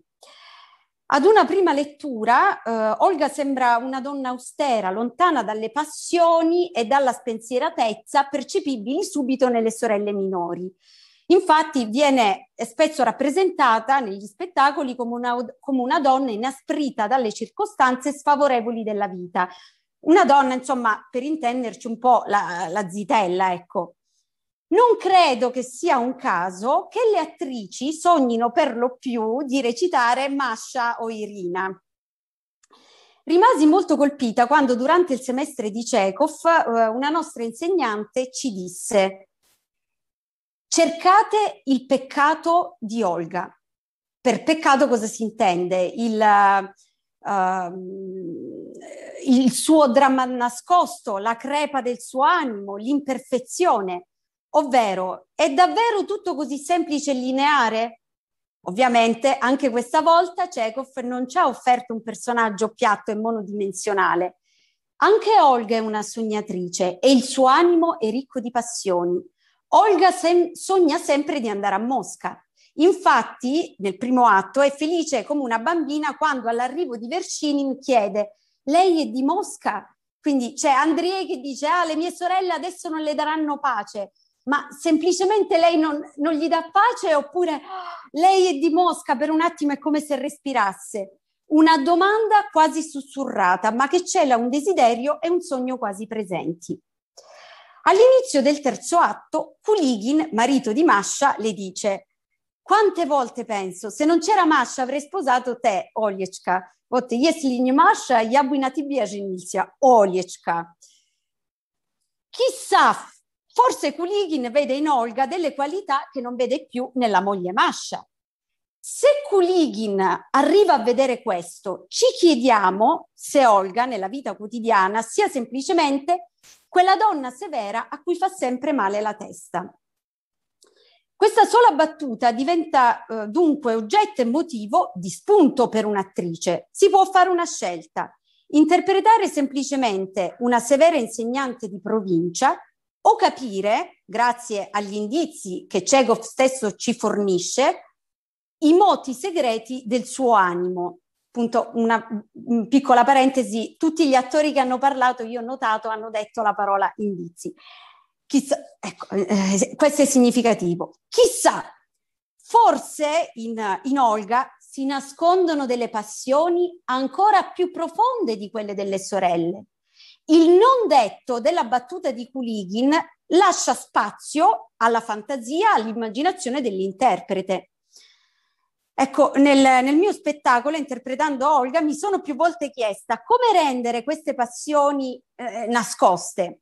Ad una prima lettura, uh, Olga sembra una donna austera, lontana dalle passioni e dalla spensieratezza percepibili subito nelle sorelle minori. Infatti viene spesso rappresentata negli spettacoli come una, come una donna inasprita dalle circostanze sfavorevoli della vita. Una donna, insomma, per intenderci un po' la, la zitella, ecco. Non credo che sia un caso che le attrici sognino per lo più di recitare Masha o Irina. Rimasi molto colpita quando durante il semestre di Chekhov eh, una nostra insegnante ci disse Cercate il peccato di Olga. Per peccato cosa si intende? Il, uh, il suo dramma nascosto, la crepa del suo animo, l'imperfezione. Ovvero, è davvero tutto così semplice e lineare? Ovviamente anche questa volta Chekhov non ci ha offerto un personaggio piatto e monodimensionale. Anche Olga è una sognatrice e il suo animo è ricco di passioni. Olga sem- sogna sempre di andare a Mosca. Infatti, nel primo atto è felice come una bambina quando all'arrivo di Vercinin chiede: Lei è di Mosca? Quindi c'è Andrei che dice: Ah, le mie sorelle adesso non le daranno pace ma semplicemente lei non, non, gli dà pace oppure ah, lei è di Mosca per un attimo è come se respirasse. Una domanda quasi sussurrata, ma che cela un desiderio e un sogno quasi presenti. All'inizio del terzo atto, Kuligin, marito di Masha, le dice quante volte penso, se non c'era Masha avrei sposato te, Oliechka. Вот если не Маша, я бы на тебе женился, Олечка. Chissà, forse Kuligin vede in Olga delle qualità che non vede più nella moglie Masha. Se Kuligin arriva a vedere questo, ci chiediamo se Olga nella vita quotidiana sia semplicemente quella donna severa a cui fa sempre male la testa. Questa sola battuta diventa eh, dunque oggetto e motivo di spunto per un'attrice. Si può fare una scelta, interpretare semplicemente una severa insegnante di provincia o capire, grazie agli indizi che Chekhov stesso ci fornisce, i moti segreti del suo animo. Appunto, una piccola parentesi, tutti gli attori che hanno parlato, io ho notato, hanno detto la parola indizi. Chissà, ecco, eh, questo è significativo. Chissà, forse in, in Olga si nascondono delle passioni ancora più profonde di quelle delle sorelle. Il non detto della battuta di Kuligin lascia spazio alla fantasia, all'immaginazione dell'interprete. Ecco, nel, nel, mio spettacolo, interpretando Olga, mi sono più volte chiesta come rendere queste passioni eh, nascoste.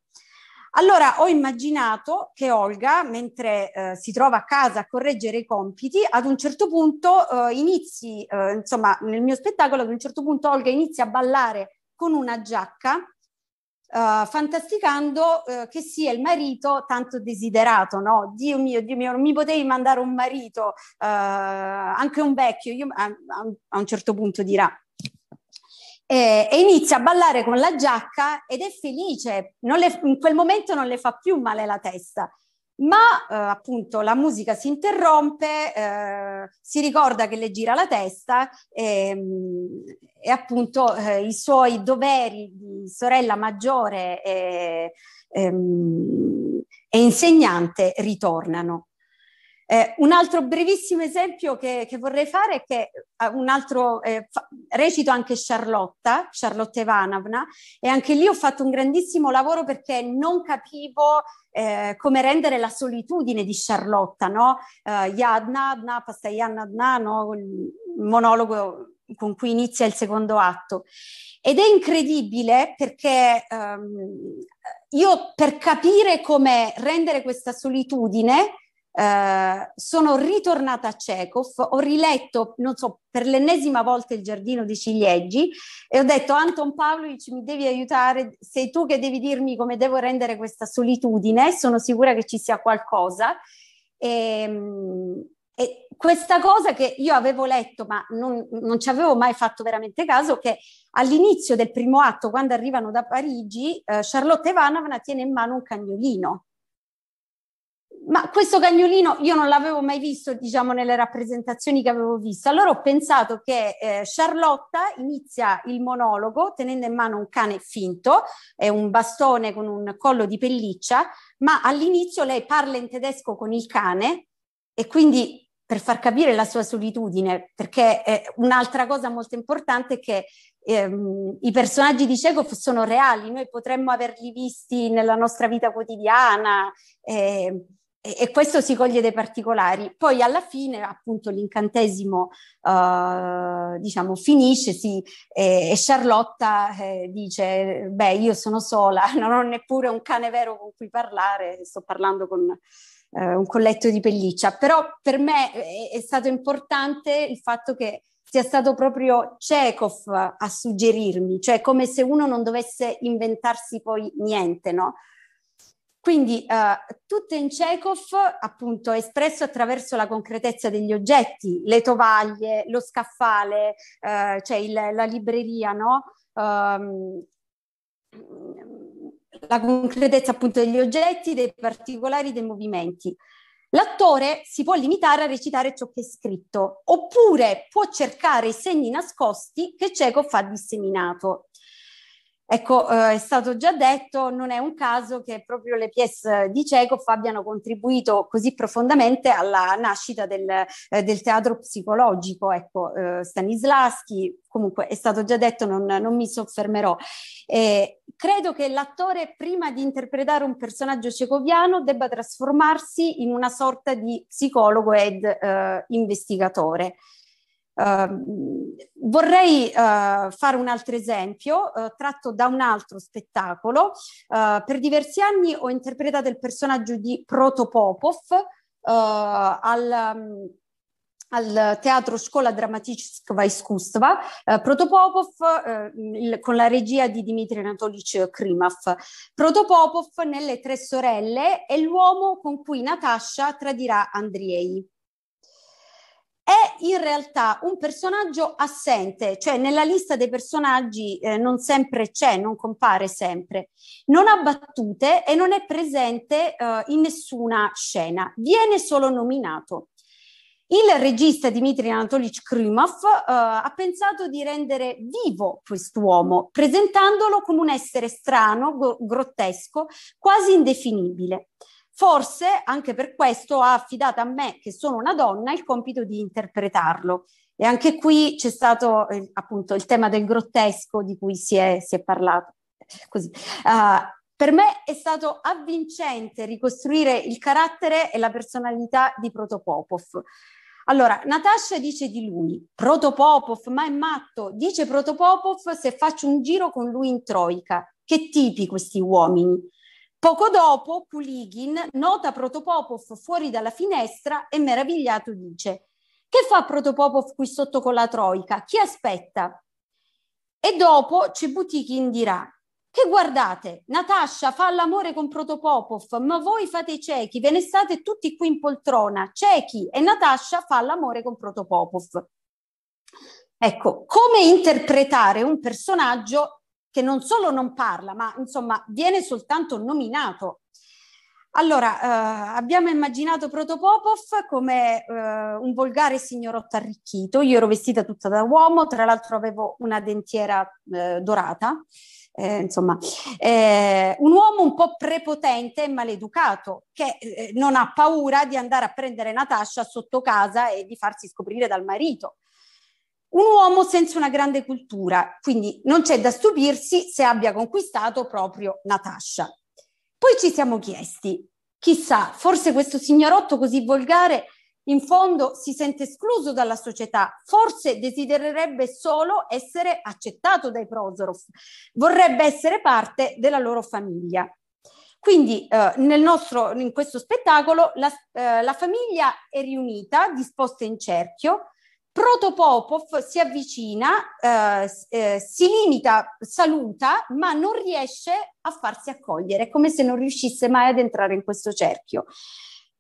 Allora ho immaginato che Olga, mentre eh, si trova a casa a correggere i compiti, ad un certo punto eh, inizi, eh, insomma, nel mio spettacolo, ad un certo punto Olga inizia a ballare con una giacca, Uh, fantasticando uh, che sia il marito tanto desiderato, no? Dio mio, Dio mio, non mi potevi mandare un marito, uh, anche un vecchio, io, a, a, un certo punto dirà e, e, inizia a ballare con la giacca ed è felice, le, in quel momento non le fa più male la testa, ma eh, appunto la musica si interrompe, eh, si ricorda che le gira la testa e, ehm, e appunto eh, i suoi doveri di sorella maggiore e, e, ehm, e insegnante ritornano. Eh, un altro brevissimo esempio che, che, vorrei fare è che eh, un altro, eh, fa, recito anche Charlotta, Charlotte Ivanovna, e anche lì ho fatto un grandissimo lavoro perché non capivo eh, come rendere la solitudine di Charlotta, no? Uh, Yadna, Adna, Pastayanna, Adna, no? Il monologo con cui inizia il secondo atto. Ed è incredibile perché um, io per capire come rendere questa solitudine eh, sono ritornata a Chekhov, ho riletto, non so, per l'ennesima volta il giardino di ciliegi e ho detto Anton Pavlovich mi devi aiutare, sei tu che devi dirmi come devo rendere questa solitudine, sono sicura che ci sia qualcosa. E, ehm, e questa cosa che io avevo letto, ma non, non, ci avevo mai fatto veramente caso, che all'inizio del primo atto, quando arrivano da Parigi, eh, Charlotte Ivanovna tiene in mano un cagnolino ma questo cagnolino io non l'avevo mai visto, diciamo, nelle rappresentazioni che avevo visto. Allora ho pensato che eh, Charlotta inizia il monologo tenendo in mano un cane finto, è un bastone con un collo di pelliccia, ma all'inizio lei parla in tedesco con il cane e quindi per far capire la sua solitudine, perché eh, un'altra cosa molto importante è che ehm, i personaggi di Chekhov sono reali, noi potremmo averli visti nella nostra vita quotidiana. Eh, e, e, questo si coglie dei particolari. Poi alla fine, appunto, l'incantesimo uh, diciamo finisce sì, e, e Charlotta eh, dice: Beh, io sono sola, non ho neppure un cane vero con cui parlare, sto parlando con eh, un colletto di pelliccia. Però per me è, è stato importante il fatto che sia stato proprio Chekhov a suggerirmi, cioè come se uno non dovesse inventarsi poi niente, no? Quindi eh, tutto in Chekhov appunto espresso attraverso la concretezza degli oggetti, le tovaglie, lo scaffale, eh, cioè il, la libreria, no? Um, la concretezza appunto degli oggetti, dei particolari, dei movimenti. L'attore si può limitare a recitare ciò che è scritto, oppure può cercare i segni nascosti che Chekhov ha disseminato. Ecco, eh, è stato già detto, non è un caso che proprio le pièce di Chekhov abbiano contribuito così profondamente alla nascita del, eh, del teatro psicologico. Ecco, eh, Stanislavski, comunque è stato già detto, non, non mi soffermerò. credo che l'attore, prima di interpretare un personaggio cecoviano, debba trasformarsi in una sorta di psicologo ed eh, investigatore. Ehm, vorrei uh, fare un altro esempio uh, tratto da un altro spettacolo. Eh, per diversi anni ho interpretato il personaggio di Protopopov al... Um, al Teatro Scuola Dramatičstva Iskustva, eh, Protopopov eh, il, con la regia di Dmitri Anatolic Krimov. Protopopov nelle Tre Sorelle è l'uomo con cui Natasha tradirà Andriei è in realtà un personaggio assente, cioè nella lista dei personaggi eh, non sempre c'è, non compare sempre, non ha battute e non è presente eh, in nessuna scena, viene solo nominato. Il regista Dmitry Anatolich Krymov uh, ha pensato di rendere vivo quest'uomo, presentandolo come un essere strano, grottesco, quasi indefinibile. Forse anche per questo ha affidato a me, che sono una donna, il compito di interpretarlo. E anche qui c'è stato eh, appunto il tema del grottesco di cui si è, si è parlato. Così. Uh, per me è stato avvincente ricostruire il carattere e la personalità di Protopopov. Allora, Natasha dice di lui, Protopopov, ma è matto, dice Protopopov se faccio un giro con lui in troica. Che tipi questi uomini? Poco dopo Puligin nota Protopopov fuori dalla finestra e meravigliato dice che fa Protopopov qui sotto con la troica? Chi aspetta? E dopo Cebutikin dirà che guardate, Natascia fa l'amore con Protopopov, ma voi fate i ciechi, ve ne state tutti qui in poltrona, ciechi, e Natascia fa l'amore con Protopopov. Ecco, come interpretare un personaggio che non solo non parla, ma insomma viene soltanto nominato. Allora, eh, abbiamo immaginato Protopopov come eh, un volgare signorotto arricchito. Io ero vestita tutta da uomo, tra l'altro avevo una dentiera eh, dorata. Eh, insomma, eh, un uomo un po' prepotente e maleducato che eh, non ha paura di andare a prendere Natascia sotto casa e di farsi scoprire dal marito un uomo senza una grande cultura, quindi non c'è da stupirsi se abbia conquistato proprio Natascia. Poi ci siamo chiesti, chissà, forse questo signorotto così volgare in fondo si sente escluso dalla società, forse desidererebbe solo essere accettato dai Prozorov, vorrebbe essere parte della loro famiglia. Quindi eh, nostro, in questo spettacolo la, eh, la famiglia è riunita, disposta in cerchio, Protopopov si avvicina, eh, eh, si limita, saluta, ma non riesce a farsi accogliere, come se non riuscisse mai ad entrare in questo cerchio.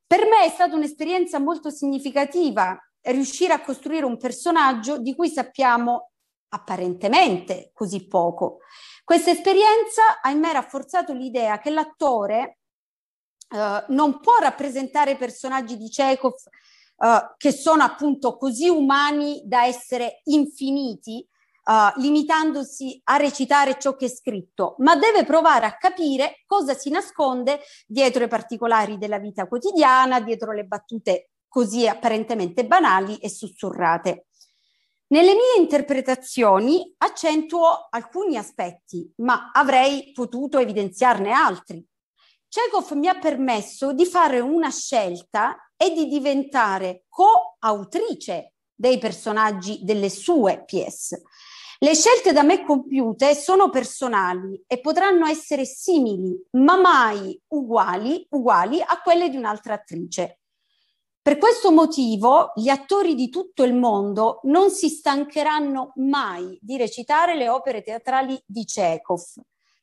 Per me è stata un'esperienza molto significativa riuscire a costruire un personaggio di cui sappiamo apparentemente così poco. Questa esperienza ha in me rafforzato l'idea che l'attore eh, non può rappresentare personaggi di Chekhov uh, che sono appunto così umani da essere infiniti, uh, limitandosi a recitare ciò che è scritto, ma deve provare a capire cosa si nasconde dietro i particolari della vita quotidiana, dietro le battute così apparentemente banali e sussurrate. Nelle mie interpretazioni accentuo alcuni aspetti, ma avrei potuto evidenziarne altri. Chekhov mi ha permesso di fare una scelta e di diventare coautrice dei personaggi delle sue pièce. Le scelte da me compiute sono personali e potranno essere simili, ma mai uguali, uguali a quelle di un'altra attrice. Per questo motivo gli attori di tutto il mondo non si stancheranno mai di recitare le opere teatrali di Chekhov.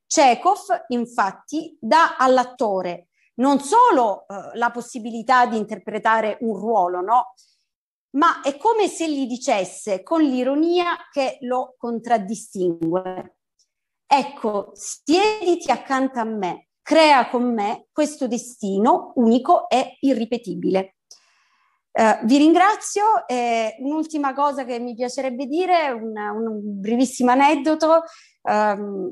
Chekhov, infatti, dà all'attore non solo eh, la possibilità di interpretare un ruolo, no? Ma è come se gli dicesse con l'ironia che lo contraddistingue. Ecco, siediti accanto a me, crea con me questo destino unico e irripetibile. Uh, vi ringrazio. Eh, un'ultima cosa che mi piacerebbe dire, un, un brevissimo aneddoto. Um,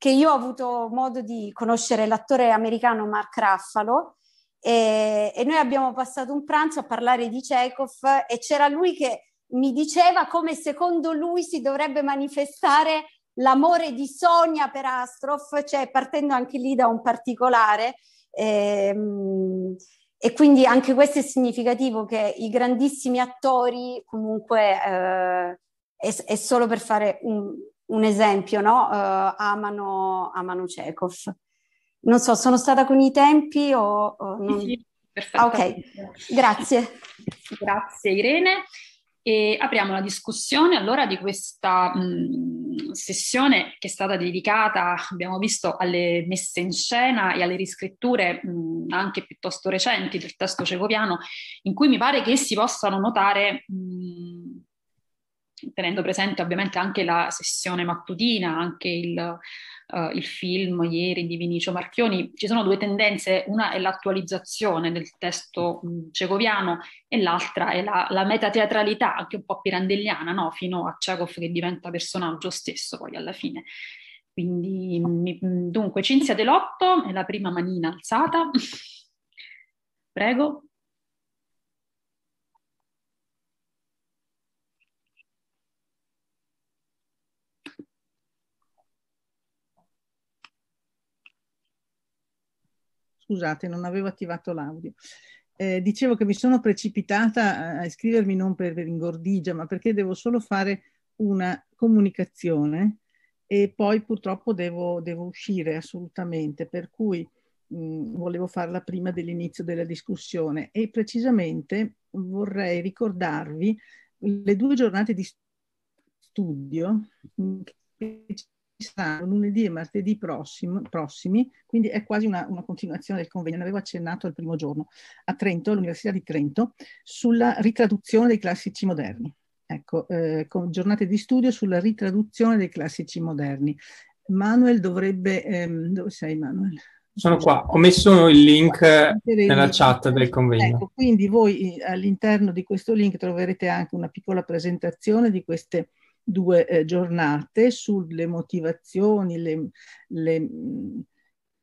che io ho avuto modo di conoscere l'attore americano Mark Raffalo e, e noi abbiamo passato un pranzo a parlare di Chekhov e c'era lui che mi diceva come secondo lui si dovrebbe manifestare l'amore di Sonia per Astrof, cioè partendo anche lì da un particolare. Ehm, e quindi anche questo è significativo che i grandissimi attori comunque eh, è, è, solo per fare un, un esempio, no? Uh, amano, amano Chekhov. Non so, sono stata con i tempi o... o non... Sì, perfetto. ok, grazie. Grazie Irene. E apriamo la discussione allora di questa mh, sessione che è stata dedicata, abbiamo visto, alle messe in scena e alle riscritture mh, anche piuttosto recenti del testo cecoviano, in cui mi pare che si possano notare mh, tenendo presente ovviamente anche la sessione mattutina, anche il, uh, il film ieri di Vinicio Marchioni, ci sono due tendenze, una è l'attualizzazione del testo mh, cecoviano e l'altra è la, la metateatralità, anche un po' pirandelliana, no? fino a Chekhov che diventa personaggio stesso poi alla fine. Quindi, mi, dunque, Cinzia Delotto è la prima manina alzata. Prego. Scusate, non avevo attivato l'audio. Eh, dicevo che mi sono precipitata a iscrivermi non per ingordigia, ma perché devo solo fare una comunicazione e poi purtroppo devo, devo uscire assolutamente, per cui mh, volevo farla prima dell'inizio della discussione e precisamente vorrei ricordarvi le due giornate di studio che saranno lunedì e martedì prossimo, prossimi, quindi è quasi una, una, continuazione del convegno, ne avevo accennato il primo giorno, a Trento, all'Università di Trento, sulla ritraduzione dei classici moderni. Ecco, eh, con giornate di studio sulla ritraduzione dei classici moderni. Manuel dovrebbe... Ehm, dove sei Manuel? Sono qua, ho messo il link nella chat del convegno. Ecco, quindi voi eh, all'interno di questo link troverete anche una piccola presentazione di queste due eh, giornate sulle motivazioni, le, le,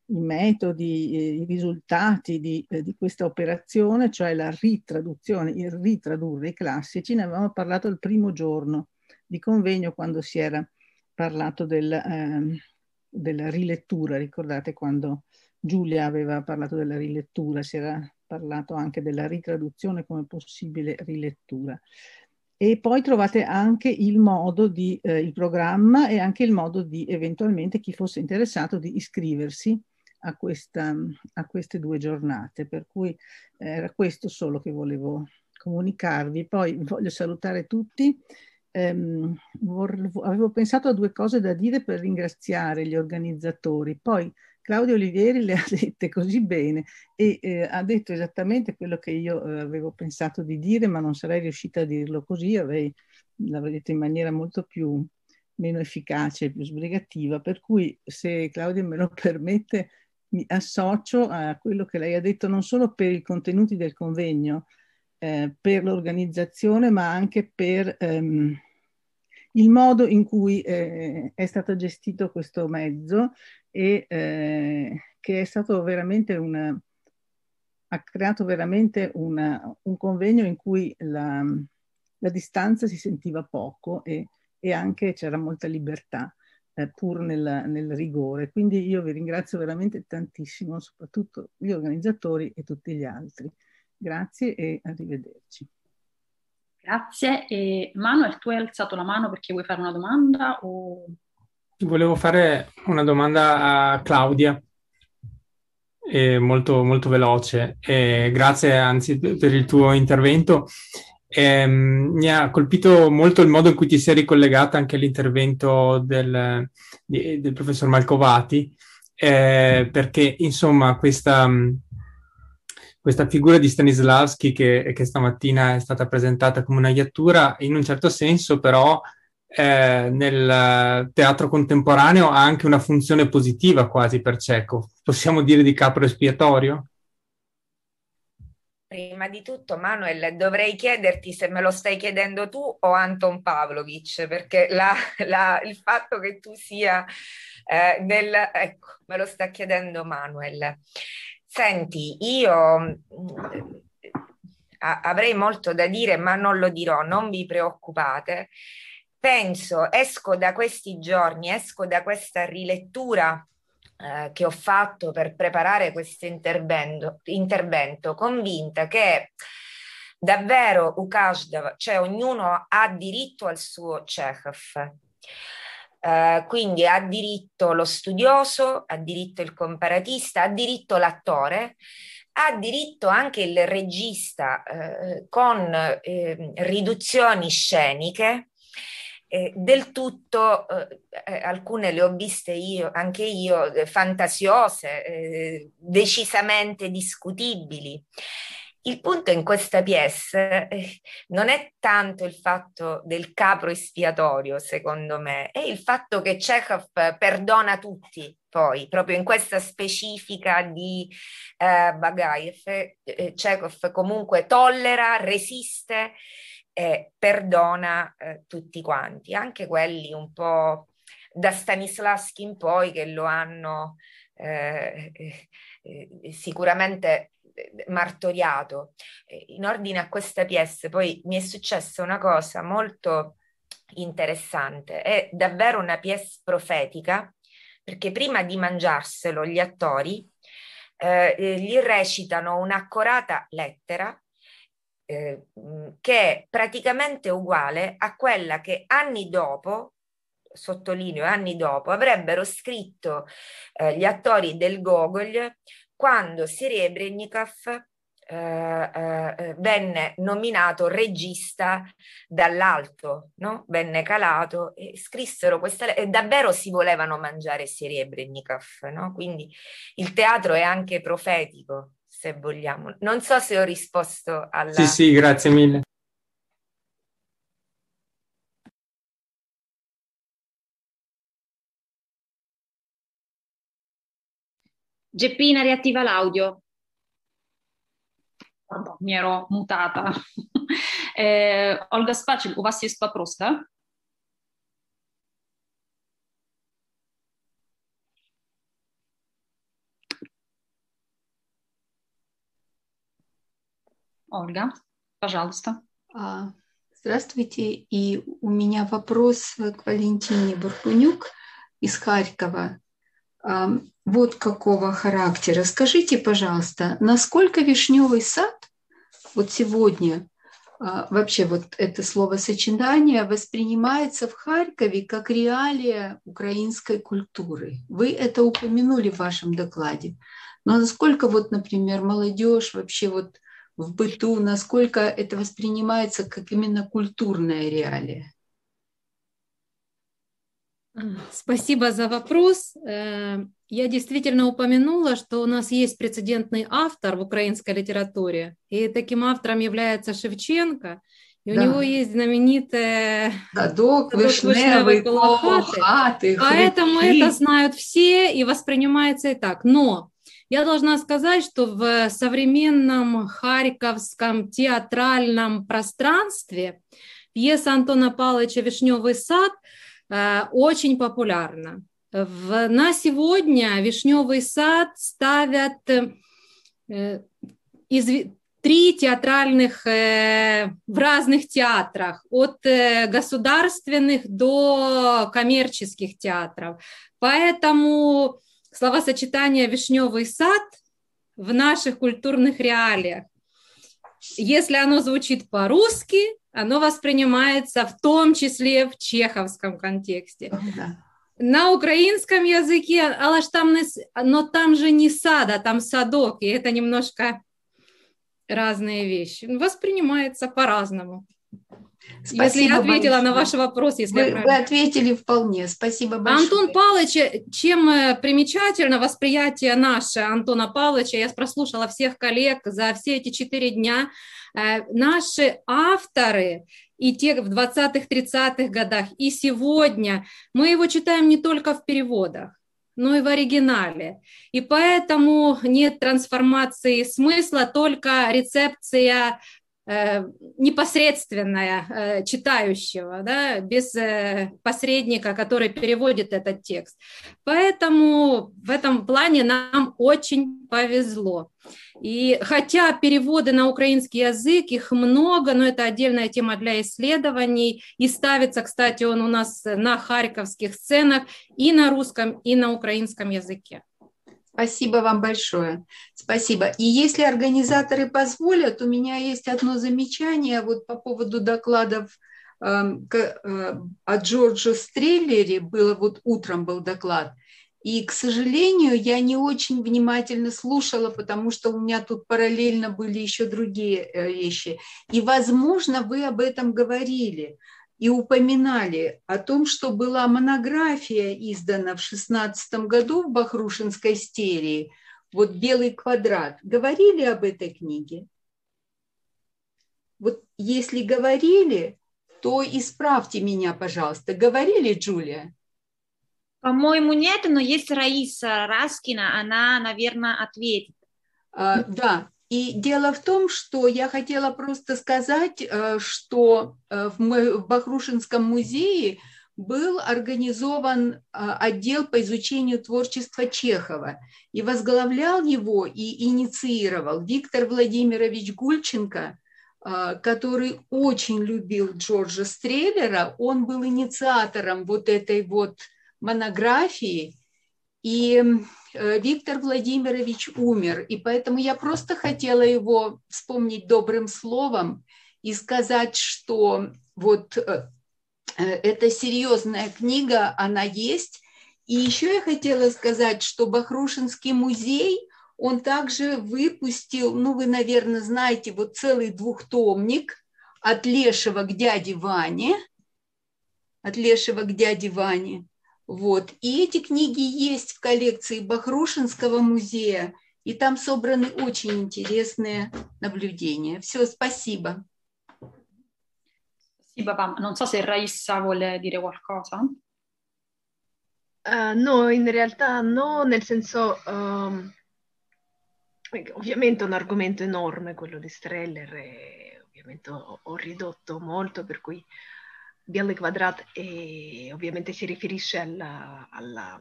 i metodi, i risultati di, eh, di, questa operazione, cioè la ritraduzione, il ritradurre i classici. Ne avevamo parlato il primo giorno di convegno quando si era parlato del, eh, della rilettura, ricordate quando Giulia aveva parlato della rilettura, si era parlato anche della ritraduzione come possibile rilettura e poi trovate anche il modo di, eh, il programma e anche il modo di eventualmente chi fosse interessato di iscriversi a, questa, a queste due giornate. Per cui eh, era questo solo che volevo comunicarvi. Poi voglio salutare tutti. Um, avevo pensato a due cose da dire per ringraziare gli organizzatori, poi Claudio Olivieri le ha dette così bene e eh, ha detto esattamente quello che io eh, avevo pensato di dire, ma non sarei riuscita a dirlo così, avrei, l'avrei detto in maniera molto più meno efficace, più sbrigativa, per cui se Claudio me lo permette mi associo a quello che lei ha detto non solo per i contenuti del convegno, eh, per l'organizzazione, ma anche per ehm, il modo in cui eh, è stato gestito questo mezzo e eh, che è stato veramente una, ha creato veramente una, un convegno in cui la, la, distanza si sentiva poco e, e anche c'era molta libertà eh, pur nel, nel, rigore. Quindi io vi ringrazio veramente tantissimo, soprattutto gli organizzatori e tutti gli altri. Grazie e arrivederci. Grazie. E Manuel, tu hai alzato la mano perché vuoi fare una domanda? O... Volevo fare una domanda a Claudia, molto, molto veloce. E grazie anzi per il tuo intervento. E, mi ha colpito molto il modo in cui ti sei ricollegata anche all'intervento del, del professor Malcovati, eh, perché insomma questa questa figura di Stanislavski che, che, stamattina è stata presentata come una iattura, in un certo senso però eh, nel teatro contemporaneo ha anche una funzione positiva quasi per Chekhov. Possiamo dire di capro espiatorio? Prima di tutto, Manuel, dovrei chiederti se me lo stai chiedendo tu o Anton Pavlovic, perché la, la, il fatto che tu sia eh, nel... Ecco, me lo sta chiedendo Manuel. Senti, io mm, avrei molto da dire, ma non lo dirò, non vi preoccupate. Penso, esco da questi giorni, esco da questa rilettura eh, che ho fatto per preparare questo intervento, convinta che davvero Ukashdov, cioè ognuno ha diritto al suo Chekhov. Uh, quindi ha diritto lo studioso, ha diritto il comparatista, ha diritto l'attore, ha diritto anche il regista uh, con uh, riduzioni sceniche eh, del tutto, eh, eh, alcune le ho viste io, anche io, eh, fantasiose, eh, decisamente discutibili. Il punto in questa pièce eh, non è tanto il fatto del capro espiatorio, secondo me, è il fatto che Chekhov perdona tutti, poi, proprio in questa specifica di eh, Bagayev, eh, Chekhov comunque tollera, resiste e perdona eh, tutti quanti, anche quelli un po' da Stanislavski in poi che lo hanno eh, eh, sicuramente martoriato. In ordine a questa pièce poi mi è successa una cosa molto interessante, è davvero una pièce profetica perché prima di mangiarselo gli attori eh, gli recitano un'accorata lettera eh, che è praticamente uguale a quella che anni dopo, sottolineo anni dopo, avrebbero scritto eh, gli attori del Gogol quando Serebrennikov eh, eh, venne nominato regista dall'alto, no? venne calato e scrissero questa e davvero si volevano mangiare Serebrennikov, no? quindi il teatro è anche profetico se vogliamo. Non so se ho risposto alla... Sì, sì, grazie mille. Geppina riattiva l'audio. Pardon, mi ero mutata. eh, Olga Spacil, у вас есть вопрос, да? Ольга, пожалуйста. А, здравствуйте. И у меня вопрос к Валентине Буркунюк из Харькова. Вот какого характера. Скажите, пожалуйста, насколько вишневый сад вот сегодня а, вообще вот это словосочетание воспринимается в Харькове как реалия украинской культуры. Вы это упомянули в вашем докладе. Но насколько вот, например, молодежь вообще вот в быту, насколько это воспринимается как именно культурная реалия? Спасибо за вопрос. Э, я действительно упомянула, что у нас есть прецедентный автор в украинской литературе, и таким автором является Шевченко. И да. у него есть знаменитая «Садок, вишневый, полохаты». Поэтому это знают все и воспринимается и так. Но я должна сказать, что в современном харьковском театральном пространстве пьеса Антона Павловича «Вишневый сад» очень популярна. В, на сегодня «Вишневый сад» ставят э, из, три театральных э, в разных театрах, от э, государственных до коммерческих театров. Поэтому словосочетание «вишневый сад» в наших культурных реалиях. Если оно звучит по-русски, оно воспринимается в том числе в чеховском контексте. Да. На украинском языке, але ж там не, но там же не сад, а там садок, и это немножко разные вещи. Воспринимается по-разному. Спасибо если я ответила большое. на ваш вопрос. Если вы, вы ответили вполне. Спасибо большое. Антон Павлович, чем э, примечательно восприятие наше Антона Павловича, я прослушала всех коллег за все эти четыре дня, э, наши авторы и те в 20-30-х годах, и сегодня, мы его читаем не только в переводах, но и в оригинале. И поэтому нет трансформации смысла, только рецепция Э, непосредственная э, читающего, да, без э, посредника, который переводит этот текст. Поэтому в этом плане нам очень повезло. И хотя переводы на украинский язык, их много, но это отдельная тема для исследований. И ставится, кстати, он у нас на харьковских сценах и на русском, и на украинском языке. Спасибо вам большое. Спасибо. И если организаторы позволят, у меня есть одно замечание вот по поводу докладов эм, э, о Джорджу Стреллере. Было вот утром был доклад. И, к сожалению, я не очень внимательно слушала, потому что у меня тут параллельно были еще другие э, вещи. И, возможно, вы об этом говорили и упоминали о том, что была монография издана в 16 году в Бахрушинской стерии, вот «Белый квадрат». Говорили об этой книге? Вот если говорили, то исправьте меня, пожалуйста. Говорили, Джулия? По-моему, нет, но есть Раиса Раскина, она, наверное, ответит. А, да, и дело в том, что я хотела просто сказать, э, что э, в Бахрушинском музее был организован э, отдел по изучению творчества Чехова. И возглавлял его и инициировал Виктор Владимирович Гульченко, который очень любил Джорджа Стреллера. Он был инициатором вот этой вот монографии. И Виктор Владимирович умер, и поэтому я просто хотела его вспомнить добрым словом и сказать, что вот э, э, эта серьезная книга, она есть. И еще я хотела сказать, что Бахрушинский музей, он также выпустил, ну вы, наверное, знаете, вот целый двухтомник от Лешего к дяде Ване, от Лешего к дяде Ване. Вот. И эти книги есть в коллекции Бахрушинского музея, и там собраны очень интересные наблюдения. Все, спасибо. Спасибо вам. Non so se Raissa vuole dire qualcosa. Uh, no, in realtà no, nel senso, um, ovviamente è un argomento enorme quello di Streller e ovviamente ho, ho ridotto molto, per cui Bielli Quadrat e ovviamente si riferisce alla, alla,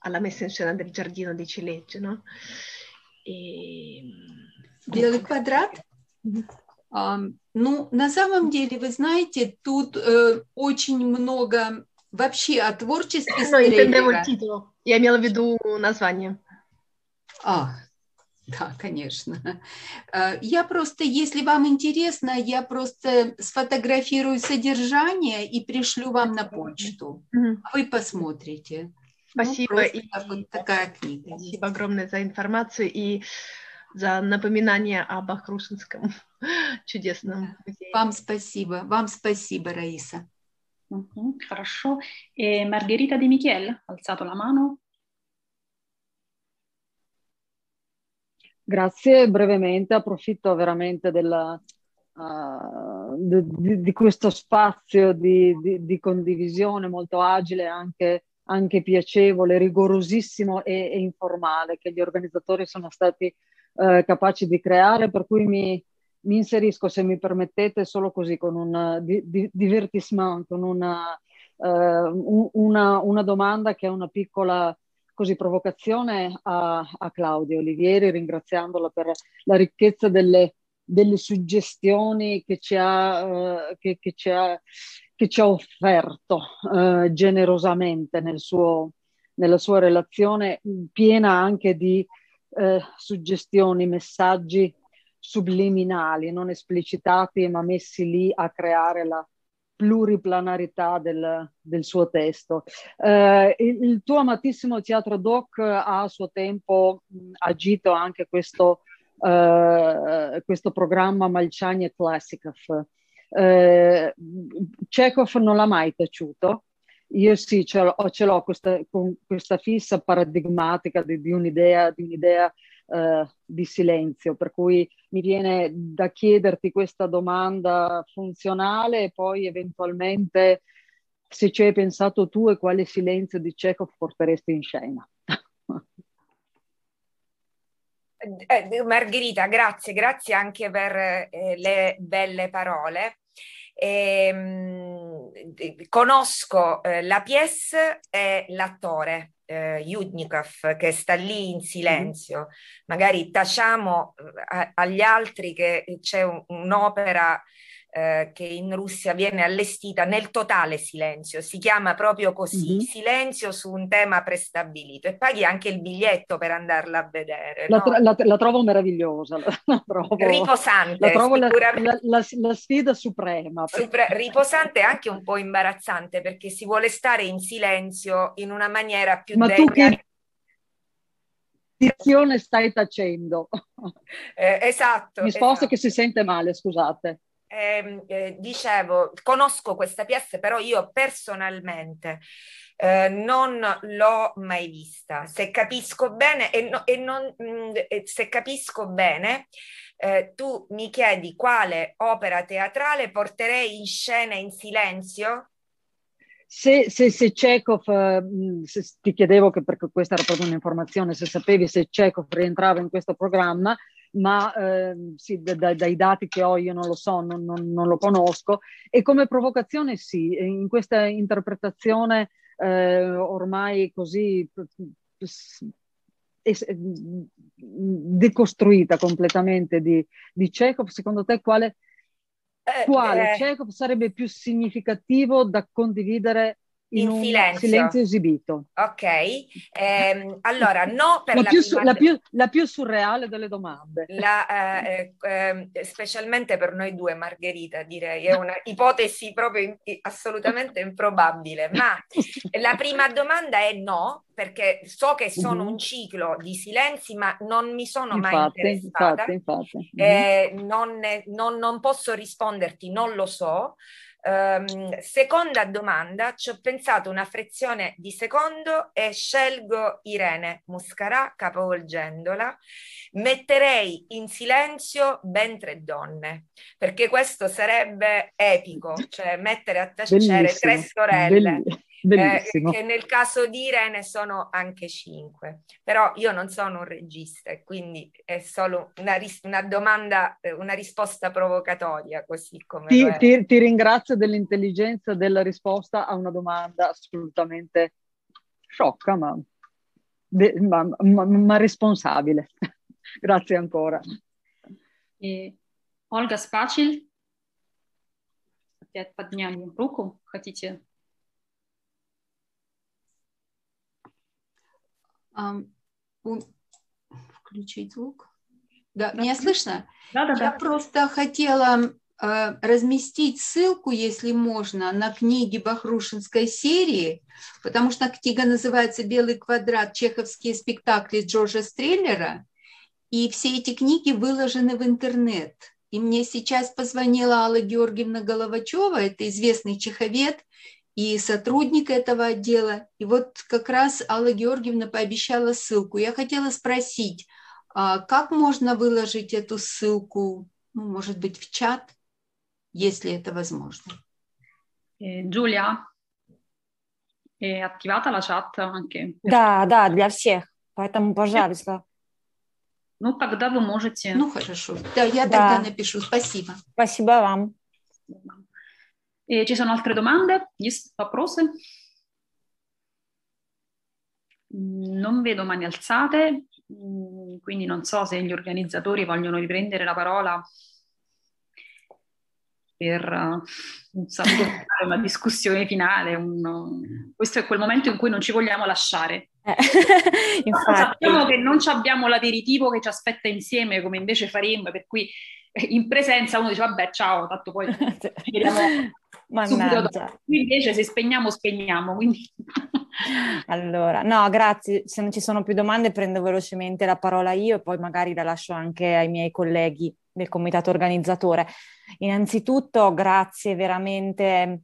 alla, messa in scena del giardino di Cilecce, no? Белый квадрат? Um, ну, на самом деле, вы знаете, тут э, очень много вообще о творчестве No. Я имела в виду название. А, да, конечно. Э, я просто, если вам интересно, я просто сфотографирую содержание и пришлю вам на почту. Вы посмотрите. Ну, Спасибо. Ну, и вот такая книга. Спасибо огромное за информацию и за напоминание об Ахрушинском чудесном музее. Вам спасибо. Вам спасибо, Раиса. Хорошо. Margherita Di Michele ha alzato la mano. Grazie, brevemente approfitto veramente della, uh, di, di, questo spazio di, di, di, condivisione molto agile, anche, anche piacevole, rigorosissimo e, e, informale che gli organizzatori sono stati uh, capaci di creare, per cui mi, mi, inserisco, se mi permettete, solo così con un di, divertissement, con una, uh, una, una domanda che è una piccola così provocazione a, a Claudia Olivieri, ringraziandola per la ricchezza delle, delle suggestioni che ci ha, uh, che, che ci ha, che ci ha offerto uh, generosamente nel suo, nella sua relazione, piena anche di uh, suggestioni, messaggi subliminali, non esplicitati, ma messi lì a creare la, pluriplanarità del, del suo testo. Eh, il, il, tuo amatissimo teatro doc ha a suo tempo mh, agito anche questo, eh, questo programma Malciani e Klassikov. Eh, Chekhov non l'ha mai taciuto. Io sì, ce l'ho, ce l'ho questa, con questa fissa paradigmatica di, di, un'idea, di un'idea eh, di silenzio, per cui mi viene da chiederti questa domanda funzionale e poi eventualmente se ci hai pensato tu e quale silenzio di Chekhov porteresti in scena. Eh, Margherita, grazie, grazie anche per eh, le belle parole. Eh, conosco eh, la pièce e l'attore eh, Yudnikov che sta lì in silenzio. Mm-hmm. Magari tacciamo eh, agli altri che c'è un, un'opera eh, che in Russia viene allestita nel totale silenzio, si chiama proprio così, mm-hmm. silenzio su un tema prestabilito e paghi anche il biglietto per andarla a vedere. La, no? la, la trovo meravigliosa, la trovo, riposante. La trovo la, sfida suprema. Supre- riposante e anche un po' imbarazzante perché si vuole stare in silenzio in una maniera più Ma degna. Tu che direzione stai tacendo? Eh, esatto. Mi sposto esatto. che si sente male, scusate eh, eh, dicevo, conosco questa pièce, però io personalmente eh, non l'ho mai vista. Se capisco bene, e, no, e non, mh, mm, se capisco bene, eh, tu mi chiedi quale opera teatrale porterei in scena in silenzio? Se, se, se Chekhov, eh, se ti chiedevo che perché questa era proprio un'informazione, se sapevi se Chekhov rientrava in questo programma, ma eh, sì, da, dai dati che ho io non lo so, non, non, non, lo conosco. E come provocazione sì, in questa interpretazione eh, ormai così decostruita completamente di, di Chekhov, secondo te quale, eh, quale eh, Chekhov sarebbe più significativo da condividere in, in silenzio. silenzio. esibito. Ok, ehm, allora no per la, la, più, prima... la, più, la, più, surreale delle domande. Eh, eh, specialmente per noi due, Margherita, direi, è una ipotesi proprio in, assolutamente improbabile, ma la prima domanda è no, perché so che sono uh-huh. un ciclo di silenzi, ma non mi sono infatti, mai interessata. Infatti, infatti. Eh, uh-huh. non, non, non posso risponderti, non lo so. Um, seconda domanda, ci ho pensato una frazione di secondo e scelgo Irene Muscarà capovolgendola. Metterei in silenzio ben tre donne, perché questo sarebbe epico, cioè mettere a tacere tre sorelle. Bellissimo Bellissimo. Eh, che nel caso di Irene sono anche cinque, però io non sono un regista e quindi è solo una, ris- una domanda, eh, una risposta provocatoria così come... Ti, ti, ti, ringrazio dell'intelligenza della risposta a una domanda assolutamente sciocca ma, de- ma, ma, ma responsabile. Grazie ancora. И Ольга Спачель, опять подняли руку, хотите Включить звук. Да, да. меня слышно? Да, да, Я да. просто хотела э, разместить ссылку, если можно, на книги Бахрушинской серии, потому что книга называется «Белый квадрат. Чеховские спектакли Джорджа Стреллера», и все эти книги выложены в интернет. И мне сейчас позвонила Алла Георгиевна Головачева, это известный чеховед, и сотрудник этого отдела. И вот как раз Алла Георгиевна пообещала ссылку. Я хотела спросить, а как можно выложить эту ссылку, ну, может быть, в чат, если это возможно? Giulia, è attivata la chat anche? Да, да, для всех. Поэтому, пожалуйста. Ну, тогда вы можете... Ну, хорошо. Да, я да. тогда напишу. Спасибо. Спасибо вам. E ci sono altre domande? Вопросы? Non vedo mani alzate, quindi non so se gli organizzatori vogliono riprendere la parola per uh, un saluto una discussione finale. Un, questo è quel momento in cui non ci vogliamo lasciare. Eh, sappiamo che non abbiamo l'aperitivo che ci aspetta insieme come invece faremmo, per cui in presenza uno dice vabbè ciao, tanto poi ci vediamo Mannaggia. Qui invece se spegniamo, spegniamo. Quindi... allora, no, grazie. Se non ci sono più domande prendo velocemente la parola io e poi magari la lascio anche ai miei colleghi del comitato organizzatore. Innanzitutto grazie veramente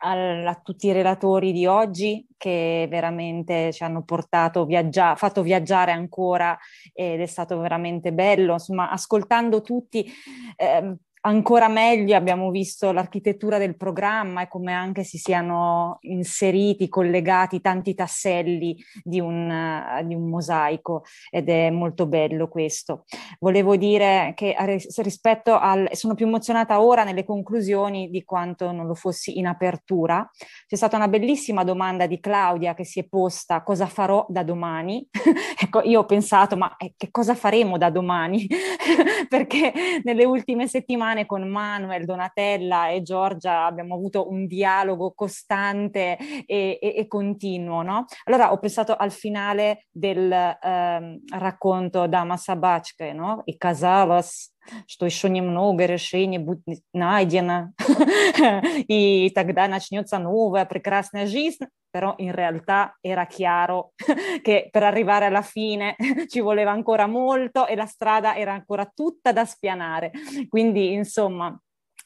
a tutti i relatori di oggi che veramente ci hanno portato viaggia- fatto viaggiare ancora ed è stato veramente bello, insomma, ascoltando tutti. Eh, ancora meglio abbiamo visto l'architettura del programma e come anche si siano inseriti, collegati tanti tasselli di un, uh, di un mosaico ed è molto bello questo. Volevo dire che rispetto al... sono più emozionata ora nelle conclusioni di quanto non lo fossi in apertura. C'è stata una bellissima domanda di Claudia che si è posta cosa farò da domani. ecco, io ho pensato ma eh, che cosa faremo da domani? Perché nelle ultime settimane settimane con Manuel, Donatella e Giorgia abbiamo avuto un dialogo costante e, e, e continuo. No? Allora ho pensato al finale del eh, racconto da Masabachke, no? I Casalos что еще немного решений будет найдено, и тогда начнется новая прекрасная жизнь, però in realtà era chiaro che per arrivare alla fine ci voleva ancora molto e la strada era ancora tutta da spianare. Quindi, insomma,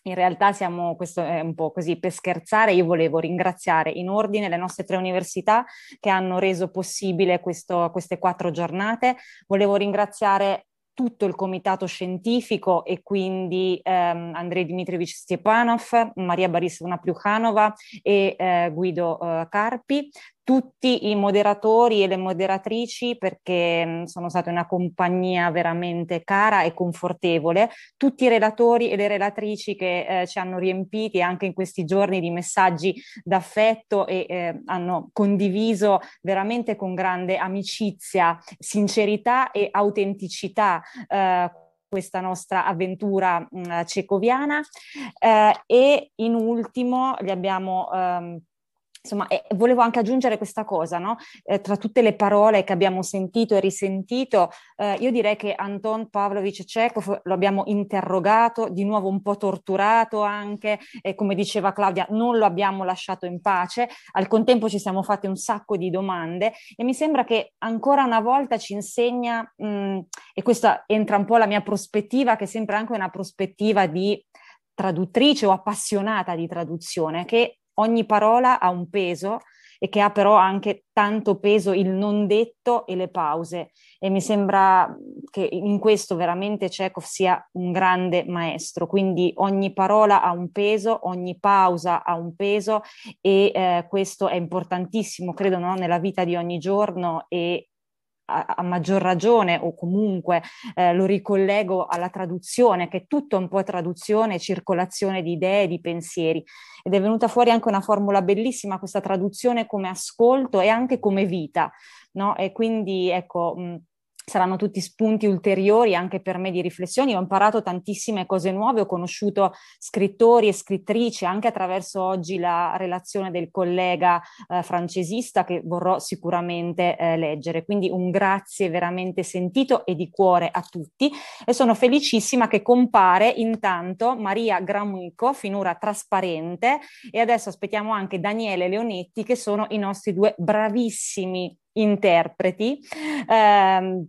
in realtà siamo, questo è un po' così per scherzare, io volevo ringraziare in ordine le nostre tre università che hanno reso possibile questo, queste quattro giornate, volevo ringraziare tutto il comitato scientifico e quindi ehm, Andrei Dmitrievich Stepanov, Maria Borisovna Pliukhanova e eh, Guido eh, Carpi, tutti i moderatori e le moderatrici perché mh, sono stata una compagnia veramente cara e confortevole, tutti i relatori e le relatrici che eh, ci hanno riempiti anche in questi giorni di messaggi d'affetto e eh, hanno condiviso veramente con grande amicizia, sincerità e autenticità eh, questa nostra avventura mh, cecoviana. Eh, e in ultimo gli abbiamo ehm, Insomma, eh, volevo anche aggiungere questa cosa, no? eh, tra tutte le parole che abbiamo sentito e risentito, eh, io direi che Anton Pavlovich Chekhov lo abbiamo interrogato, di nuovo un po' torturato anche, e come diceva Claudia, non lo abbiamo lasciato in pace, al contempo ci siamo fatti un sacco di domande e mi sembra che ancora una volta ci insegna, mh, e questa entra un po' la mia prospettiva, che è sempre anche una prospettiva di traduttrice o appassionata di traduzione, che ogni parola ha un peso e che ha però anche tanto peso il non detto e le pause. E mi sembra che in questo veramente Chekhov sia un grande maestro, quindi ogni parola ha un peso, ogni pausa ha un peso e eh, questo è importantissimo, credo, no? nella vita di ogni giorno e a, maggior ragione o comunque eh, lo ricollego alla traduzione, che è tutto un po' traduzione, circolazione di idee, di pensieri. Ed è venuta fuori anche una formula bellissima, questa traduzione come ascolto e anche come vita. No? E quindi ecco. Mh, saranno tutti spunti ulteriori anche per me di riflessioni. Ho imparato tantissime cose nuove, ho conosciuto scrittori e scrittrici anche attraverso oggi la relazione del collega eh, francesista che vorrò sicuramente eh, leggere. Quindi un grazie veramente sentito e di cuore a tutti e sono felicissima che compare intanto Maria Gramuico, finora trasparente, e adesso aspettiamo anche Daniele Leonetti che sono i nostri due bravissimi interpreti. Eh,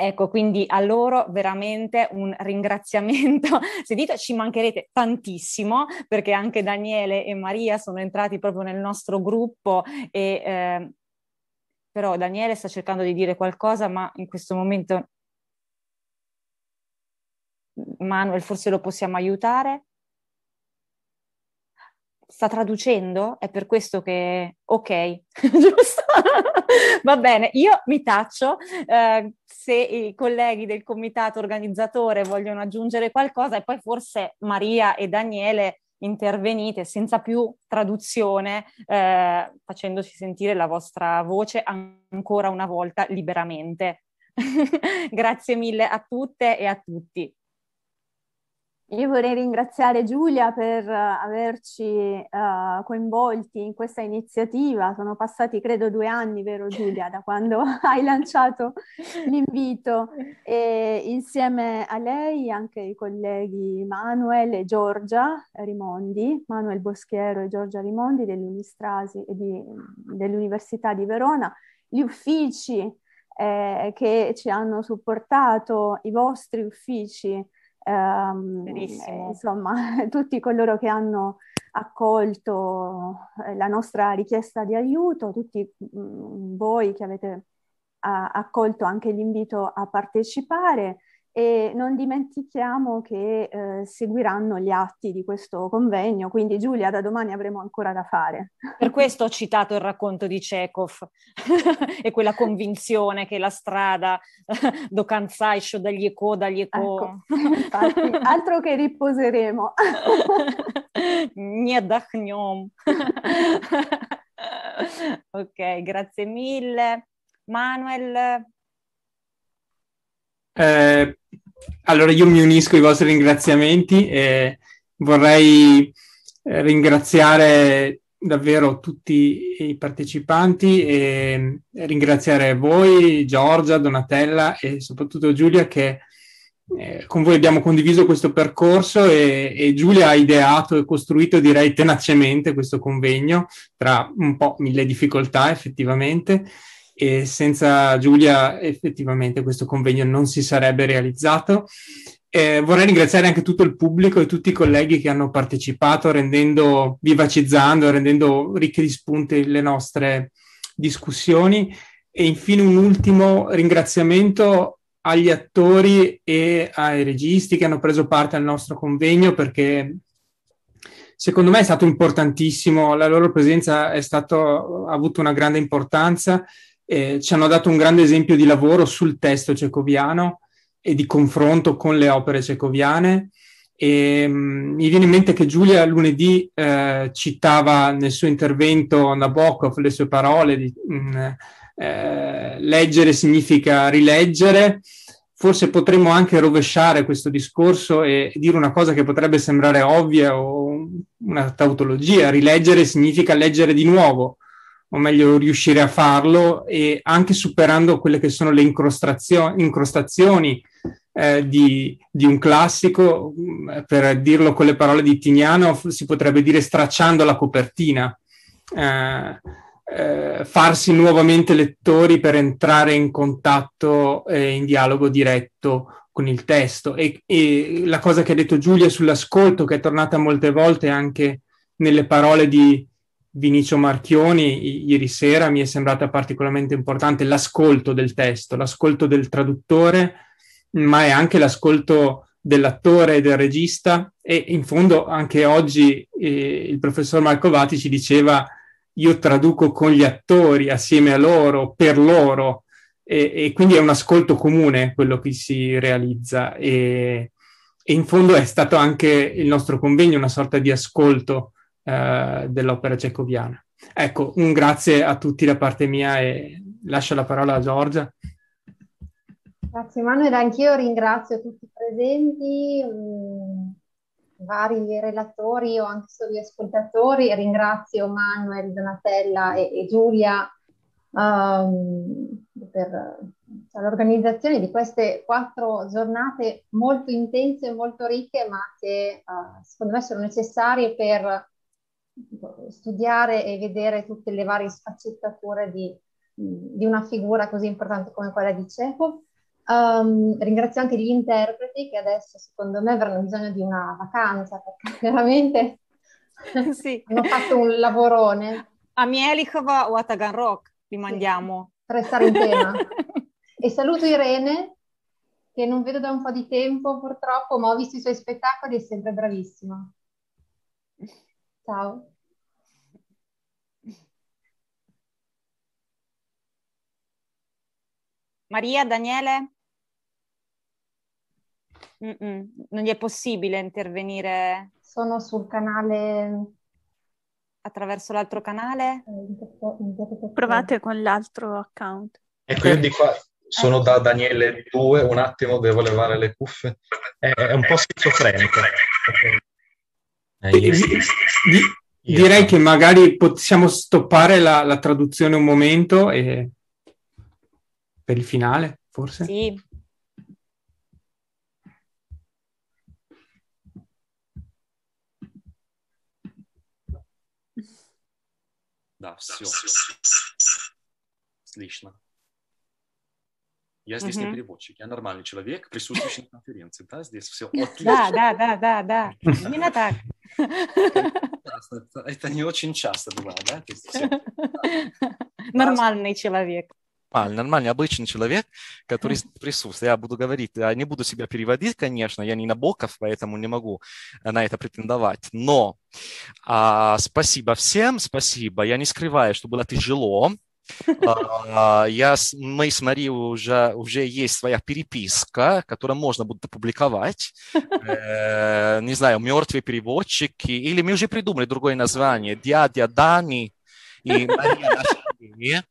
Ecco, quindi a loro veramente un ringraziamento. Sentite, ci mancherete tantissimo perché anche Daniele e Maria sono entrati proprio nel nostro gruppo e eh, però Daniele sta cercando di dire qualcosa, ma in questo momento Manuel forse lo possiamo aiutare sta traducendo? È per questo che... Ok, giusto? Va bene, io mi taccio. Eh, se i colleghi del comitato organizzatore vogliono aggiungere qualcosa e poi forse Maria e Daniele intervenite senza più traduzione, eh, facendoci sentire la vostra voce ancora una volta liberamente. Grazie mille a tutte e a tutti. Io vorrei ringraziare Giulia per uh, averci uh, coinvolti in questa iniziativa. Sono passati credo due anni, vero Giulia, da quando hai lanciato l'invito e insieme a lei anche i colleghi Manuel e Giorgia Rimondi, Manuel Boschiero e Giorgia Rimondi dell'Unistrasi e di, dell'Università di Verona, gli uffici eh, che ci hanno supportato, i vostri uffici ehm, insomma, tutti coloro che hanno accolto eh, la nostra richiesta di aiuto, tutti mh, mm, voi che avete a, accolto anche l'invito a partecipare e non dimentichiamo che eh, seguiranno gli atti di questo convegno, quindi Giulia da domani avremo ancora da fare. Per questo ho citato il racconto di Chekhov e quella convinzione che la strada do Kansai sho dagli eco dagli eco. Ecco, infatti, altro che riposeremo. Nie dachniom. ok, grazie mille. Manuel, eh, allora io mi unisco ai vostri ringraziamenti e vorrei eh, ringraziare davvero tutti i partecipanti e ringraziare voi, Giorgia, Donatella e soprattutto Giulia che eh, con voi abbiamo condiviso questo percorso e, e, Giulia ha ideato e costruito direi tenacemente questo convegno tra un po' mille difficoltà effettivamente e senza Giulia effettivamente questo convegno non si sarebbe realizzato. Eh, vorrei ringraziare anche tutto il pubblico e tutti i colleghi che hanno partecipato, rendendo, vivacizzando, rendendo ricche di spunti le nostre discussioni. E infine un ultimo ringraziamento agli attori e ai registi che hanno preso parte al nostro convegno perché secondo me è stato importantissimo, la loro presenza stato, ha avuto una grande importanza eh, ci hanno dato un grande esempio di lavoro sul testo cecoviano e di confronto con le opere cecoviane. E, mh, mm, mi viene in mente che Giulia lunedì eh, citava nel suo intervento Nabokov le sue parole di mh, mm, eh, leggere significa rileggere. Forse potremmo anche rovesciare questo discorso e dire una cosa che potrebbe sembrare ovvia o una tautologia. Rileggere significa leggere di nuovo, o meglio riuscire a farlo e anche superando quelle che sono le incrostazioni eh, di, di, un classico, mm, per dirlo con le parole di Tignano, si potrebbe dire stracciando la copertina, eh, eh, farsi nuovamente lettori per entrare in contatto e in dialogo diretto con il testo. E, e la cosa che ha detto Giulia sull'ascolto, che è tornata molte volte anche nelle parole di, Vinicio Marchioni ieri sera mi è sembrata particolarmente importante l'ascolto del testo, l'ascolto del traduttore, ma è anche l'ascolto dell'attore e del regista. E in fondo anche oggi eh, il professor Marcovati ci diceva io traduco con gli attori assieme a loro, per loro e, e quindi è un ascolto comune quello che si realizza. E, e in fondo è stato anche il nostro convegno una sorta di ascolto eh, dell'opera cecoviana. Ecco, un grazie a tutti da parte mia e lascio la parola a Giorgia. Grazie Manuel, anch'io ringrazio tutti i presenti, um, vari relatori o anche solo gli ascoltatori, ringrazio Manuel, Donatella e, e Giulia um, per cioè, l'organizzazione di queste quattro giornate molto intense molto ricche, ma che uh, secondo me sono necessarie per studiare e vedere tutte le varie sfaccettature di, di una figura così importante come quella di Chekhov. Um, ringrazio anche gli interpreti che adesso secondo me avranno bisogno di una vacanza perché veramente sì. hanno fatto un lavorone. A Mielikova o a Taganrog li mandiamo. Sì, per restare in tema. e saluto Irene che non vedo da un po' di tempo purtroppo, ma ho visto i suoi spettacoli e è sempre bravissima. Ciao. Maria, Daniele? Mm-mm. Non gli è possibile intervenire? Sono sul canale. Attraverso l'altro canale? Provate con l'altro account. Ecco, io di qua sono da Daniele 2, un attimo devo levare le cuffie. È, è un po' schizofrenico. Eh, di, di, direi che magari possiamo stoppare la, la, traduzione un momento e per il finale, forse? Sì. Да, все. Слышно. Я здесь угу. не переводчик, я нормальный человек, присутствующий на конференции, да, здесь все отлично. Да, да, да, да, да, именно так. Это не очень часто бывает, да? Нормальный человек нормальный, нормальный, обычный человек, который присутствует. Я буду говорить, я не буду себя переводить, конечно, я не Набоков, поэтому не могу на это претендовать. Но а, спасибо всем, спасибо. Я не скрываю, что было тяжело. А, я, мы с Марией уже, уже есть своя переписка, которую можно будет опубликовать. Э, не знаю, мертвые переводчики, или мы уже придумали другое название. Дядя Дани и Мария Наши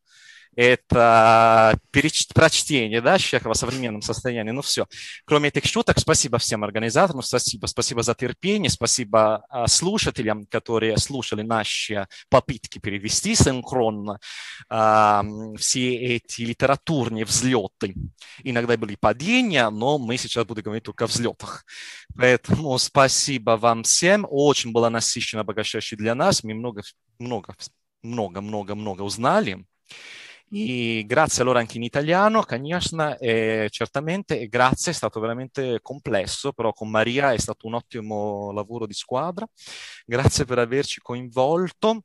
это переч... прочтение, да, Чехова в современном состоянии, ну все. Кроме этих шуток, спасибо всем организаторам, спасибо, спасибо за терпение, спасибо а, слушателям, которые слушали наши попытки перевести синхронно а, все эти литературные взлеты. Иногда были падения, но мы сейчас будем говорить только о взлетах. Поэтому спасибо вам всем, очень было насыщенно, обогащающе для нас, мы много, много, много, много, много uznali. E grazie allora anche in italiano, Cagnasna, eh, certamente, e grazie, è stato veramente complesso, però con Maria è stato un ottimo lavoro di squadra. Grazie per averci coinvolto.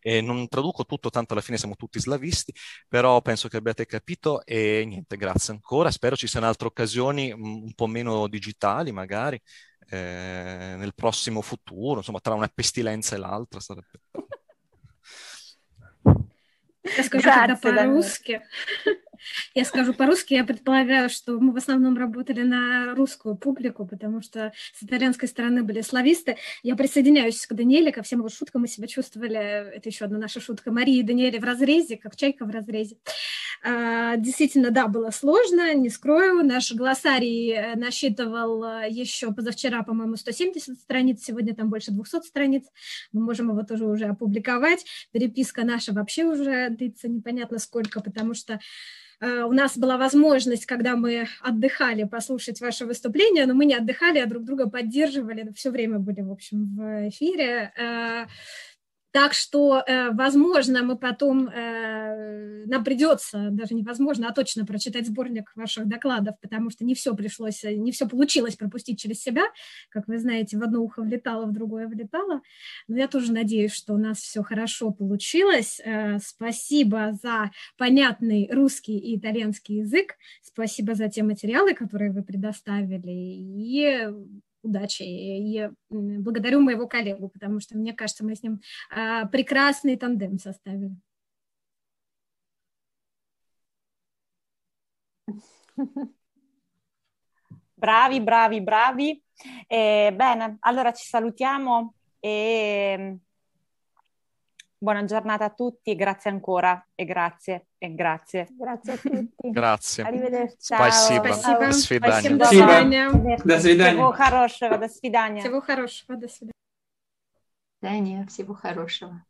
E non traduco tutto, tanto alla fine siamo tutti slavisti, però penso che abbiate capito e niente, grazie ancora. Spero ci siano altre occasioni un po' meno digitali, magari eh, nel prossimo futuro, insomma, tra una pestilenza e l'altra. Sarebbe... Я скажу тогда по-русски. Я скажу по-русски, я предполагаю, что мы в основном работали на русскую публику, потому что с итальянской стороны были слависты. Я присоединяюсь к Даниэле, ко всем его шуткам. Мы себя чувствовали, это еще одна наша шутка, Марии и Даниэле в разрезе, как чайка в разрезе. А, действительно, да, было сложно, не скрою. Наш глоссарий э, насчитывал э, еще позавчера, по-моему, 170 страниц, сегодня там больше 200 страниц. Мы можем его тоже уже опубликовать. Переписка наша вообще уже длится непонятно сколько, потому что у нас была возможность, когда мы отдыхали, послушать ваше выступление, но мы не отдыхали, а друг друга поддерживали, все время были, в общем, в эфире. Так что, э, возможно, мы потом, э, нам придется, даже невозможно, а точно прочитать сборник ваших докладов, потому что не все пришлось, э, не все получилось пропустить через себя. Как вы знаете, в одно ухо влетало, в другое влетало. Но я тоже надеюсь, что у нас все хорошо получилось. Спасибо за понятный русский и итальянский язык. Спасибо за те материалы, которые вы предоставили. И удачи. И благодарю моего коллегу, потому что, мне кажется, мы с ним а, прекрасный тандем составили. Bravi, bravi, bravi. Eh, bene, allora ci salutiamo e Buona giornata a tutti, grazie ancora e grazie E grazie. Grazie a tutti. Grazie. Arrivederci. Спасибо. До свидания. До свидания. До свидания. Всего хорошего. До свидания. Всего хорошего. До свидания. Да, не, всего хорошего.